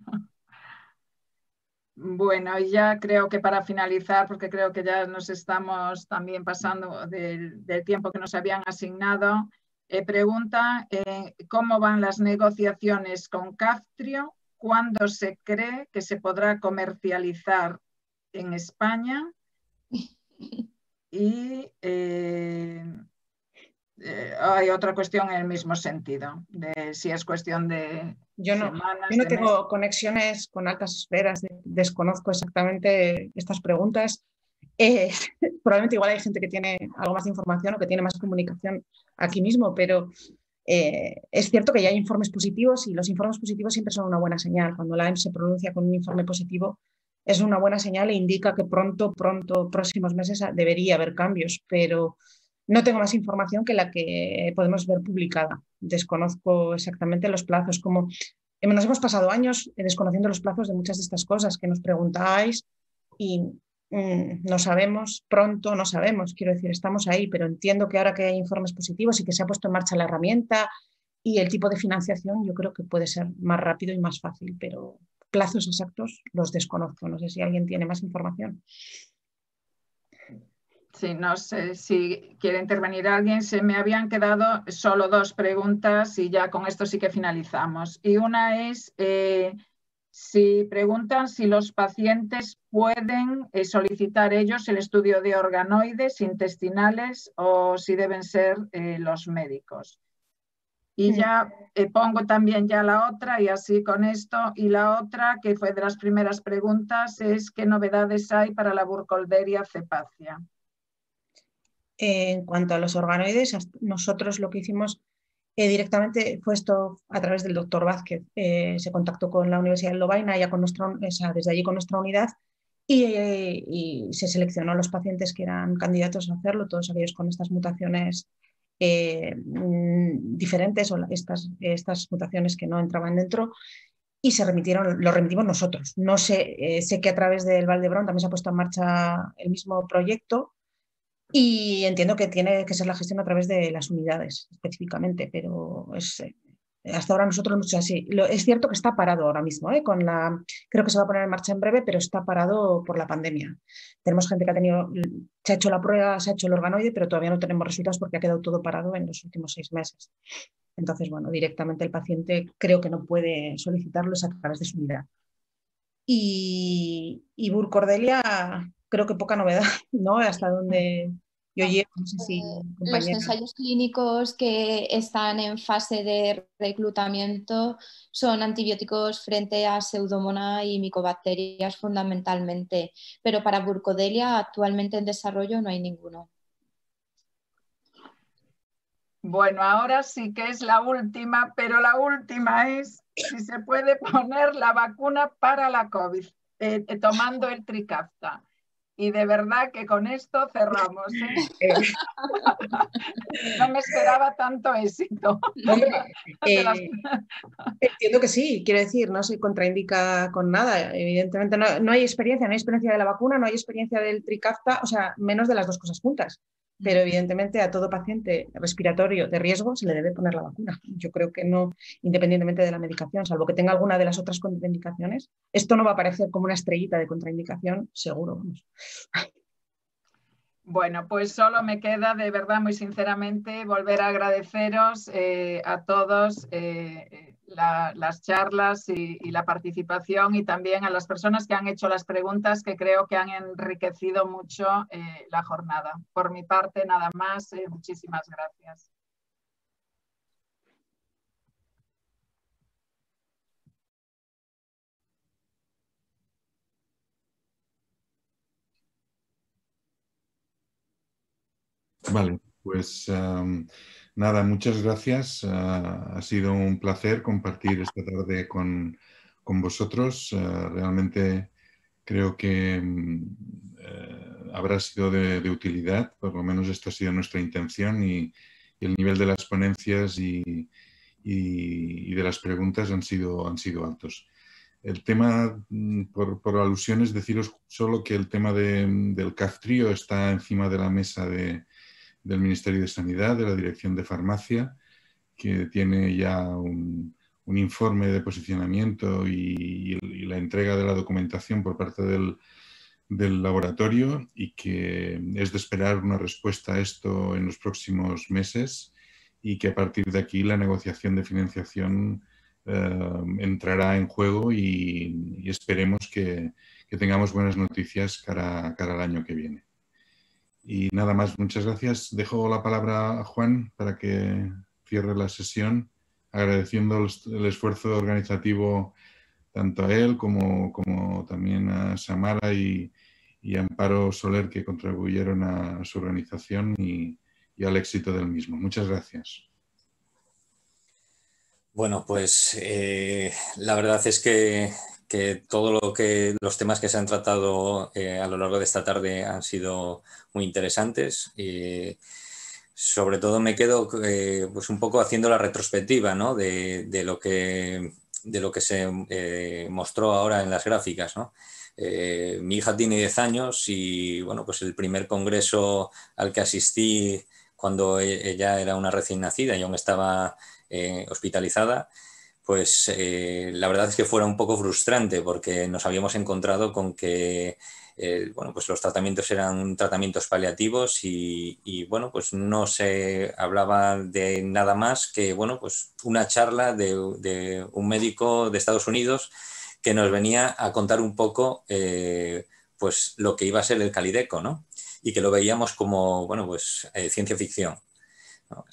Bueno, ya creo que para finalizar, porque creo que ya nos estamos también pasando del, tiempo que nos habían asignado, eh, pregunta eh, cómo van las negociaciones con Caftrio, cuándo se cree que se podrá comercializar en España y eh, eh, hay otra cuestión en el mismo sentido, de si es cuestión de... Yo no, yo no tengo conexiones con altas esferas, desconozco exactamente estas preguntas. Eh, probablemente igual hay gente que tiene algo más de información o que tiene más comunicación aquí mismo, pero es cierto que ya hay informes positivos y los informes positivos siempre son una buena señal. Cuando la EM se pronuncia con un informe positivo, es una buena señal e indica que pronto, pronto, próximos meses debería haber cambios, pero no tengo más información que la que podemos ver publicada. Desconozco exactamente los plazos, como nos hemos pasado años desconociendo los plazos de muchas de estas cosas que nos preguntáis y mm, no sabemos, pronto no sabemos, quiero decir, estamos ahí, pero entiendo que ahora que hay informes positivos y que se ha puesto en marcha la herramienta y el tipo de financiación, yo creo que puede ser más rápido y más fácil, pero plazos exactos los desconozco. No sé si alguien tiene más información. Sí, no sé si quiere intervenir alguien. Se me habían quedado solo dos preguntas y ya con esto sí que finalizamos. Y una es eh, si preguntan si los pacientes pueden eh, solicitar ellos el estudio de organoides intestinales o si deben ser eh, los médicos. Y ya eh, pongo también ya la otra y así con esto. Y la otra, que fue de las primeras preguntas, es qué novedades hay para la burcolderia cepacia. En cuanto a los organoides, nosotros lo que hicimos eh, directamente fue esto a través del doctor Vázquez. Eh, se contactó con la Universidad de Lovaina, ya con nuestra, desde allí con nuestra unidad, y, y, se seleccionó a los pacientes que eran candidatos a hacerlo, todos aquellos con estas mutaciones eh, mm, diferentes o estas, estas mutaciones que no entraban dentro y se remitieron, lo remitimos nosotros. No sé, eh, sé que a través del Valdebrón también se ha puesto en marcha el mismo proyecto y entiendo que tiene que ser la gestión a través de las unidades específicamente, pero es, hasta ahora nosotros hecho así. es cierto que está parado ahora mismo, ¿eh? con la, creo que se va a poner en marcha en breve, pero está parado por la pandemia. Tenemos gente que ha tenido, se ha hecho la prueba, se ha hecho el organoide, pero todavía no tenemos resultados porque ha quedado todo parado en los últimos seis meses. Entonces, bueno, directamente el paciente creo que no puede solicitarlo a través de su unidad. Y, y Burcordelia, creo que poca novedad, ¿no? Hasta donde Los ensayos clínicos que están en fase de reclutamiento son antibióticos frente a pseudomonas y micobacterias fundamentalmente, pero para burcodelia actualmente en desarrollo no hay ninguno. Bueno, ahora sí que es la última, pero la última es si se puede poner la vacuna para la COVID, eh, eh, tomando el Tricafta. Y de verdad que con esto cerramos. ¿eh? no me esperaba tanto éxito. entiendo que sí, quiero decir, no se contraindica con nada. Evidentemente no, no, hay experiencia, no hay experiencia de la vacuna, no hay experiencia del Tricafta, o sea, menos de las dos cosas juntas pero evidentemente a todo paciente respiratorio de riesgo se le debe poner la vacuna. Yo creo que no, independientemente de la medicación, salvo que tenga alguna de las otras contraindicaciones, esto no va a parecer como una estrellita de contraindicación, seguro. Bueno, pues solo me queda de verdad, muy sinceramente, volver a agradeceros eh, a todos eh, las charlas y, la participación y también a las personas que han hecho las preguntas que creo que han enriquecido mucho eh, la jornada. Por mi parte, nada más. Muchísimas gracias. Vale, pues Nada, muchas gracias. Ah, ha sido un placer compartir esta tarde con, vosotros. Ah, realmente creo que mm, eh, habrá sido de, utilidad, por lo menos esta ha sido nuestra intención y, el nivel de las ponencias y, de las preguntas han sido, han sido altos. El tema, mm, por, alusiones, deciros solo que el tema del castrío está encima de la mesa de, del Ministerio de Sanidad, de la Dirección de Farmacia, que tiene ya un, informe de posicionamiento y, la entrega de la documentación por parte del, laboratorio y que es de esperar una respuesta a esto en los próximos meses y que a partir de aquí la negociación de financiación eh, entrará en juego y, esperemos que, tengamos buenas noticias cara, cara al año que viene. Y nada más, muchas gracias. Dejo la palabra a Juan para que cierre la sesión, agradeciendo el, esfuerzo organizativo tanto a él como, como también a Samara y, y, Amparo Soler que contribuyeron a, su organización y, al éxito del mismo. Muchas gracias. Bueno, pues eh, la verdad es que que todo lo que los temas que se han tratado eh, a lo largo de esta tarde han sido muy interesantes y sobre todo me quedo eh, pues un poco haciendo la retrospectiva ¿no? de, de, lo que, de lo que se eh, mostró ahora en las gráficas. ¿no? mi hija tiene 10 años y bueno, pues el primer congreso al que asistí cuando e-, ella era una recién nacida y aún estaba hospitalizada, pues eh, la verdad es que fuera un poco frustrante porque nos habíamos encontrado con que eh, bueno, pues los tratamientos eran tratamientos paliativos y, bueno, pues no se hablaba de nada más que bueno, pues una charla de, un médico de Estados Unidos que nos venía a contar un poco eh, pues lo que iba a ser el calideco, ¿no? Y que lo veíamos como, bueno, pues ciencia ficción.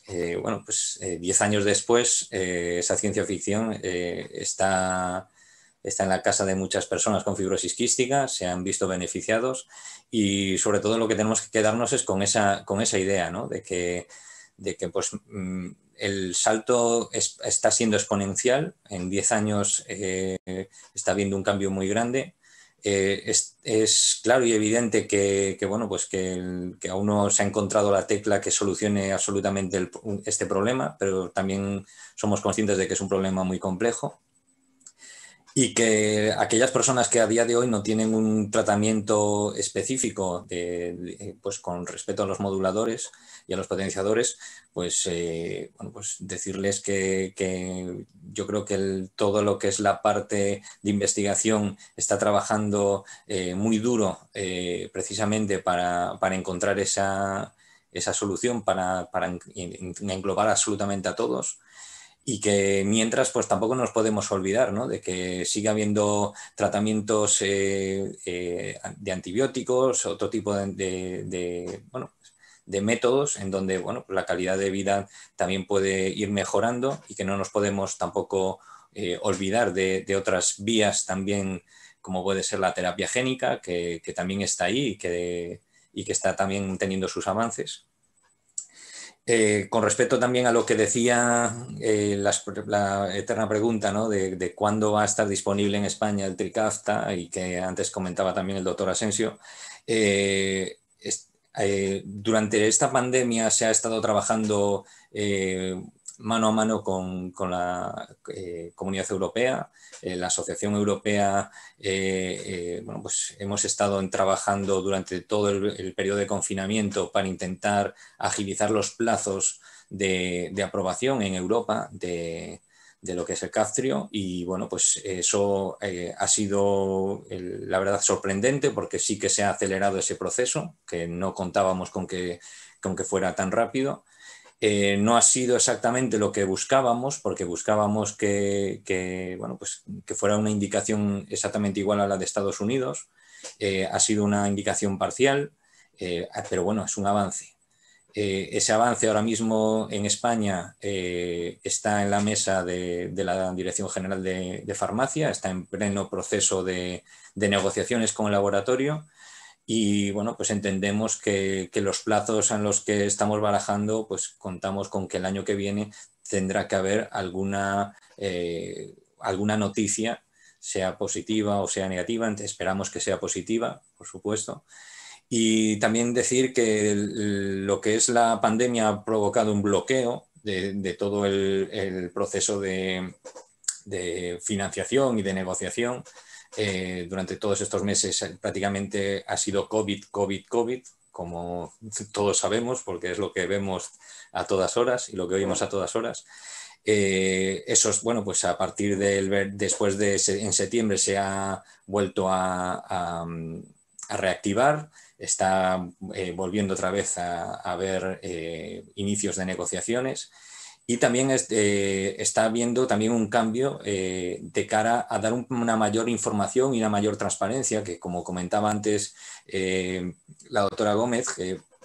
Eh, bueno, pues eh, diez años después, eh, esa ciencia ficción está, está en la casa de muchas personas con fibrosis quística, se han visto beneficiados y sobre todo lo que tenemos que quedarnos es con esa, con esa idea, ¿no? De que, de que pues, mm, el salto está siendo exponencial, en 10 años está habiendo un cambio muy grande eh, es, claro y evidente que, bueno, pues que, aún no se ha encontrado la tecla que solucione absolutamente este problema, pero también somos conscientes de que es un problema muy complejo y que aquellas personas que a día de hoy no tienen un tratamiento específico pues con respecto a los moduladores y a los potenciadores, pues, eh, bueno, pues decirles que, yo creo que todo lo que es la parte de investigación está trabajando eh, muy duro eh, precisamente para, encontrar esa, solución, para, para englobar absolutamente a todos. Y que mientras pues tampoco nos podemos olvidar de que sigue habiendo tratamientos de antibióticos, otro tipo de, métodos en donde bueno, la calidad de vida también puede ir mejorando y que no nos podemos tampoco eh, olvidar de, otras vías también como puede ser la terapia génica, que, también está ahí y que, y que está también teniendo sus avances. Eh, con respecto también a lo que decía eh, la, eterna pregunta de, cuándo va a estar disponible en España el Tricafta y que antes comentaba también el doctor Asensio, durante esta pandemia se ha estado trabajando mano a mano con, la eh, Comunidad Europea, eh, la Asociación Europea, eh, bueno, pues hemos estado trabajando durante todo el, periodo de confinamiento para intentar agilizar los plazos de, aprobación en Europa lo que es el CAFTRIO y bueno, pues eso ha sido la verdad sorprendente porque sí que se ha acelerado ese proceso, que no contábamos con que, con que fuera tan rápido. Eh, no ha sido exactamente lo que buscábamos, porque buscábamos que, bueno, pues, que fuera una indicación exactamente igual a la de Estados Unidos. Eh, ha sido una indicación parcial, eh, pero bueno, es un avance. Ese avance ahora mismo en España está en la mesa de, la Dirección General de, Farmacia, está en pleno proceso de, de negociaciones con el laboratorio y bueno, pues entendemos que, los plazos en los que estamos barajando, pues contamos con que el año que viene tendrá que haber alguna, eh, alguna noticia, sea positiva o sea negativa. Esperamos que sea positiva, por supuesto. Y también decir que lo que es la pandemia ha provocado un bloqueo de, todo el, proceso de, financiación y de negociación eh, durante todos estos meses eh, prácticamente ha sido COVID, COVID, COVID, como todos sabemos, porque es lo que vemos a todas horas y lo que oímos a todas horas. Eh, eso es, bueno, pues a partir del, después de en septiembre se ha vuelto a, reactivar, está volviendo otra vez a, haber inicios de negociaciones. Y también este, está habiendo también un cambio eh, de cara a dar una mayor información y una mayor transparencia, que como comentaba antes eh, la doctora Gómez,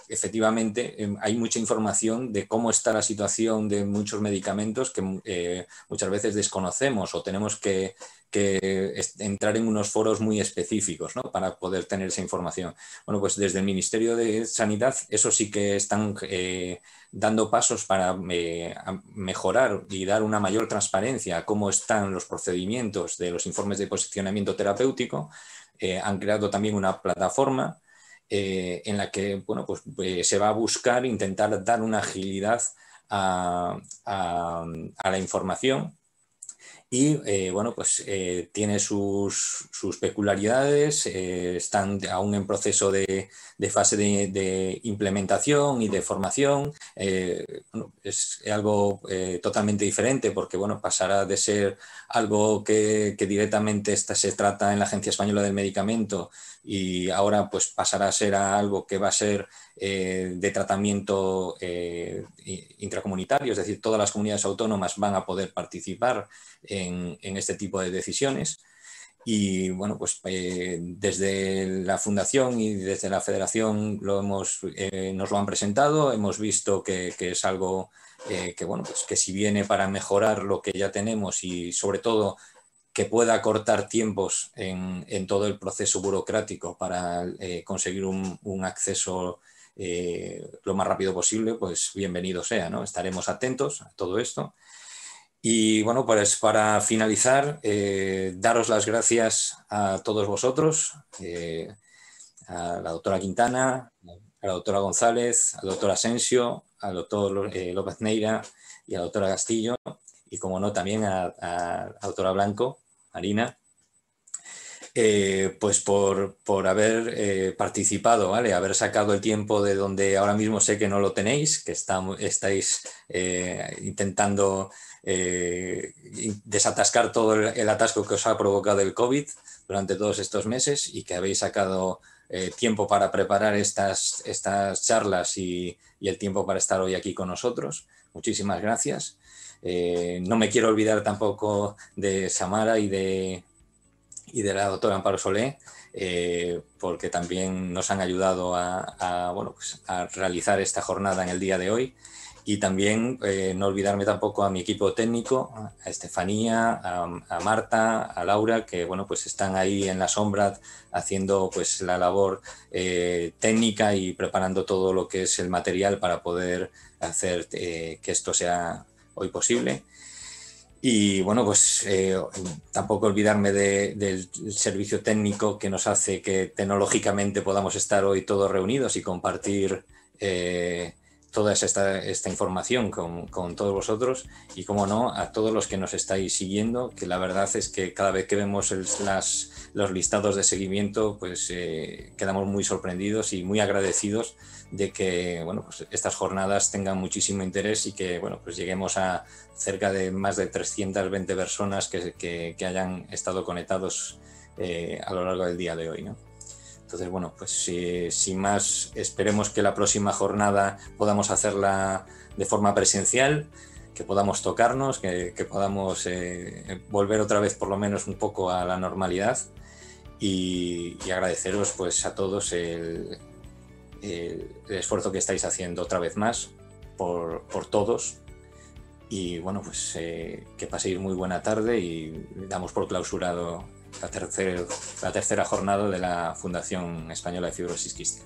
efectivamente hay mucha información de cómo está la situación de muchos medicamentos que eh, muchas veces desconocemos o tenemos que, entrar en unos foros muy específicos para poder tener esa información. Bueno, pues desde el Ministerio de Sanidad eso sí que están eh, dando pasos para eh, mejorar y dar una mayor transparencia a cómo están los procedimientos de los informes de posicionamiento terapéutico. han creado también una plataforma eh, en la que bueno, pues, eh, se va a buscar intentar dar una agilidad a, la información y eh, bueno, pues tiene sus, peculiaridades, están aún en proceso de, fase de, implementación y de formación. es algo totalmente diferente porque bueno, pasará de ser algo que, que directamente se trata en la Agencia Española del Medicamento y ahora pues pasará a ser algo que va a ser eh, de tratamiento eh, intracomunitario, es decir, todas las comunidades autónomas van a poder participar en, este tipo de decisiones. Y bueno, pues eh, desde la Fundación y desde la Federación lo hemos, nos lo han presentado, hemos visto que, es algo que, bueno, pues que si viene para mejorar lo que ya tenemos y sobre todo que pueda cortar tiempos en, todo el proceso burocrático para eh, conseguir un, acceso eh, lo más rápido posible, pues bienvenido sea, ¿no? Estaremos atentos a todo esto. Y bueno, pues para finalizar, eh, daros las gracias a todos vosotros, a la doctora Quintana, a la doctora González, al doctor Asensio, al doctor López Neira y a la doctora Castillo, y como no, también a la doctora Blanco, Marina, eh, pues por, haber eh, participado, ¿vale? haber sacado el tiempo de donde ahora mismo sé que no lo tenéis, que estáis eh, intentando desatascar todo el, atasco que os ha provocado el COVID durante todos estos meses y que habéis sacado tiempo para preparar estas, estas charlas y el tiempo para estar hoy aquí con nosotros. Muchísimas gracias. Eh, no me quiero olvidar tampoco de Samara y de, y de la doctora Amparo Solé, porque también nos han ayudado a, bueno, pues a realizar esta jornada en el día de hoy. Y también eh, no olvidarme tampoco a mi equipo técnico, a Estefanía, a, Marta, a Laura, que bueno, pues están ahí en la sombra haciendo pues la labor eh, técnica y preparando todo lo que es el material para poder hacer eh, que esto sea hoy posible. Y bueno, pues tampoco olvidarme del servicio técnico que nos hace que tecnológicamente podamos estar hoy todos reunidos y compartir toda esta, esta información con, con, todos vosotros y, como no, a todos los que nos estáis siguiendo, que la verdad es que cada vez que vemos las, los listados de seguimiento, pues eh, quedamos muy sorprendidos y muy agradecidos de que bueno, pues estas jornadas tengan muchísimo interés y que bueno, pues lleguemos a cerca de más de 320 personas que, que, que hayan estado conectados eh, a lo largo del día de hoy. ¿no? Entonces, bueno, pues sin más, esperemos que la próxima jornada podamos hacerla de forma presencial, que podamos tocarnos, que, podamos eh, volver otra vez por lo menos un poco a la normalidad y, agradeceros pues a todos el, esfuerzo que estáis haciendo otra vez más por, todos y bueno, pues eh, que paséis muy buena tarde y damos por clausurado la, la tercera jornada de la Fundación Española de Fibrosis Quística.